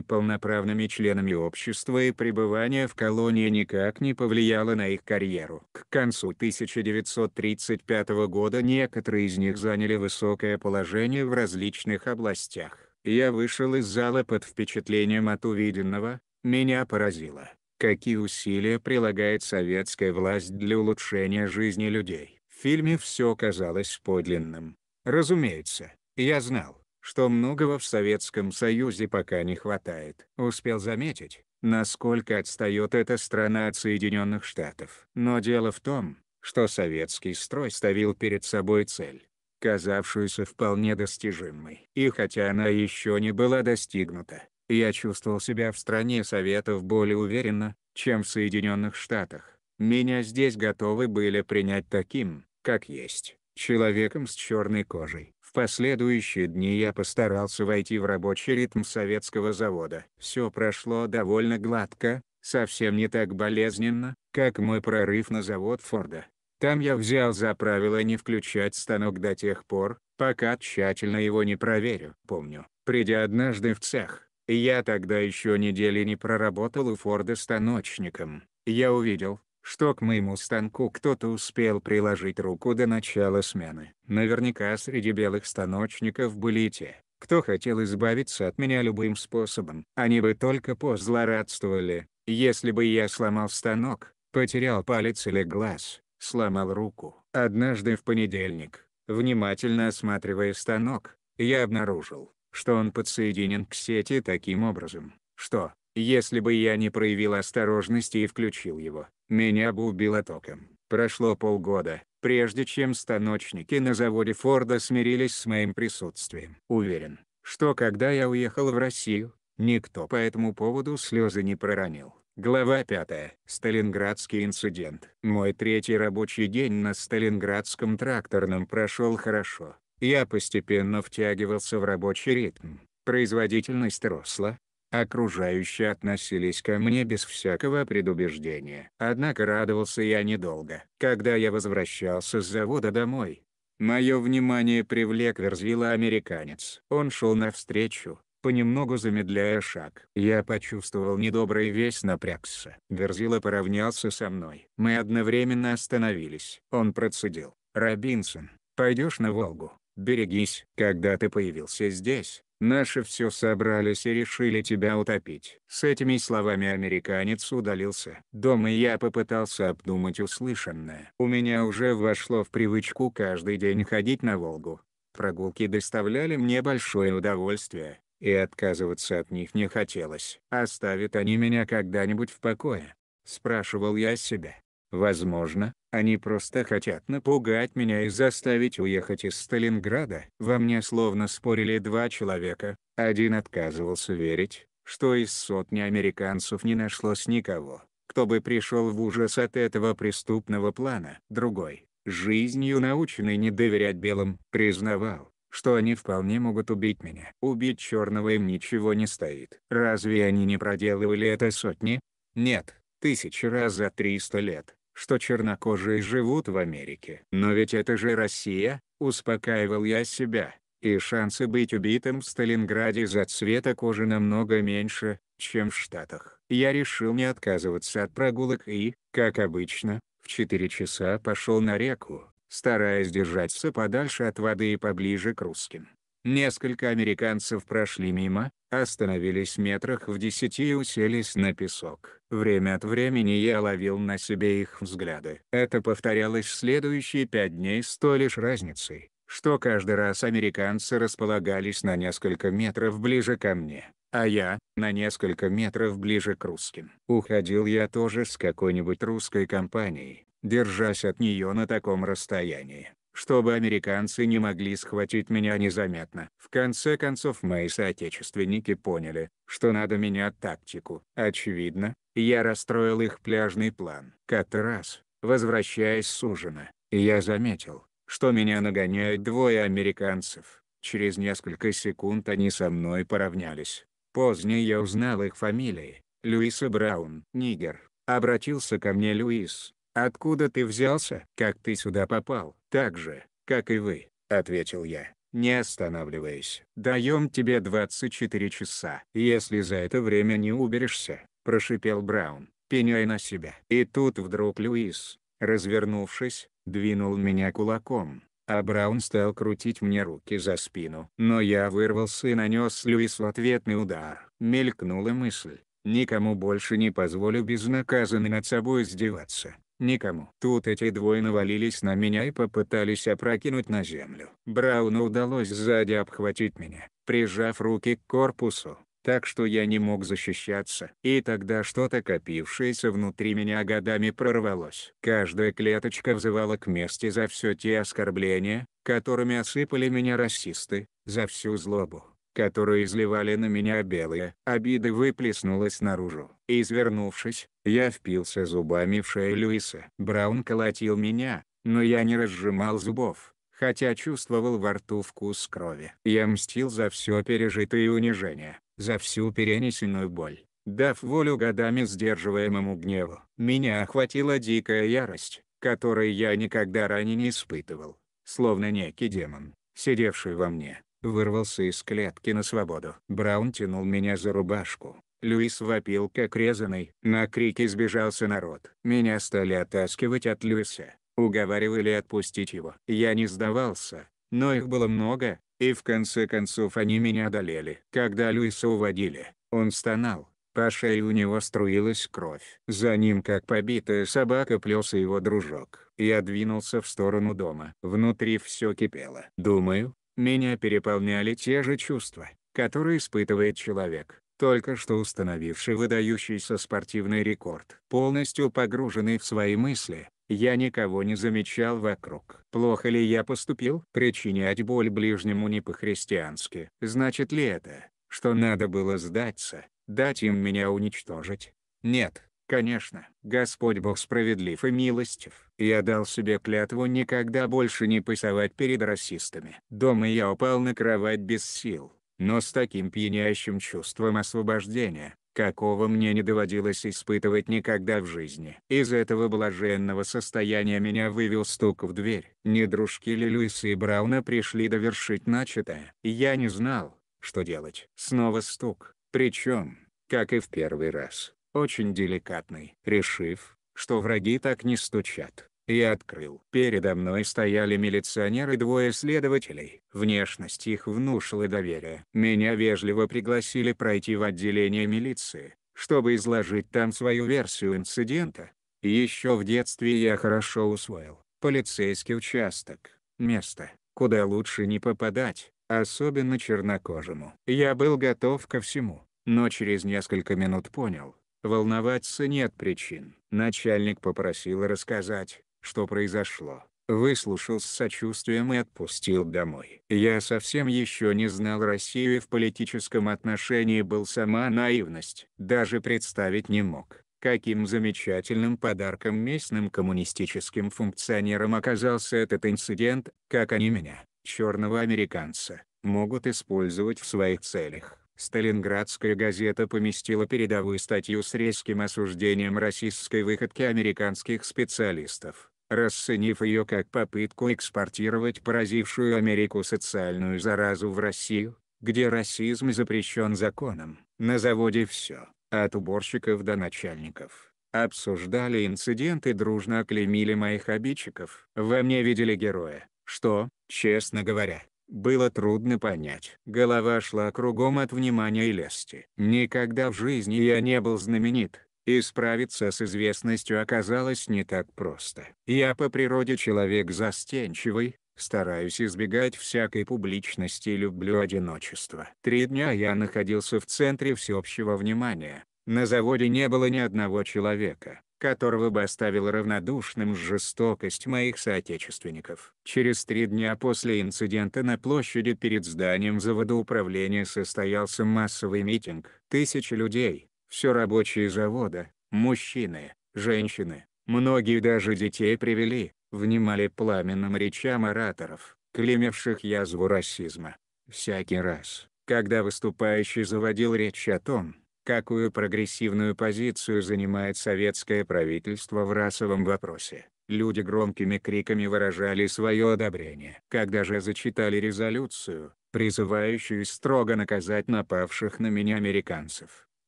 полноправными членами общества и пребывание в колонии никак не повлияло на их карьеру. К концу 1935 года некоторые из них заняли высокое положение в различных областях. Я вышел из зала под впечатлением от увиденного, меня поразило, какие усилия прилагает советская власть для улучшения жизни людей. В фильме все казалось подлинным. Разумеется, я знал, что многого в Советском Союзе пока не хватает. Успел заметить, насколько отстает эта страна от Соединенных Штатов. Но дело в том, что советский строй ставил перед собой цель, казавшуюся вполне достижимой. И хотя она еще не была достигнута, я чувствовал себя в стране Советов более уверенно, чем в Соединенных Штатах. Меня здесь готовы были принять таким, как есть, человеком с черной кожей. В последующие дни я постарался войти в рабочий ритм советского завода. Все прошло довольно гладко, совсем не так болезненно, как мой прорыв на завод Форда. Там я взял за правило не включать станок до тех пор, пока тщательно его не проверю. Помню, придя однажды в цех, я тогда еще недели не проработал у Форда станочником, я увидел, что к моему станку кто-то успел приложить руку до начала смены. Наверняка среди белых станочников были те, кто хотел избавиться от меня любым способом. Они бы только позлорадствовали, если бы я сломал станок, потерял палец или глаз, сломал руку. Однажды в понедельник, внимательно осматривая станок, я обнаружил, что он подсоединен к сети таким образом, что, если бы я не проявил осторожности и включил его, меня бы убило током. Прошло полгода, прежде чем станочники на заводе Форда смирились с моим присутствием. Уверен, что когда я уехал в Россию, никто по этому поводу слезы не проронил. Глава 5. Сталинградский инцидент. Мой третий рабочий день на Сталинградском тракторном прошел хорошо. Я постепенно втягивался в рабочий ритм. Производительность росла, Окружающие относились ко мне без всякого предубеждения. Однако радовался я недолго. Когда я возвращался с завода домой, мое внимание привлек верзила американец. Он шел навстречу, понемногу замедляя шаг. Я почувствовал недобрый весь напрягся. Верзила поравнялся со мной. Мы одновременно остановились. Он процедил. «Робинсон, пойдешь на Волгу? Берегись. Когда ты появился здесь, Наши все собрались и решили тебя утопить. С этими словами американец удалился. Дома я попытался обдумать услышанное. У меня уже вошло в привычку каждый день ходить на Волгу. Прогулки доставляли мне большое удовольствие, и отказываться от них не хотелось. Оставят они меня когда-нибудь в покое? Спрашивал я себя. Возможно, они просто хотят напугать меня и заставить уехать из Сталинграда. Во мне словно спорили два человека. Один отказывался верить, что из сотни американцев не нашлось никого, кто бы пришел в ужас от этого преступного плана. Другой, жизнью наученный не доверять белым, признавал, что они вполне могут убить меня. Убить черного им ничего не стоит. Разве они не проделывали это сотни? Нет, тысячи раз за 300 лет что чернокожие живут в Америке. Но ведь это же Россия, успокаивал я себя, и шансы быть убитым в Сталинграде за цвета кожи намного меньше, чем в Штатах. Я решил не отказываться от прогулок и, как обычно, в 4 часа пошел на реку, стараясь держаться подальше от воды и поближе к русским. Несколько американцев прошли мимо, остановились в метрах в десяти и уселись на песок. Время от времени я ловил на себе их взгляды. Это повторялось в следующие пять дней с той лишь разницей, что каждый раз американцы располагались на несколько метров ближе ко мне, а я — на несколько метров ближе к русским. Уходил я тоже с какой-нибудь русской компанией, держась от нее на таком расстоянии чтобы американцы не могли схватить меня незаметно. В конце концов мои соотечественники поняли, что надо менять тактику. Очевидно, я расстроил их пляжный план. Как-то раз, возвращаясь с ужина, я заметил, что меня нагоняют двое американцев. Через несколько секунд они со мной поравнялись. Позднее я узнал их фамилии. Луис и Браун. Нигер. Обратился ко мне Луис. «Откуда ты взялся? Как ты сюда попал?» «Так же, как и вы», — ответил я, не останавливаясь. «Даем тебе 24 часа. Если за это время не уберешься», — прошипел Браун, пеняй на себя. И тут вдруг Луис, развернувшись, двинул меня кулаком, а Браун стал крутить мне руки за спину. Но я вырвался и нанес Луису ответный удар. Мелькнула мысль. Никому больше не позволю безнаказанно над собой издеваться. Никому. Тут эти двое навалились на меня и попытались опрокинуть на землю. Брауну удалось сзади обхватить меня, прижав руки к корпусу, так что я не мог защищаться. И тогда что-то копившееся внутри меня годами прорвалось. Каждая клеточка взывала к мести за все те оскорбления, которыми осыпали меня расисты, за всю злобу, которую изливали на меня белые. Обида выплеснулась наружу. Извернувшись, я впился зубами в шею Льюиса. Браун колотил меня, но я не разжимал зубов, хотя чувствовал во рту вкус крови. Я мстил за все пережитое унижение, за всю перенесенную боль, дав волю годами сдерживаемому гневу. Меня охватила дикая ярость, которой я никогда ранее не испытывал, словно некий демон, сидевший во мне вырвался из клетки на свободу. Браун тянул меня за рубашку. Льюис вопил как резаный. На крики сбежался народ. Меня стали оттаскивать от Льюиса. Уговаривали отпустить его. Я не сдавался, но их было много, и в конце концов они меня одолели. Когда Льюиса уводили, он стонал. По шее у него струилась кровь. За ним как побитая собака плелся его дружок. Я двинулся в сторону дома. Внутри все кипело. Думаю, меня переполняли те же чувства, которые испытывает человек, только что установивший выдающийся спортивный рекорд. Полностью погруженный в свои мысли, я никого не замечал вокруг. Плохо ли я поступил? Причинять боль ближнему не по-христиански. Значит ли это, что надо было сдаться, дать им меня уничтожить? Нет, Конечно, Господь Бог справедлив и милостив. Я дал себе клятву никогда больше не пасовать перед расистами. Дома я упал на кровать без сил, но с таким пьянящим чувством освобождения, какого мне не доводилось испытывать никогда в жизни. Из этого блаженного состояния меня вывел стук в дверь. Не дружки ли Льюиса и Брауна пришли довершить начатое? Я не знал, что делать. Снова стук, причем, как и в первый раз, очень деликатный. Решив, что враги так не стучат, я открыл. Передо мной стояли милиционеры и двое следователей. Внешность их внушила доверие. Меня вежливо пригласили пройти в отделение милиции, чтобы изложить там свою версию инцидента. Еще в детстве я хорошо усвоил. Полицейский участок. Место, куда лучше не попадать, особенно чернокожему. Я был готов ко всему, но через несколько минут понял, волноваться нет причин. Начальник попросил рассказать, что произошло. Выслушал с сочувствием и отпустил домой. Я совсем еще не знал Россию и в политическом отношении был сама наивность. Даже представить не мог, каким замечательным подарком местным коммунистическим функционерам оказался этот инцидент, как они меня, черного американца, могут использовать в своих целях. Сталинградская газета поместила передовую статью с резким осуждением расистской выходки американских специалистов, расценив ее как попытку экспортировать поразившую Америку социальную заразу в Россию, где расизм запрещен законом. На заводе все, от уборщиков до начальников, обсуждали инцидент и дружно оклеймили моих обидчиков. Во мне видели героя, что, честно говоря, было трудно понять. Голова шла кругом от внимания и лести. Никогда в жизни я не был знаменит, и справиться с известностью оказалось не так просто. Я по природе человек застенчивый, стараюсь избегать всякой публичности и люблю одиночество. Три дня я находился в центре всеобщего внимания. На заводе не было ни одного человека, которого бы оставил равнодушным жестокость моих соотечественников. Через три дня после инцидента на площади перед зданием завода управления состоялся массовый митинг. Тысячи людей, все рабочие завода, мужчины, женщины, многие даже детей привели, внимали пламенным речам ораторов, клемевших язву расизма. Всякий раз, когда выступающий заводил речь о том, какую прогрессивную позицию занимает советское правительство в расовом вопросе. Люди громкими криками выражали свое одобрение. Когда же зачитали резолюцию, призывающую строго наказать напавших на меня американцев,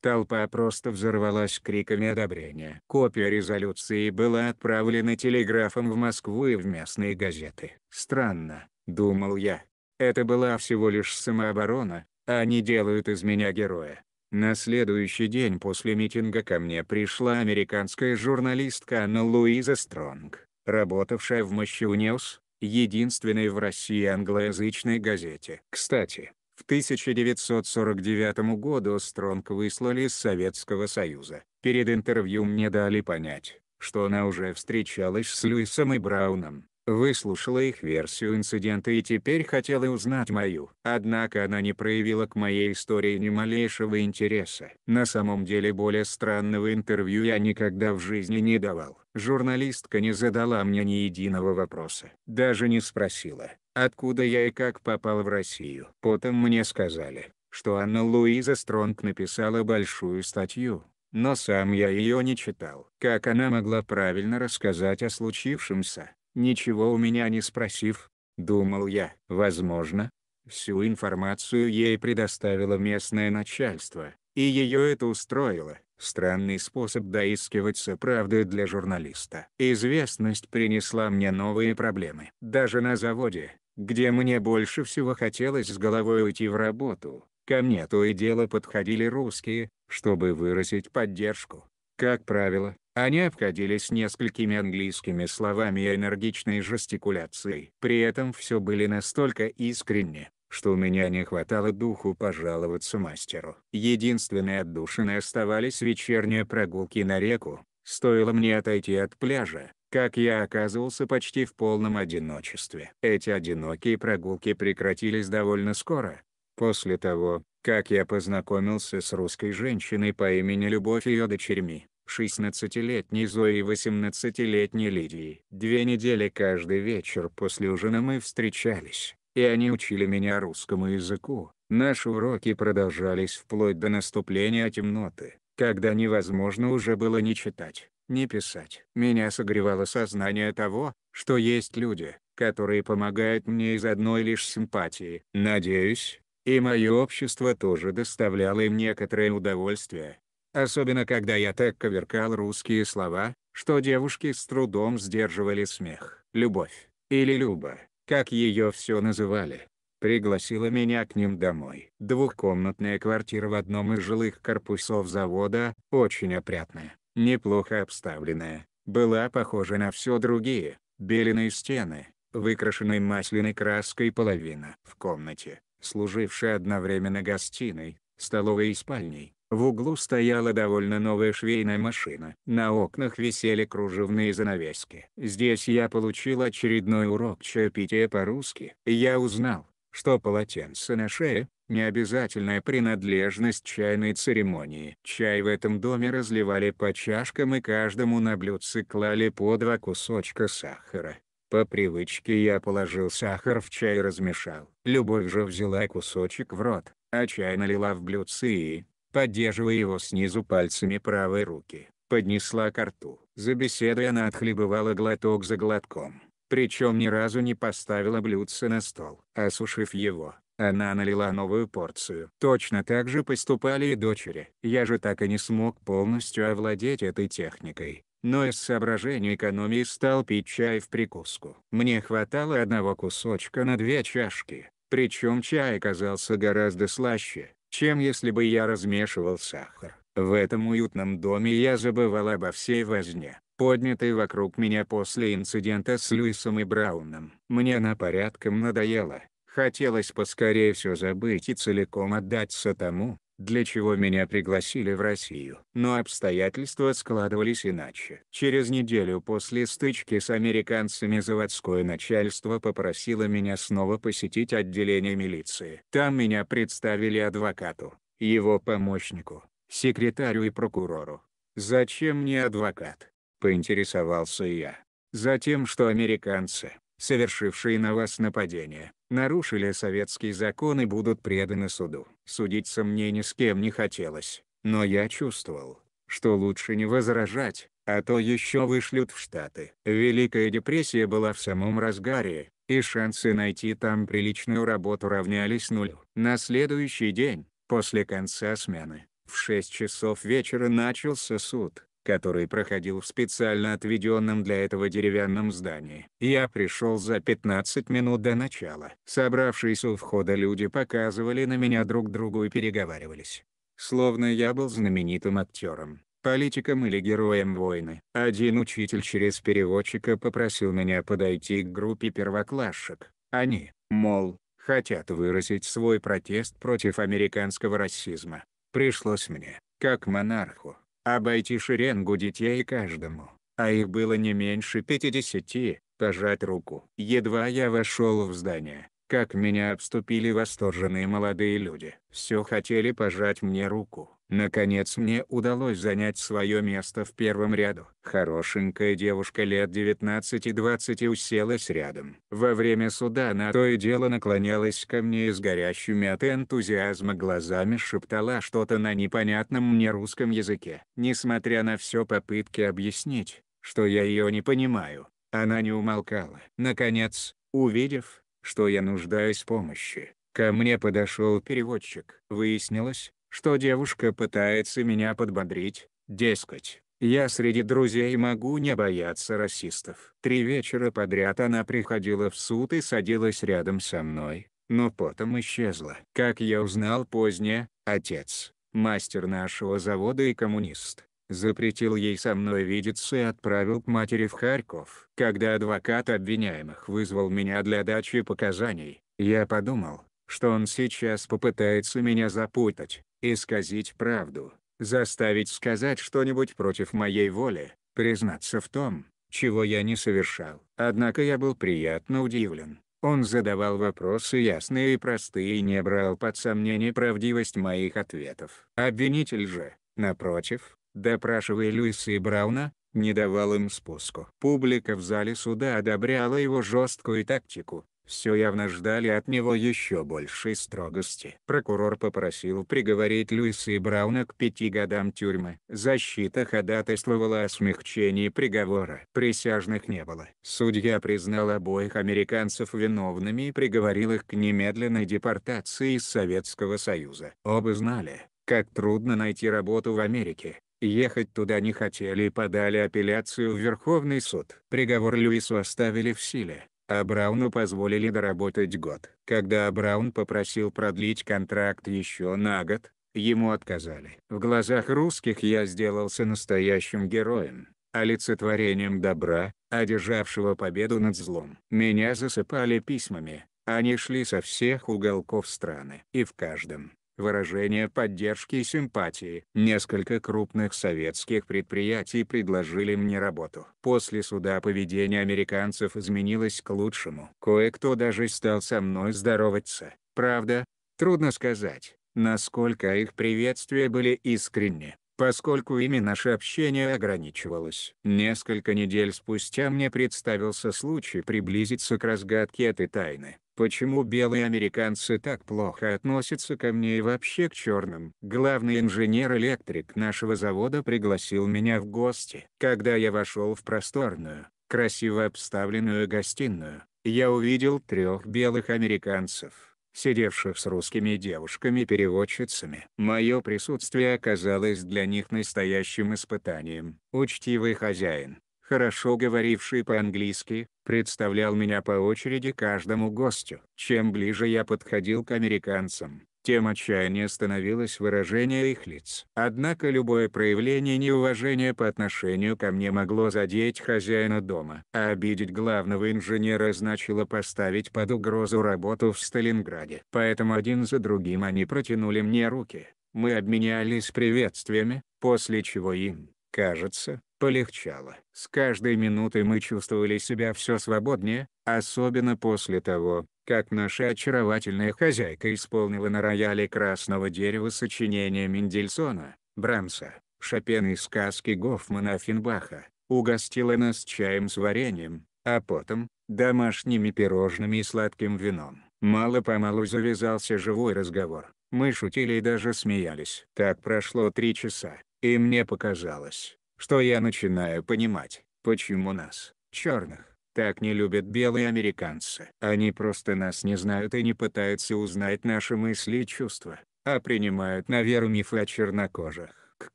толпа просто взорвалась криками одобрения. Копия резолюции была отправлена телеграфом в Москву и в местные газеты. Странно, думал я. Это была всего лишь самооборона, а они делают из меня героя. На следующий день после митинга ко мне пришла американская журналистка Анна Луиза Стронг, работавшая в News, единственной в России англоязычной газете. Кстати, в 1949 году Стронг выслали из Советского Союза. Перед интервью мне дали понять, что она уже встречалась с Льюисом и Брауном, выслушала их версию инцидента и теперь хотела узнать мою. Однако она не проявила к моей истории ни малейшего интереса. На самом деле более странного интервью я никогда в жизни не давал. Журналистка не задала мне ни единого вопроса. Даже не спросила, откуда я и как попал в Россию. Потом мне сказали, что Анна Луиза Стронг написала большую статью, но сам я ее не читал. Как она могла правильно рассказать о случившемся? Ничего у меня не спросив, думал я. Возможно, всю информацию ей предоставило местное начальство, и ее это устроило. Странный способ доискиваться правды для журналиста. Известность принесла мне новые проблемы. Даже на заводе, где мне больше всего хотелось с головой уйти в работу, ко мне то и дело подходили русские, чтобы выразить поддержку. Как правило, они обходились несколькими английскими словами и энергичной жестикуляцией. При этом все были настолько искренне, что у меня не хватало духу пожаловаться мастеру. Единственной отдушиной оставались вечерние прогулки на реку. Стоило мне отойти от пляжа, как я оказывался почти в полном одиночестве. Эти одинокие прогулки прекратились довольно скоро. После того, как я познакомился с русской женщиной по имени Любовь и ее дочерьми. 16-летней Зои и 18-летней Лидии. Две недели каждый вечер после ужина мы встречались, и они учили меня русскому языку. Наши уроки продолжались вплоть до наступления темноты, когда невозможно уже было ни читать, ни писать. Меня согревало сознание того, что есть люди, которые помогают мне из одной лишь симпатии. Надеюсь, И мое общество тоже доставляло им некоторое удовольствие. Особенно когда я так коверкал русские слова, что девушки с трудом сдерживали смех. Любовь, или Люба, как ее все называли, пригласила меня к ним домой. Двухкомнатная квартира в одном из жилых корпусов завода, очень опрятная, неплохо обставленная, была похожа на все другие, беленые стены, выкрашенной масляной краской половина. В комнате, служившей одновременно гостиной, столовой и спальней, в углу стояла довольно новая швейная машина. На окнах висели кружевные занавески. Здесь я получил очередной урок чаепития по-русски. Я узнал, что полотенце на шее – необязательная принадлежность чайной церемонии. Чай в этом доме разливали по чашкам и каждому на блюдце клали по два кусочка сахара. По привычке я положил сахар в чай и размешал. Любовь же взяла кусочек в рот, а чай налила в блюдце и, поддерживая его снизу пальцами правой руки, поднесла к рту. За беседой она отхлебывала глоток за глотком, причем ни разу не поставила блюдце на стол. Осушив его, она налила новую порцию. Точно так же поступали и дочери. Я же так и не смог полностью овладеть этой техникой но из соображений экономии стал пить чай в прикуску. Мне хватало одного кусочка на две чашки, причем чай оказался гораздо слаще, чем если бы я размешивал сахар. В этом уютном доме я забывал обо всей возне, поднятой вокруг меня после инцидента с Льюисом и Брауном. Мне она порядком надоела. Хотелось поскорее все забыть и целиком отдаться тому, для чего меня пригласили в Россию. Но обстоятельства складывались иначе. Через неделю после стычки с американцами заводское начальство попросило меня снова посетить отделение милиции. Там меня представили адвокату, его помощнику, секретарю и прокурору. «Зачем мне адвокат?» – поинтересовался я. «Затем, что американцы, совершившие на вас нападение, нарушили советские законы будут преданы суду. Судиться мне ни с кем не хотелось, но я чувствовал, что лучше не возражать, а то еще вышлют в Штаты. Великая депрессия была в самом разгаре, и шансы найти там приличную работу равнялись нулю. На следующий день, после конца смены, в 6 часов вечера начался суд который проходил в специально отведенном для этого деревянном здании. Я пришел за 15 минут до начала. Собравшиеся у входа люди показывали на меня друг другу и переговаривались. Словно я был знаменитым актером, политиком или героем войны. Один учитель через переводчика попросил меня подойти к группе первоклассшек. Они, мол, хотят выразить свой протест против американского расизма. Пришлось мне, как монарху, обойти шеренгу детей каждому, а их было не меньше 50, пожать руку. Едва я вошел в здание, как меня обступили восторженные молодые люди. Все хотели пожать мне руку. Наконец мне удалось занять свое место в первом ряду. Хорошенькая девушка лет 19-20 уселась рядом. Во время суда она то и дело наклонялась ко мне и с горящими от энтузиазма глазами шептала что-то на непонятном мне русском языке. Несмотря на все попытки объяснить, что я ее не понимаю, она не умолкала. Наконец, увидев, что я нуждаюсь в помощи, ко мне подошел переводчик. Выяснилось, что девушка пытается меня подбодрить, дескать, я среди друзей могу не бояться расистов. Три вечера подряд она приходила в суд и садилась рядом со мной, но потом исчезла. Как я узнал позднее, отец, мастер нашего завода и коммунист, запретил ей со мной видеться и отправил к матери в Харьков. Когда адвокат обвиняемых вызвал меня для дачи показаний, я подумал, что он сейчас попытается меня запутать, исказить правду, заставить сказать что-нибудь против моей воли, признаться в том, чего я не совершал. Однако я был приятно удивлен. Он задавал вопросы ясные и простые и не брал под сомнение правдивость моих ответов. Обвинитель же, напротив, допрашивая Льюиса и Брауна, не давал им спуску. Публика в зале суда одобряла его жесткую тактику, все явно ждали от него еще большей строгости. Прокурор попросил приговорить Льюиса и Брауна к пяти годам тюрьмы. Защита ходатайствовала о смягчении приговора. Присяжных не было. Судья признал обоих американцев виновными и приговорил их к немедленной депортации из Советского Союза. Оба знали, как трудно найти работу в Америке. Ехать туда не хотели и подали апелляцию в Верховный суд. Приговор Льюису оставили в силе, а Брауну позволили доработать год. Когда Браун попросил продлить контракт еще на год, ему отказали. В глазах русских я сделался настоящим героем, олицетворением добра, одержавшего победу над злом. Меня засыпали письмами, они шли со всех уголков страны. И в каждом, выражение поддержки и симпатии. Несколько крупных советских предприятий предложили мне работу. После суда поведение американцев изменилось к лучшему. Кое-кто даже стал со мной здороваться. Правда, трудно сказать, насколько их приветствия были искренни поскольку ими наше общение ограничивалось. Несколько недель спустя мне представился случай приблизиться к разгадке этой тайны. Почему белые американцы так плохо относятся ко мне и вообще к черным? Главный инженер-электрик нашего завода пригласил меня в гости. Когда я вошел в просторную, красиво обставленную гостиную, я увидел трех белых американцев, сидевших с русскими девушками-переводчицами. Мое присутствие оказалось для них настоящим испытанием. Учтивый хозяин, хорошо говоривший по-английски, представлял меня по очереди каждому гостю. Чем ближе я подходил к американцам, тем отчаяннее становилось выражение их лиц. Однако любое проявление неуважения по отношению ко мне могло задеть хозяина дома. А обидеть главного инженера значило поставить под угрозу работу в Сталинграде. Поэтому один за другим они протянули мне руки. Мы обменялись приветствиями, после чего им, кажется, полегчало. С каждой минутой мы чувствовали себя все свободнее, особенно после того, как наша очаровательная хозяйка исполнила на рояле красного дерева сочинение Мендельсона, Брамса, Шопена и сказки Гофмана Финбаха, угостила нас чаем с вареньем, а потом, домашними пирожными и сладким вином. Мало-помалу завязался живой разговор. Мы шутили и даже смеялись. Так прошло три часа, и мне показалось, что я начинаю понимать, почему нас, черных, так не любят белые американцы. Они просто нас не знают и не пытаются узнать наши мысли и чувства, а принимают на веру мифы о чернокожих. К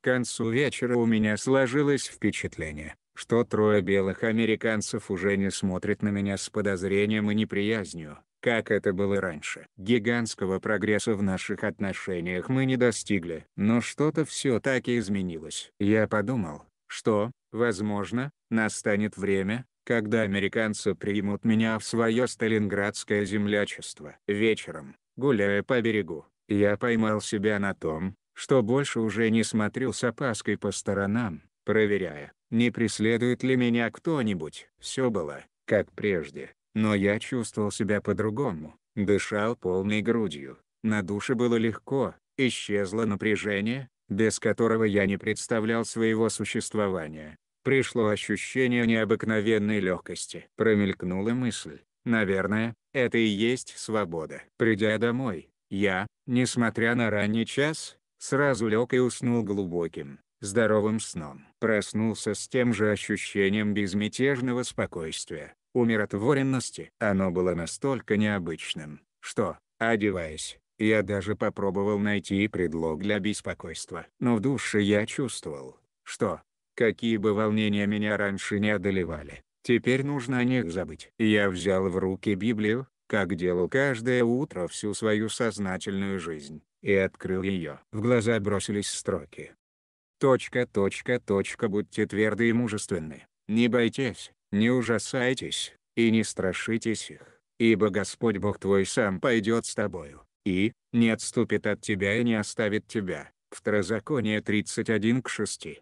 концу вечера у меня сложилось впечатление, что трое белых американцев уже не смотрят на меня с подозрением и неприязнью, как это было раньше. Гигантского прогресса в наших отношениях мы не достигли. Но что-то все-таки изменилось. Я подумал, что, возможно, настанет время, когда американцы примут меня в свое сталинградское землячество. Вечером, гуляя по берегу, я поймал себя на том, что больше уже не смотрел с опаской по сторонам, проверяя, не преследует ли меня кто-нибудь. Все было, как прежде, но я чувствовал себя по-другому, дышал полной грудью, на душе было легко, исчезло напряжение, без которого я не представлял своего существования. Пришло ощущение необыкновенной легкости. Промелькнула мысль. Наверное, это и есть свобода. Придя домой, я, несмотря на ранний час, сразу лег и уснул глубоким, здоровым сном. Проснулся с тем же ощущением безмятежного спокойствия, умиротворенности. Оно было настолько необычным, что, одеваясь, я даже попробовал найти предлог для беспокойства. Но в душе я чувствовал, что, какие бы волнения меня раньше не одолевали, теперь нужно о них забыть. Я взял в руки Библию, как делал каждое утро всю свою сознательную жизнь, и открыл ее. В глаза бросились строки. Точка, точка, точка, будьте тверды и мужественны, не бойтесь, не ужасайтесь, и не страшитесь их, ибо Господь Бог твой сам пойдет с тобою и «не отступит от тебя и не оставит тебя». Второзаконие 31 к 6.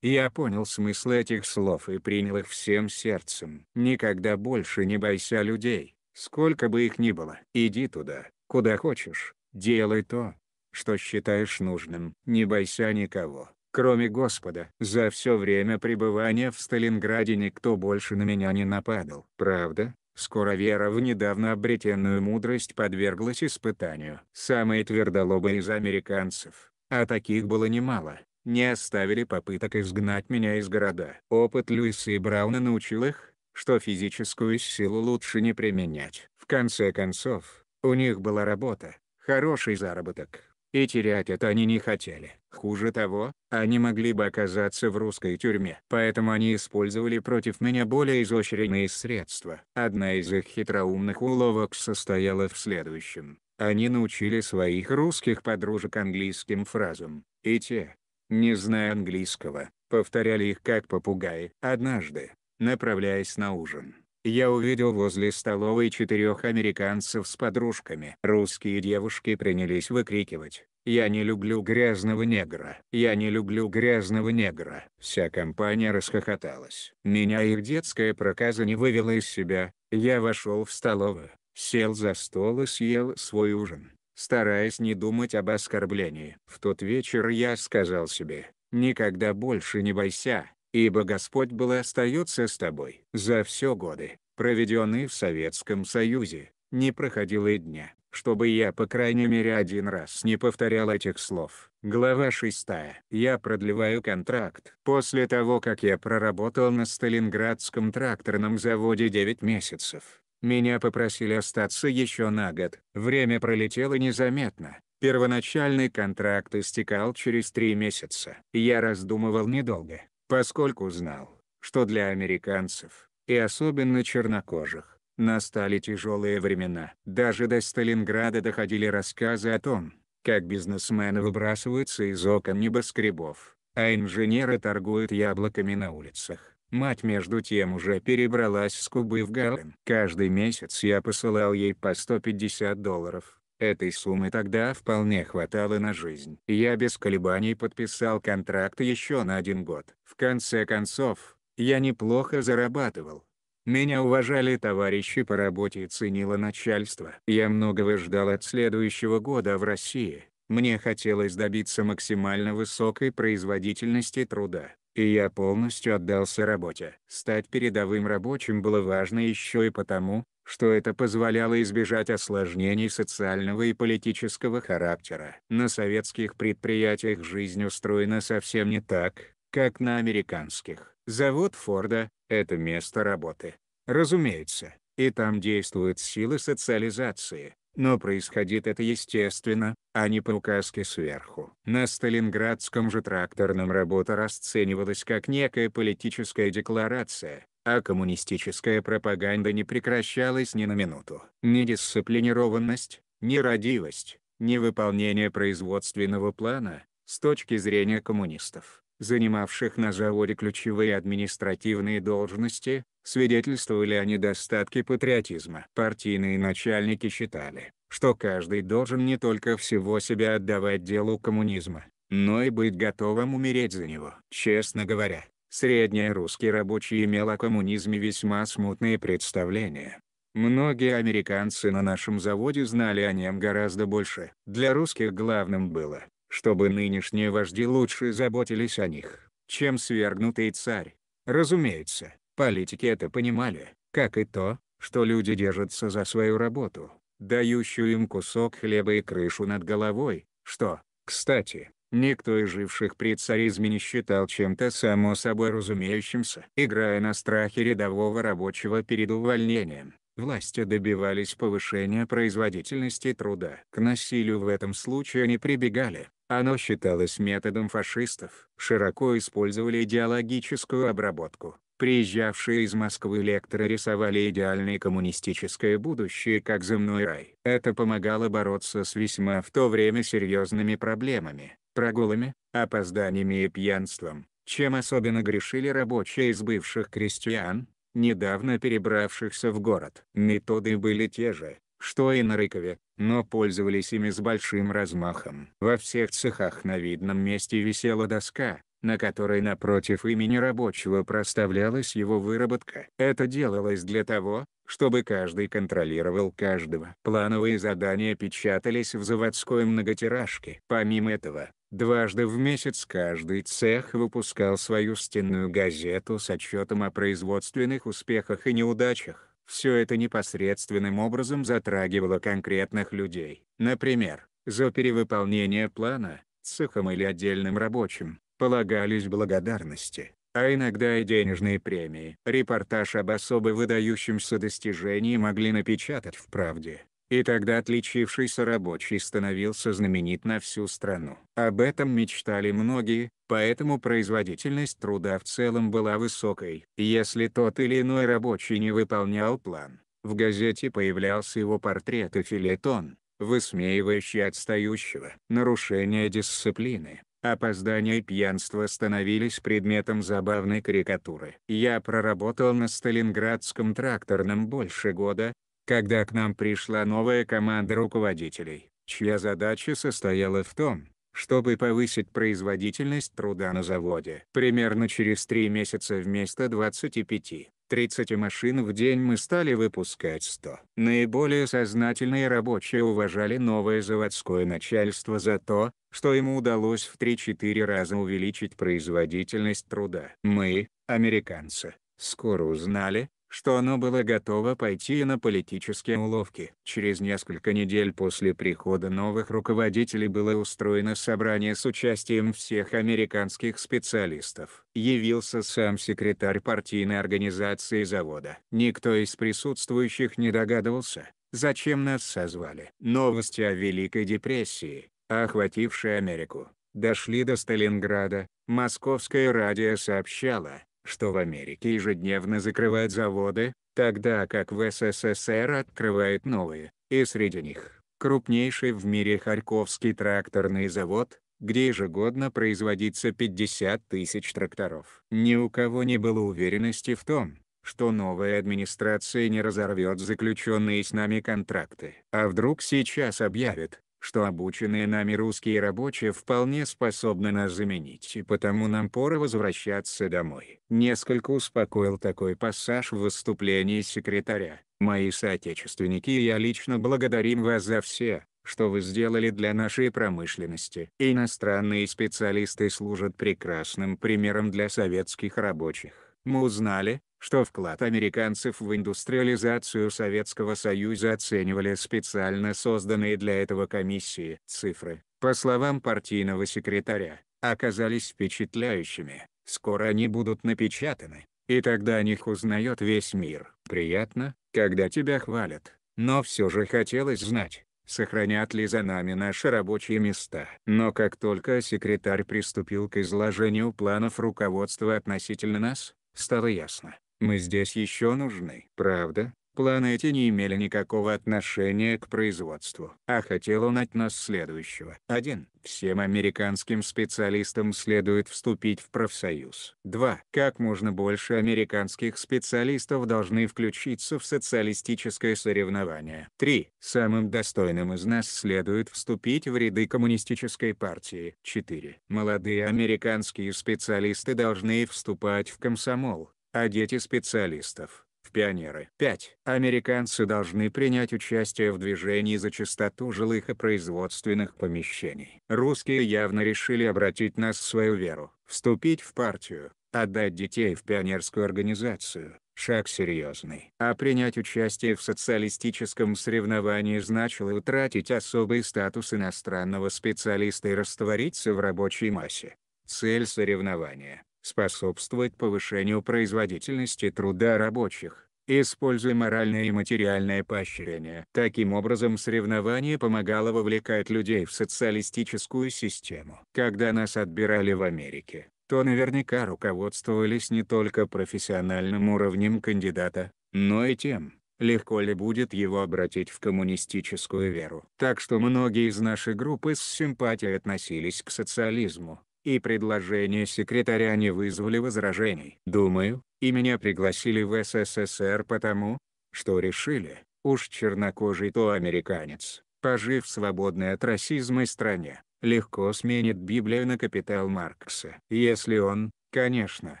Я понял смысл этих слов и принял их всем сердцем. Никогда больше не бойся людей, сколько бы их ни было. Иди туда, куда хочешь, делай то, что считаешь нужным. Не бойся никого, кроме Господа. За все время пребывания в Сталинграде никто больше на меня не нападал. Правда, Скоро вера в недавно обретенную мудрость подверглась испытанию. Самые твердолобые из американцев, а таких было немало, не оставили попыток изгнать меня из города. Опыт Льюиса и Брауна научил их, что физическую силу лучше не применять. В конце концов, у них была работа, хороший заработок, и терять это они не хотели. Хуже того, они могли бы оказаться в русской тюрьме. Поэтому они использовали против меня более изощренные средства. Одна из их хитроумных уловок состояла в следующем. Они научили своих русских подружек английским фразам, и те, не зная английского, повторяли их как попугаи. Однажды, направляясь на ужин, я увидел возле столовой четырех американцев с подружками. Русские девушки принялись выкрикивать «Я не люблю грязного негра! Я не люблю грязного негра!» Вся компания расхохоталась. Меня их детская проказа не вывела из себя. Я вошел в столовую, сел за стол и съел свой ужин, стараясь не думать об оскорблении. В тот вечер я сказал себе, никогда больше не бойся, ибо Господь был и остается с тобой. За все годы, проведенные в Советском Союзе, не проходило и дня, чтобы я по крайней мере один раз не повторял этих слов. Глава 6. Я продлеваю контракт. После того как я проработал на Сталинградском тракторном заводе 9 месяцев, меня попросили остаться еще на год. Время пролетело незаметно. Первоначальный контракт истекал через три месяца. Я раздумывал недолго поскольку знал, что для американцев, и особенно чернокожих, настали тяжелые времена. Даже до Сталинграда доходили рассказы о том, как бизнесмены выбрасываются из окон небоскребов, а инженеры торгуют яблоками на улицах. Мать между тем уже перебралась с Кубы в Галлен. Каждый месяц я посылал ей по 150 долларов. Этой суммы тогда вполне хватало на жизнь. Я без колебаний подписал контракт еще на один год. В конце концов, я неплохо зарабатывал. Меня уважали товарищи по работе и ценило начальство. Я многого ждал от следующего года в России. Мне хотелось добиться максимально высокой производительности труда, и я полностью отдался работе. Стать передовым рабочим было важно еще и потому, что это позволяло избежать осложнений социального и политического характера. На советских предприятиях жизнь устроена совсем не так, как на американских. Завод Форда – это место работы. Разумеется, и там действуют силы социализации, но происходит это естественно, а не по указке сверху. На Сталинградском же тракторном работа расценивалась как некая политическая декларация, а коммунистическая пропаганда не прекращалась ни на минуту. Недисциплинированность, нерадивость, невыполнение производственного плана, с точки зрения коммунистов, занимавших на заводе ключевые административные должности, свидетельствовали о недостатке патриотизма. Партийные начальники считали, что каждый должен не только всего себя отдавать делу коммунизма, но и быть готовым умереть за него. Честно говоря, Средний русский рабочий имел о коммунизме весьма смутные представления. Многие американцы на нашем заводе знали о нем гораздо больше. Для русских главным было, чтобы нынешние вожди лучше заботились о них, чем свергнутый царь. Разумеется, политики это понимали, как и то, что люди держатся за свою работу, дающую им кусок хлеба и крышу над головой, что, кстати, Никто из живших при царизме не считал чем-то само собой разумеющимся. Играя на страхе рядового рабочего перед увольнением, власти добивались повышения производительности труда. К насилию в этом случае не прибегали. Оно считалось методом фашистов. Широко использовали идеологическую обработку. Приезжавшие из Москвы лекторы рисовали идеальное коммунистическое будущее как земной рай. Это помогало бороться с весьма в то время серьезными проблемами прогулами, опозданиями и пьянством, чем особенно грешили рабочие из бывших крестьян, недавно перебравшихся в город. Методы были те же, что и на Рыкове, но пользовались ими с большим размахом. Во всех цехах на видном месте висела доска, на которой напротив имени рабочего проставлялась его выработка. Это делалось для того, чтобы каждый контролировал каждого. Плановые задания печатались в заводской многотиражке. Помимо этого, дважды в месяц каждый цех выпускал свою стенную газету с отчетом о производственных успехах и неудачах. Все это непосредственным образом затрагивало конкретных людей. Например, за перевыполнение плана, цехом или отдельным рабочим, полагались благодарности, а иногда и денежные премии. Репортаж об особо выдающемся достижении могли напечатать в «Правде». И тогда отличившийся рабочий становился знаменит на всю страну. Об этом мечтали многие, поэтому производительность труда в целом была высокой. Если тот или иной рабочий не выполнял план, в газете появлялся его портрет и филетон, высмеивающий отстающего. Нарушение дисциплины, опоздание и пьянство становились предметом забавной карикатуры. Я проработал на Сталинградском тракторном больше года, когда к нам пришла новая команда руководителей, чья задача состояла в том, чтобы повысить производительность труда на заводе. Примерно через три месяца вместо 25 30 машин в день мы стали выпускать 100. Наиболее сознательные рабочие уважали новое заводское начальство за то, что ему удалось в 3-4 раза увеличить производительность труда. Мы, американцы, скоро узнали, что оно было готово пойти на политические уловки. Через несколько недель после прихода новых руководителей было устроено собрание с участием всех американских специалистов. Явился сам секретарь партийной организации завода. Никто из присутствующих не догадывался, зачем нас созвали. Новости о Великой депрессии, охватившей Америку, дошли до Сталинграда. Московское радио сообщало, что в Америке ежедневно закрывают заводы, тогда как в СССР открывают новые, и среди них, крупнейший в мире Харьковский тракторный завод, где ежегодно производится 50 тысяч тракторов. Ни у кого не было уверенности в том, что новая администрация не разорвет заключенные с нами контракты. А вдруг сейчас объявят, что обученные нами русские рабочие вполне способны нас заменить и потому нам пора возвращаться домой. Несколько успокоил такой пассаж в выступлении секретаря. Мои соотечественники и я лично благодарим вас за все, что вы сделали для нашей промышленности. Иностранные специалисты служат прекрасным примером для советских рабочих. Мы узнали, что вклад американцев в индустриализацию Советского Союза оценивали специально созданные для этого комиссии. Цифры, по словам партийного секретаря, оказались впечатляющими. Скоро они будут напечатаны, и тогда о них узнает весь мир. Приятно, когда тебя хвалят, но все же хотелось знать, сохранят ли за нами наши рабочие места. Но как только секретарь приступил к изложению планов руководства относительно нас, стало ясно, мы здесь еще нужны. Правда, планы эти не имели никакого отношения к производству. А хотел он от нас следующего. 1. Всем американским специалистам следует вступить в профсоюз. 2. Как можно больше американских специалистов должны включиться в социалистическое соревнование. 3. Самым достойным из нас следует вступить в ряды коммунистической партии. 4. Молодые американские специалисты должны вступать в комсомол, а дети специалистов – пионеры. 5. Американцы должны принять участие в движении за чистоту жилых и производственных помещений. Русские явно решили обратить нас в свою веру, вступить в партию, отдать детей в пионерскую организацию. Шаг серьезный. А принять участие в социалистическом соревновании значило утратить особый статус иностранного специалиста и раствориться в рабочей массе. Цель соревнования способствовать повышению производительности труда рабочих, используя моральное и материальное поощрение. Таким образом соревнование помогало вовлекать людей в социалистическую систему. Когда нас отбирали в Америке, то наверняка руководствовались не только профессиональным уровнем кандидата, но и тем, легко ли будет его обратить в коммунистическую веру. Так что многие из нашей группы с симпатией относились к социализму, и предложения секретаря не вызвали возражений. Думаю, и меня пригласили в СССР потому, что решили, уж чернокожий то американец, пожив свободной от расизма стране, легко сменит Библию на капитал Маркса. Если он, конечно,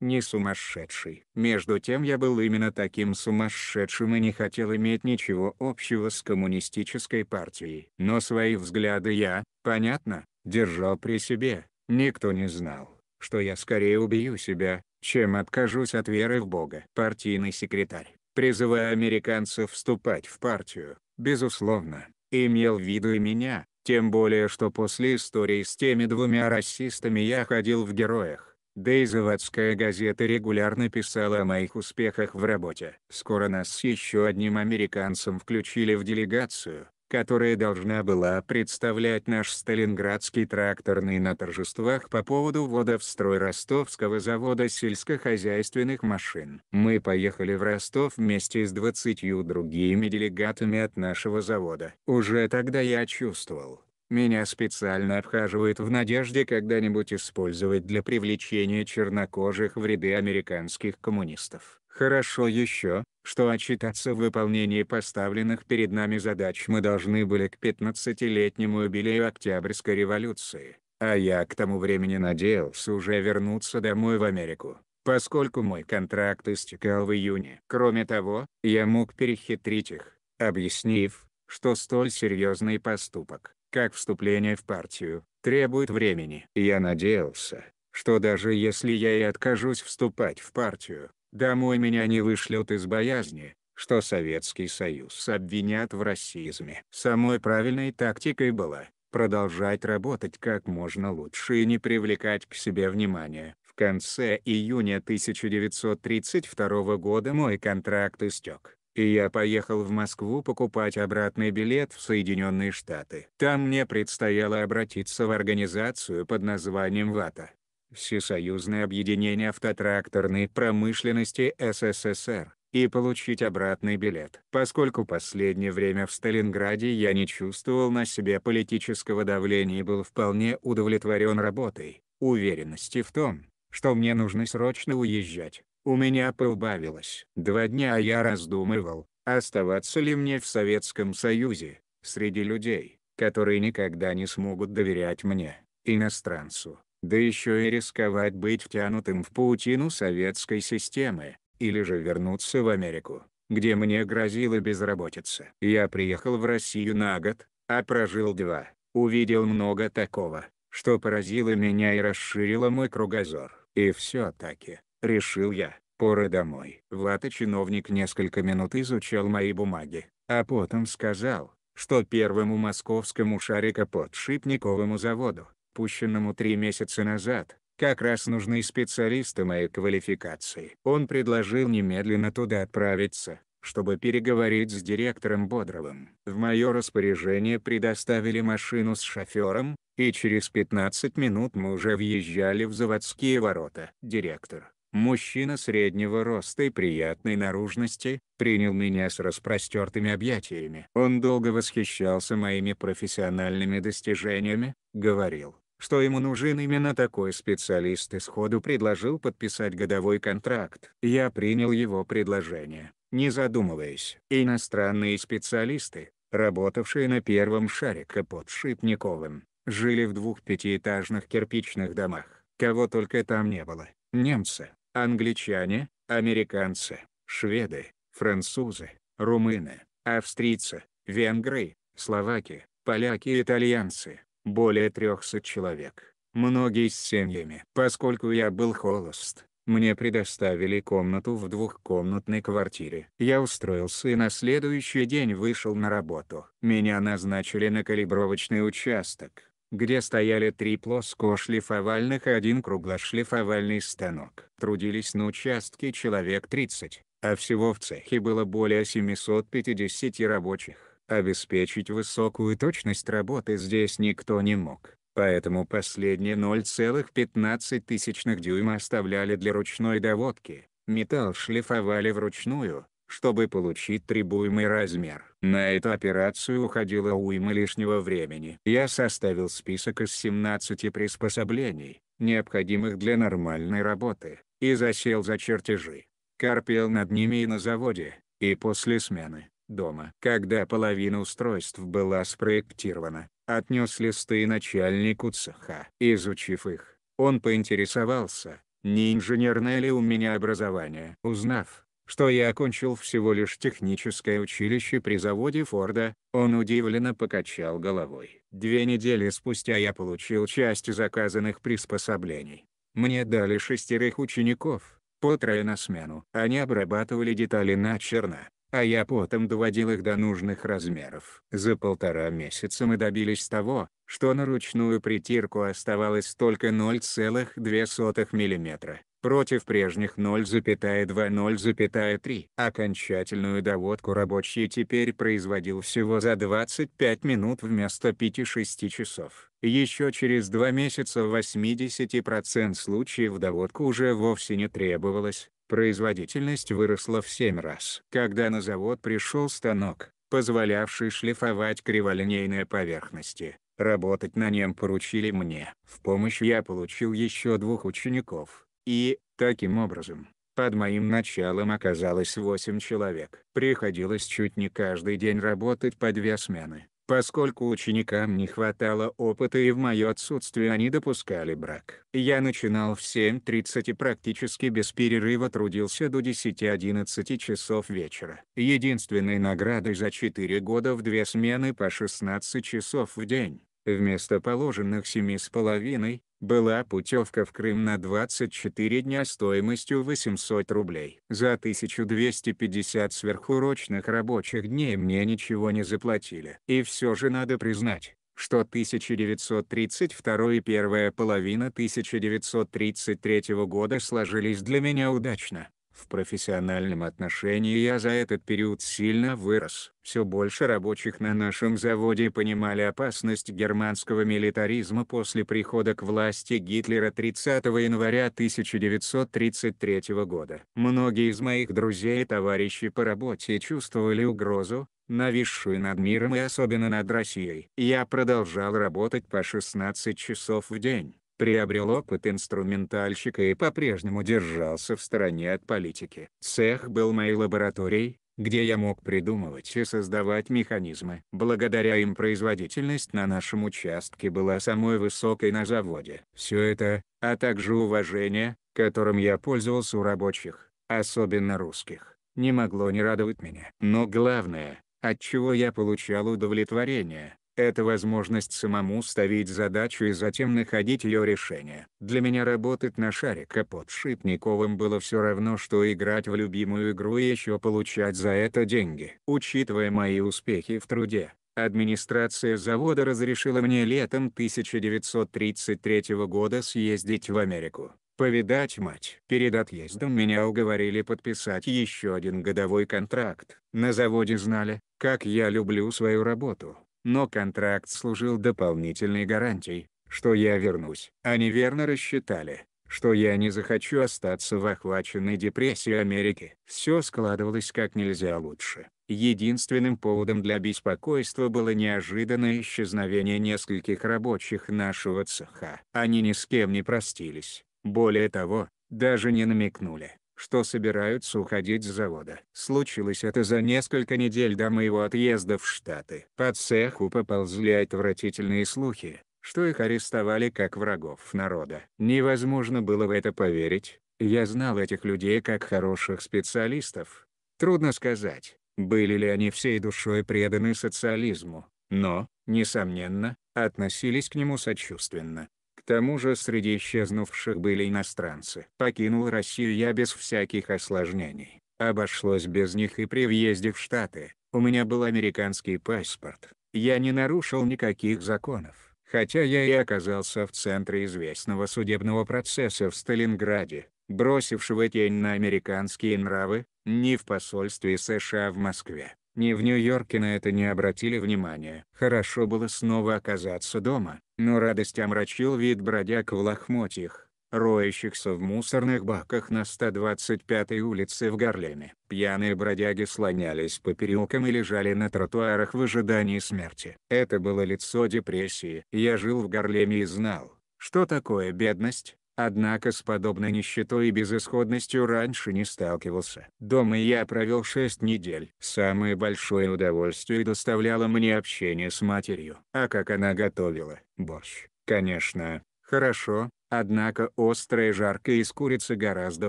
не сумасшедший. Между тем я был именно таким сумасшедшим и не хотел иметь ничего общего с коммунистической партией. Но свои взгляды я, понятно, держал при себе, Никто не знал, что я скорее убью себя, чем откажусь от веры в Бога. Партийный секретарь, призывая американцев вступать в партию, безусловно, имел в виду и меня, тем более что после истории с теми двумя расистами я ходил в героях. Да и заводская газета регулярно писала о моих успехах в работе. Скоро нас с еще одним американцем включили в делегацию, которая должна была представлять наш Сталинградский тракторный на торжествах по поводу ввода в строй ростовского завода сельскохозяйственных машин. Мы поехали в Ростов вместе с 20 другими делегатами от нашего завода. Уже тогда я чувствовал, меня специально обхаживают в надежде когда-нибудь использовать для привлечения чернокожих в ряды американских коммунистов. Хорошо еще, что отчитаться в выполнении поставленных перед нами задач мы должны были к 15-летнему юбилею Октябрьской революции, а я к тому времени надеялся уже вернуться домой в Америку, поскольку мой контракт истекал в июне. Кроме того, я мог перехитрить их, объяснив, что столь серьезный поступок, как вступление в партию, требует времени. Я надеялся, что даже если я и откажусь вступать в партию, Домой меня не вышлют из боязни, что Советский Союз обвинят в расизме. Самой правильной тактикой было продолжать работать как можно лучше и не привлекать к себе внимания. В конце июня 1932 года мой контракт истек, и я поехал в Москву покупать обратный билет в Соединенные Штаты. Там мне предстояло обратиться в организацию под названием ВАТА. Всесоюзное объединение автотракторной промышленности СССР, и получить обратный билет. Поскольку последнее время в Сталинграде я не чувствовал на себе политического давления и был вполне удовлетворен работой, уверенности в том, что мне нужно срочно уезжать, у меня поубавилось. Два дня я раздумывал, оставаться ли мне в Советском Союзе, среди людей, которые никогда не смогут доверять мне, иностранцу да еще и рисковать быть втянутым в паутину советской системы, или же вернуться в Америку, где мне грозила безработица. Я приехал в Россию на год, а прожил два, увидел много такого, что поразило меня и расширило мой кругозор. И все-таки, решил я, пора домой. Вата-чиновник несколько минут изучал мои бумаги, а потом сказал, что первому московскому шарикоподшипниковому заводу, запущенному три месяца назад, как раз нужны специалисты моей квалификации. Он предложил немедленно туда отправиться, чтобы переговорить с директором Бодровым. В мое распоряжение предоставили машину с шофером, и через 15 минут мы уже въезжали в заводские ворота. Директор, мужчина среднего роста и приятной наружности, принял меня с распростертыми объятиями. Он долго восхищался моими профессиональными достижениями, говорил, что ему нужен именно такой специалист и сходу предложил подписать годовой контракт. Я принял его предложение, не задумываясь. Иностранные специалисты, работавшие на первом шарике под Шипниковым, жили в двух пятиэтажных кирпичных домах. Кого только там не было. Немцы, англичане, американцы, шведы, французы, румыны, австрийцы, венгры, словаки, поляки и итальянцы более 300 человек, многие с семьями. Поскольку я был холост, мне предоставили комнату в двухкомнатной квартире. Я устроился и на следующий день вышел на работу. Меня назначили на калибровочный участок, где стояли три плоскошлифовальных и один круглошлифовальный станок. Трудились на участке человек 30, а всего в цехе было более 750 рабочих. Обеспечить высокую точность работы здесь никто не мог, поэтому последние 0,15 дюйма оставляли для ручной доводки, металл шлифовали вручную, чтобы получить требуемый размер. На эту операцию уходило уйма лишнего времени. Я составил список из 17 приспособлений, необходимых для нормальной работы, и засел за чертежи. Корпел над ними и на заводе, и после смены дома. Когда половина устройств была спроектирована, отнес листы начальнику цеха. Изучив их, он поинтересовался, не инженерное ли у меня образование. Узнав, что я окончил всего лишь техническое училище при заводе Форда, он удивленно покачал головой. Две недели спустя я получил часть заказанных приспособлений. Мне дали шестерых учеников, по трое на смену. Они обрабатывали детали начерно, а я потом доводил их до нужных размеров. За полтора месяца мы добились того, что на ручную притирку оставалось только 0,2 мм, против прежних 0,2-0,3. Окончательную доводку рабочий теперь производил всего за 25 минут вместо 5-6 часов. Еще через два месяца в 80% случаев доводку уже вовсе не требовалось, производительность выросла в 7 раз. Когда на завод пришел станок, позволявший шлифовать криволинейные поверхности, работать на нем поручили мне. В помощь я получил еще двух учеников и, таким образом, под моим началом оказалось 8 человек. Приходилось чуть не каждый день работать по две смены, поскольку ученикам не хватало опыта и в мое отсутствие они допускали брак. Я начинал в 7.30 и практически без перерыва трудился до 10-11 часов вечера. Единственной наградой за 4 года в две смены по 16 часов в день, вместо положенных семи с половиной, была путевка в Крым на 24 дня стоимостью 800 рублей. За 1250 сверхурочных рабочих дней мне ничего не заплатили. И все же надо признать, что 1932 и первая половина 1933 года сложились для меня удачно. В профессиональном отношении я за этот период сильно вырос. Все больше рабочих на нашем заводе понимали опасность германского милитаризма после прихода к власти Гитлера 30 января 1933 года. Многие из моих друзей и товарищей по работе чувствовали угрозу, нависшую над миром и особенно над Россией. Я продолжал работать по 16 часов в день приобрел опыт инструментальщика и по-прежнему держался в стороне от политики. Цех был моей лабораторией, где я мог придумывать и создавать механизмы. Благодаря им производительность на нашем участке была самой высокой на заводе. Все это, а также уважение, которым я пользовался у рабочих, особенно русских, не могло не радовать меня. Но главное, от чего я получал удовлетворение, это возможность самому ставить задачу и затем находить ее решение. Для меня работать на шарика под Шипниковым было все равно, что играть в любимую игру и еще получать за это деньги. Учитывая мои успехи в труде, администрация завода разрешила мне летом 1933 года съездить в Америку. Повидать мать. Перед отъездом меня уговорили подписать еще один годовой контракт. На заводе знали, как я люблю свою работу но контракт служил дополнительной гарантией, что я вернусь. Они верно рассчитали, что я не захочу остаться в охваченной депрессией Америки. Все складывалось как нельзя лучше. Единственным поводом для беспокойства было неожиданное исчезновение нескольких рабочих нашего цеха. Они ни с кем не простились. Более того, даже не намекнули, что собираются уходить с завода. Случилось это за несколько недель до моего отъезда в Штаты. По цеху поползли отвратительные слухи, что их арестовали как врагов народа. Невозможно было в это поверить, я знал этих людей как хороших специалистов. Трудно сказать, были ли они всей душой преданы социализму, но, несомненно, относились к нему сочувственно тому же среди исчезнувших были иностранцы. Покинул Россию я без всяких осложнений. Обошлось без них и при въезде в Штаты. У меня был американский паспорт. Я не нарушил никаких законов. Хотя я и оказался в центре известного судебного процесса в Сталинграде, бросившего тень на американские нравы, не в посольстве США в Москве, ни в Нью-Йорке на это не обратили внимания. Хорошо было снова оказаться дома, но радость омрачил вид бродяг в лохмотьях, роющихся в мусорных баках на 125-й улице в Гарлеме. Пьяные бродяги слонялись по переулкам и лежали на тротуарах в ожидании смерти. Это было лицо депрессии. Я жил в Гарлеме и знал, что такое бедность, Однако с подобной нищетой и безысходностью раньше не сталкивался. Дома я провел шесть недель. Самое большое удовольствие доставляло мне общение с матерью. А как она готовила? Борщ. Конечно, хорошо, однако острая жаркая из курицы гораздо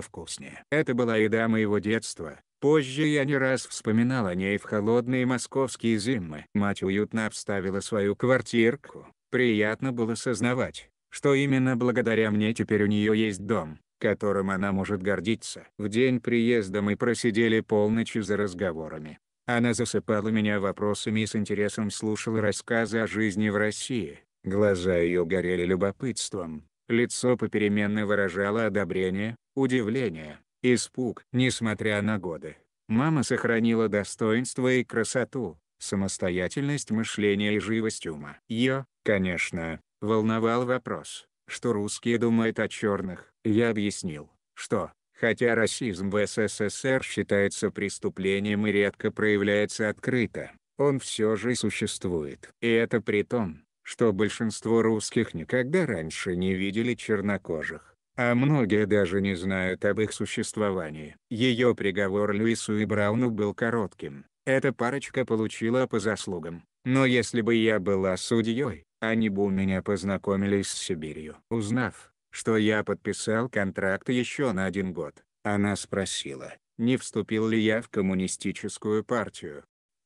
вкуснее. Это была еда моего детства. Позже я не раз вспоминал о ней в холодные московские зимы. Мать уютно обставила свою квартирку. Приятно было сознавать, что именно благодаря мне теперь у нее есть дом. которым она может гордиться. В день приезда мы просидели полночи за разговорами. Она засыпала меня вопросами и с интересом слушала рассказы о жизни в России. Глаза ее горели любопытством, лицо попеременно выражало одобрение, удивление, испуг. Несмотря на годы, мама сохранила достоинство и красоту, самостоятельность мышления и живость ума. Ее, конечно, волновал вопрос, что русские думают о черных. Я объяснил, что, хотя расизм в СССР считается преступлением и редко проявляется открыто, он все же существует. И это при том, что большинство русских никогда раньше не видели чернокожих, а многие даже не знают об их существовании. Ее приговор Льюису и Брауну был коротким. Эта парочка получила по заслугам. Но если бы я была судьей, они бы у меня познакомились с Сибирью. Узнав, что я подписал контракт еще на один год, она спросила, не вступил ли я в коммунистическую партию.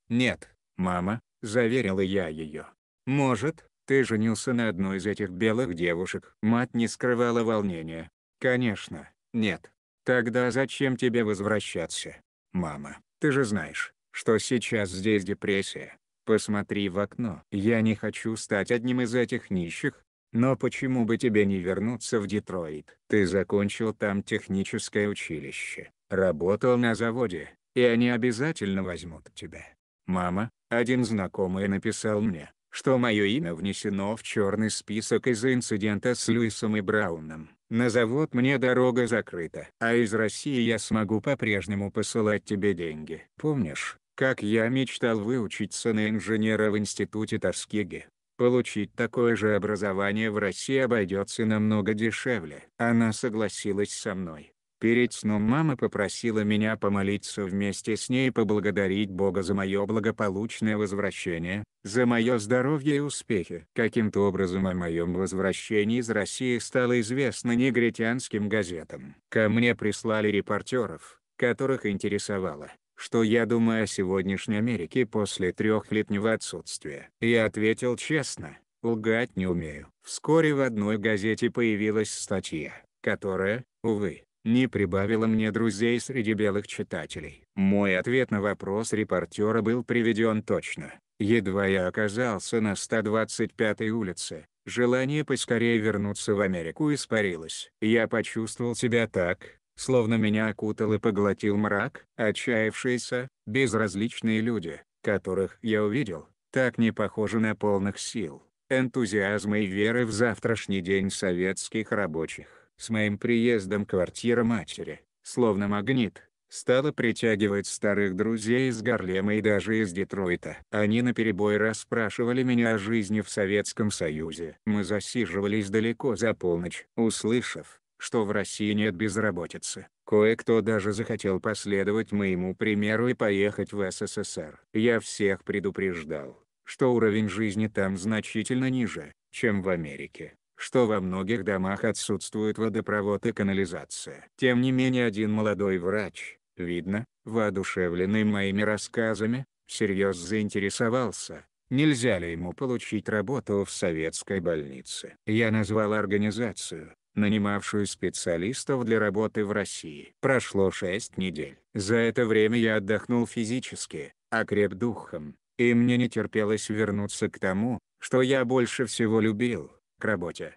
«Нет, мама», — заверила я ее. «Может, ты женился на одной из этих белых девушек. Мать не скрывала волнения. Конечно, нет. Тогда зачем тебе возвращаться? Мама, ты же знаешь, что сейчас здесь депрессия. Посмотри в окно. Я не хочу стать одним из этих нищих. Но почему бы тебе не вернуться в Детройт? Ты закончил там техническое училище, работал на заводе, и они обязательно возьмут тебя. Мама, один знакомый написал мне, что мое имя внесено в черный список из-за инцидента с Льюисом и Брауном. На завод мне дорога закрыта. А из России я смогу по-прежнему посылать тебе деньги. Помнишь, как я мечтал выучиться на инженера в институте Тоскиги? Получить такое же образование в России обойдется намного дешевле. Она согласилась со мной. Перед сном мама попросила меня помолиться вместе с ней и поблагодарить Бога за мое благополучное возвращение, за мое здоровье и успехи. Каким-то образом о моем возвращении из России стало известно негритянским газетам. Ко мне прислали репортеров, которых интересовало, что я думаю о сегодняшней Америке после трехлетнего отсутствия. Я ответил честно, лгать не умею. Вскоре в одной газете появилась статья, которая, увы, не прибавила мне друзей среди белых читателей. Мой ответ на вопрос репортера был приведен точно. Едва я оказался на 125-й улице, желание поскорее вернуться в Америку испарилось. Я почувствовал себя так, словно меня окутал и поглотил мрак. Отчаявшиеся, безразличные люди, которых я увидел, так не похожи на полных сил, энтузиазма и веры в завтрашний день советских рабочих. С моим приездом квартира матери, словно магнит, стала притягивать старых друзей из Гарлема и даже из Детройта. Они наперебой расспрашивали меня о жизни в Советском Союзе. Мы засиживались далеко за полночь, услышав, что в России нет безработицы. Кое-кто даже захотел последовать моему примеру и поехать в СССР. Я всех предупреждал, что уровень жизни там значительно ниже, чем в Америке что во многих домах отсутствует водопровод и канализация. Тем не менее один молодой врач, видно, воодушевленный моими рассказами, всерьез заинтересовался, нельзя ли ему получить работу в советской больнице. Я назвал организацию, нанимавшую специалистов для работы в России. Прошло шесть недель. За это время я отдохнул физически, окреп духом, и мне не терпелось вернуться к тому, что я больше всего любил, к работе.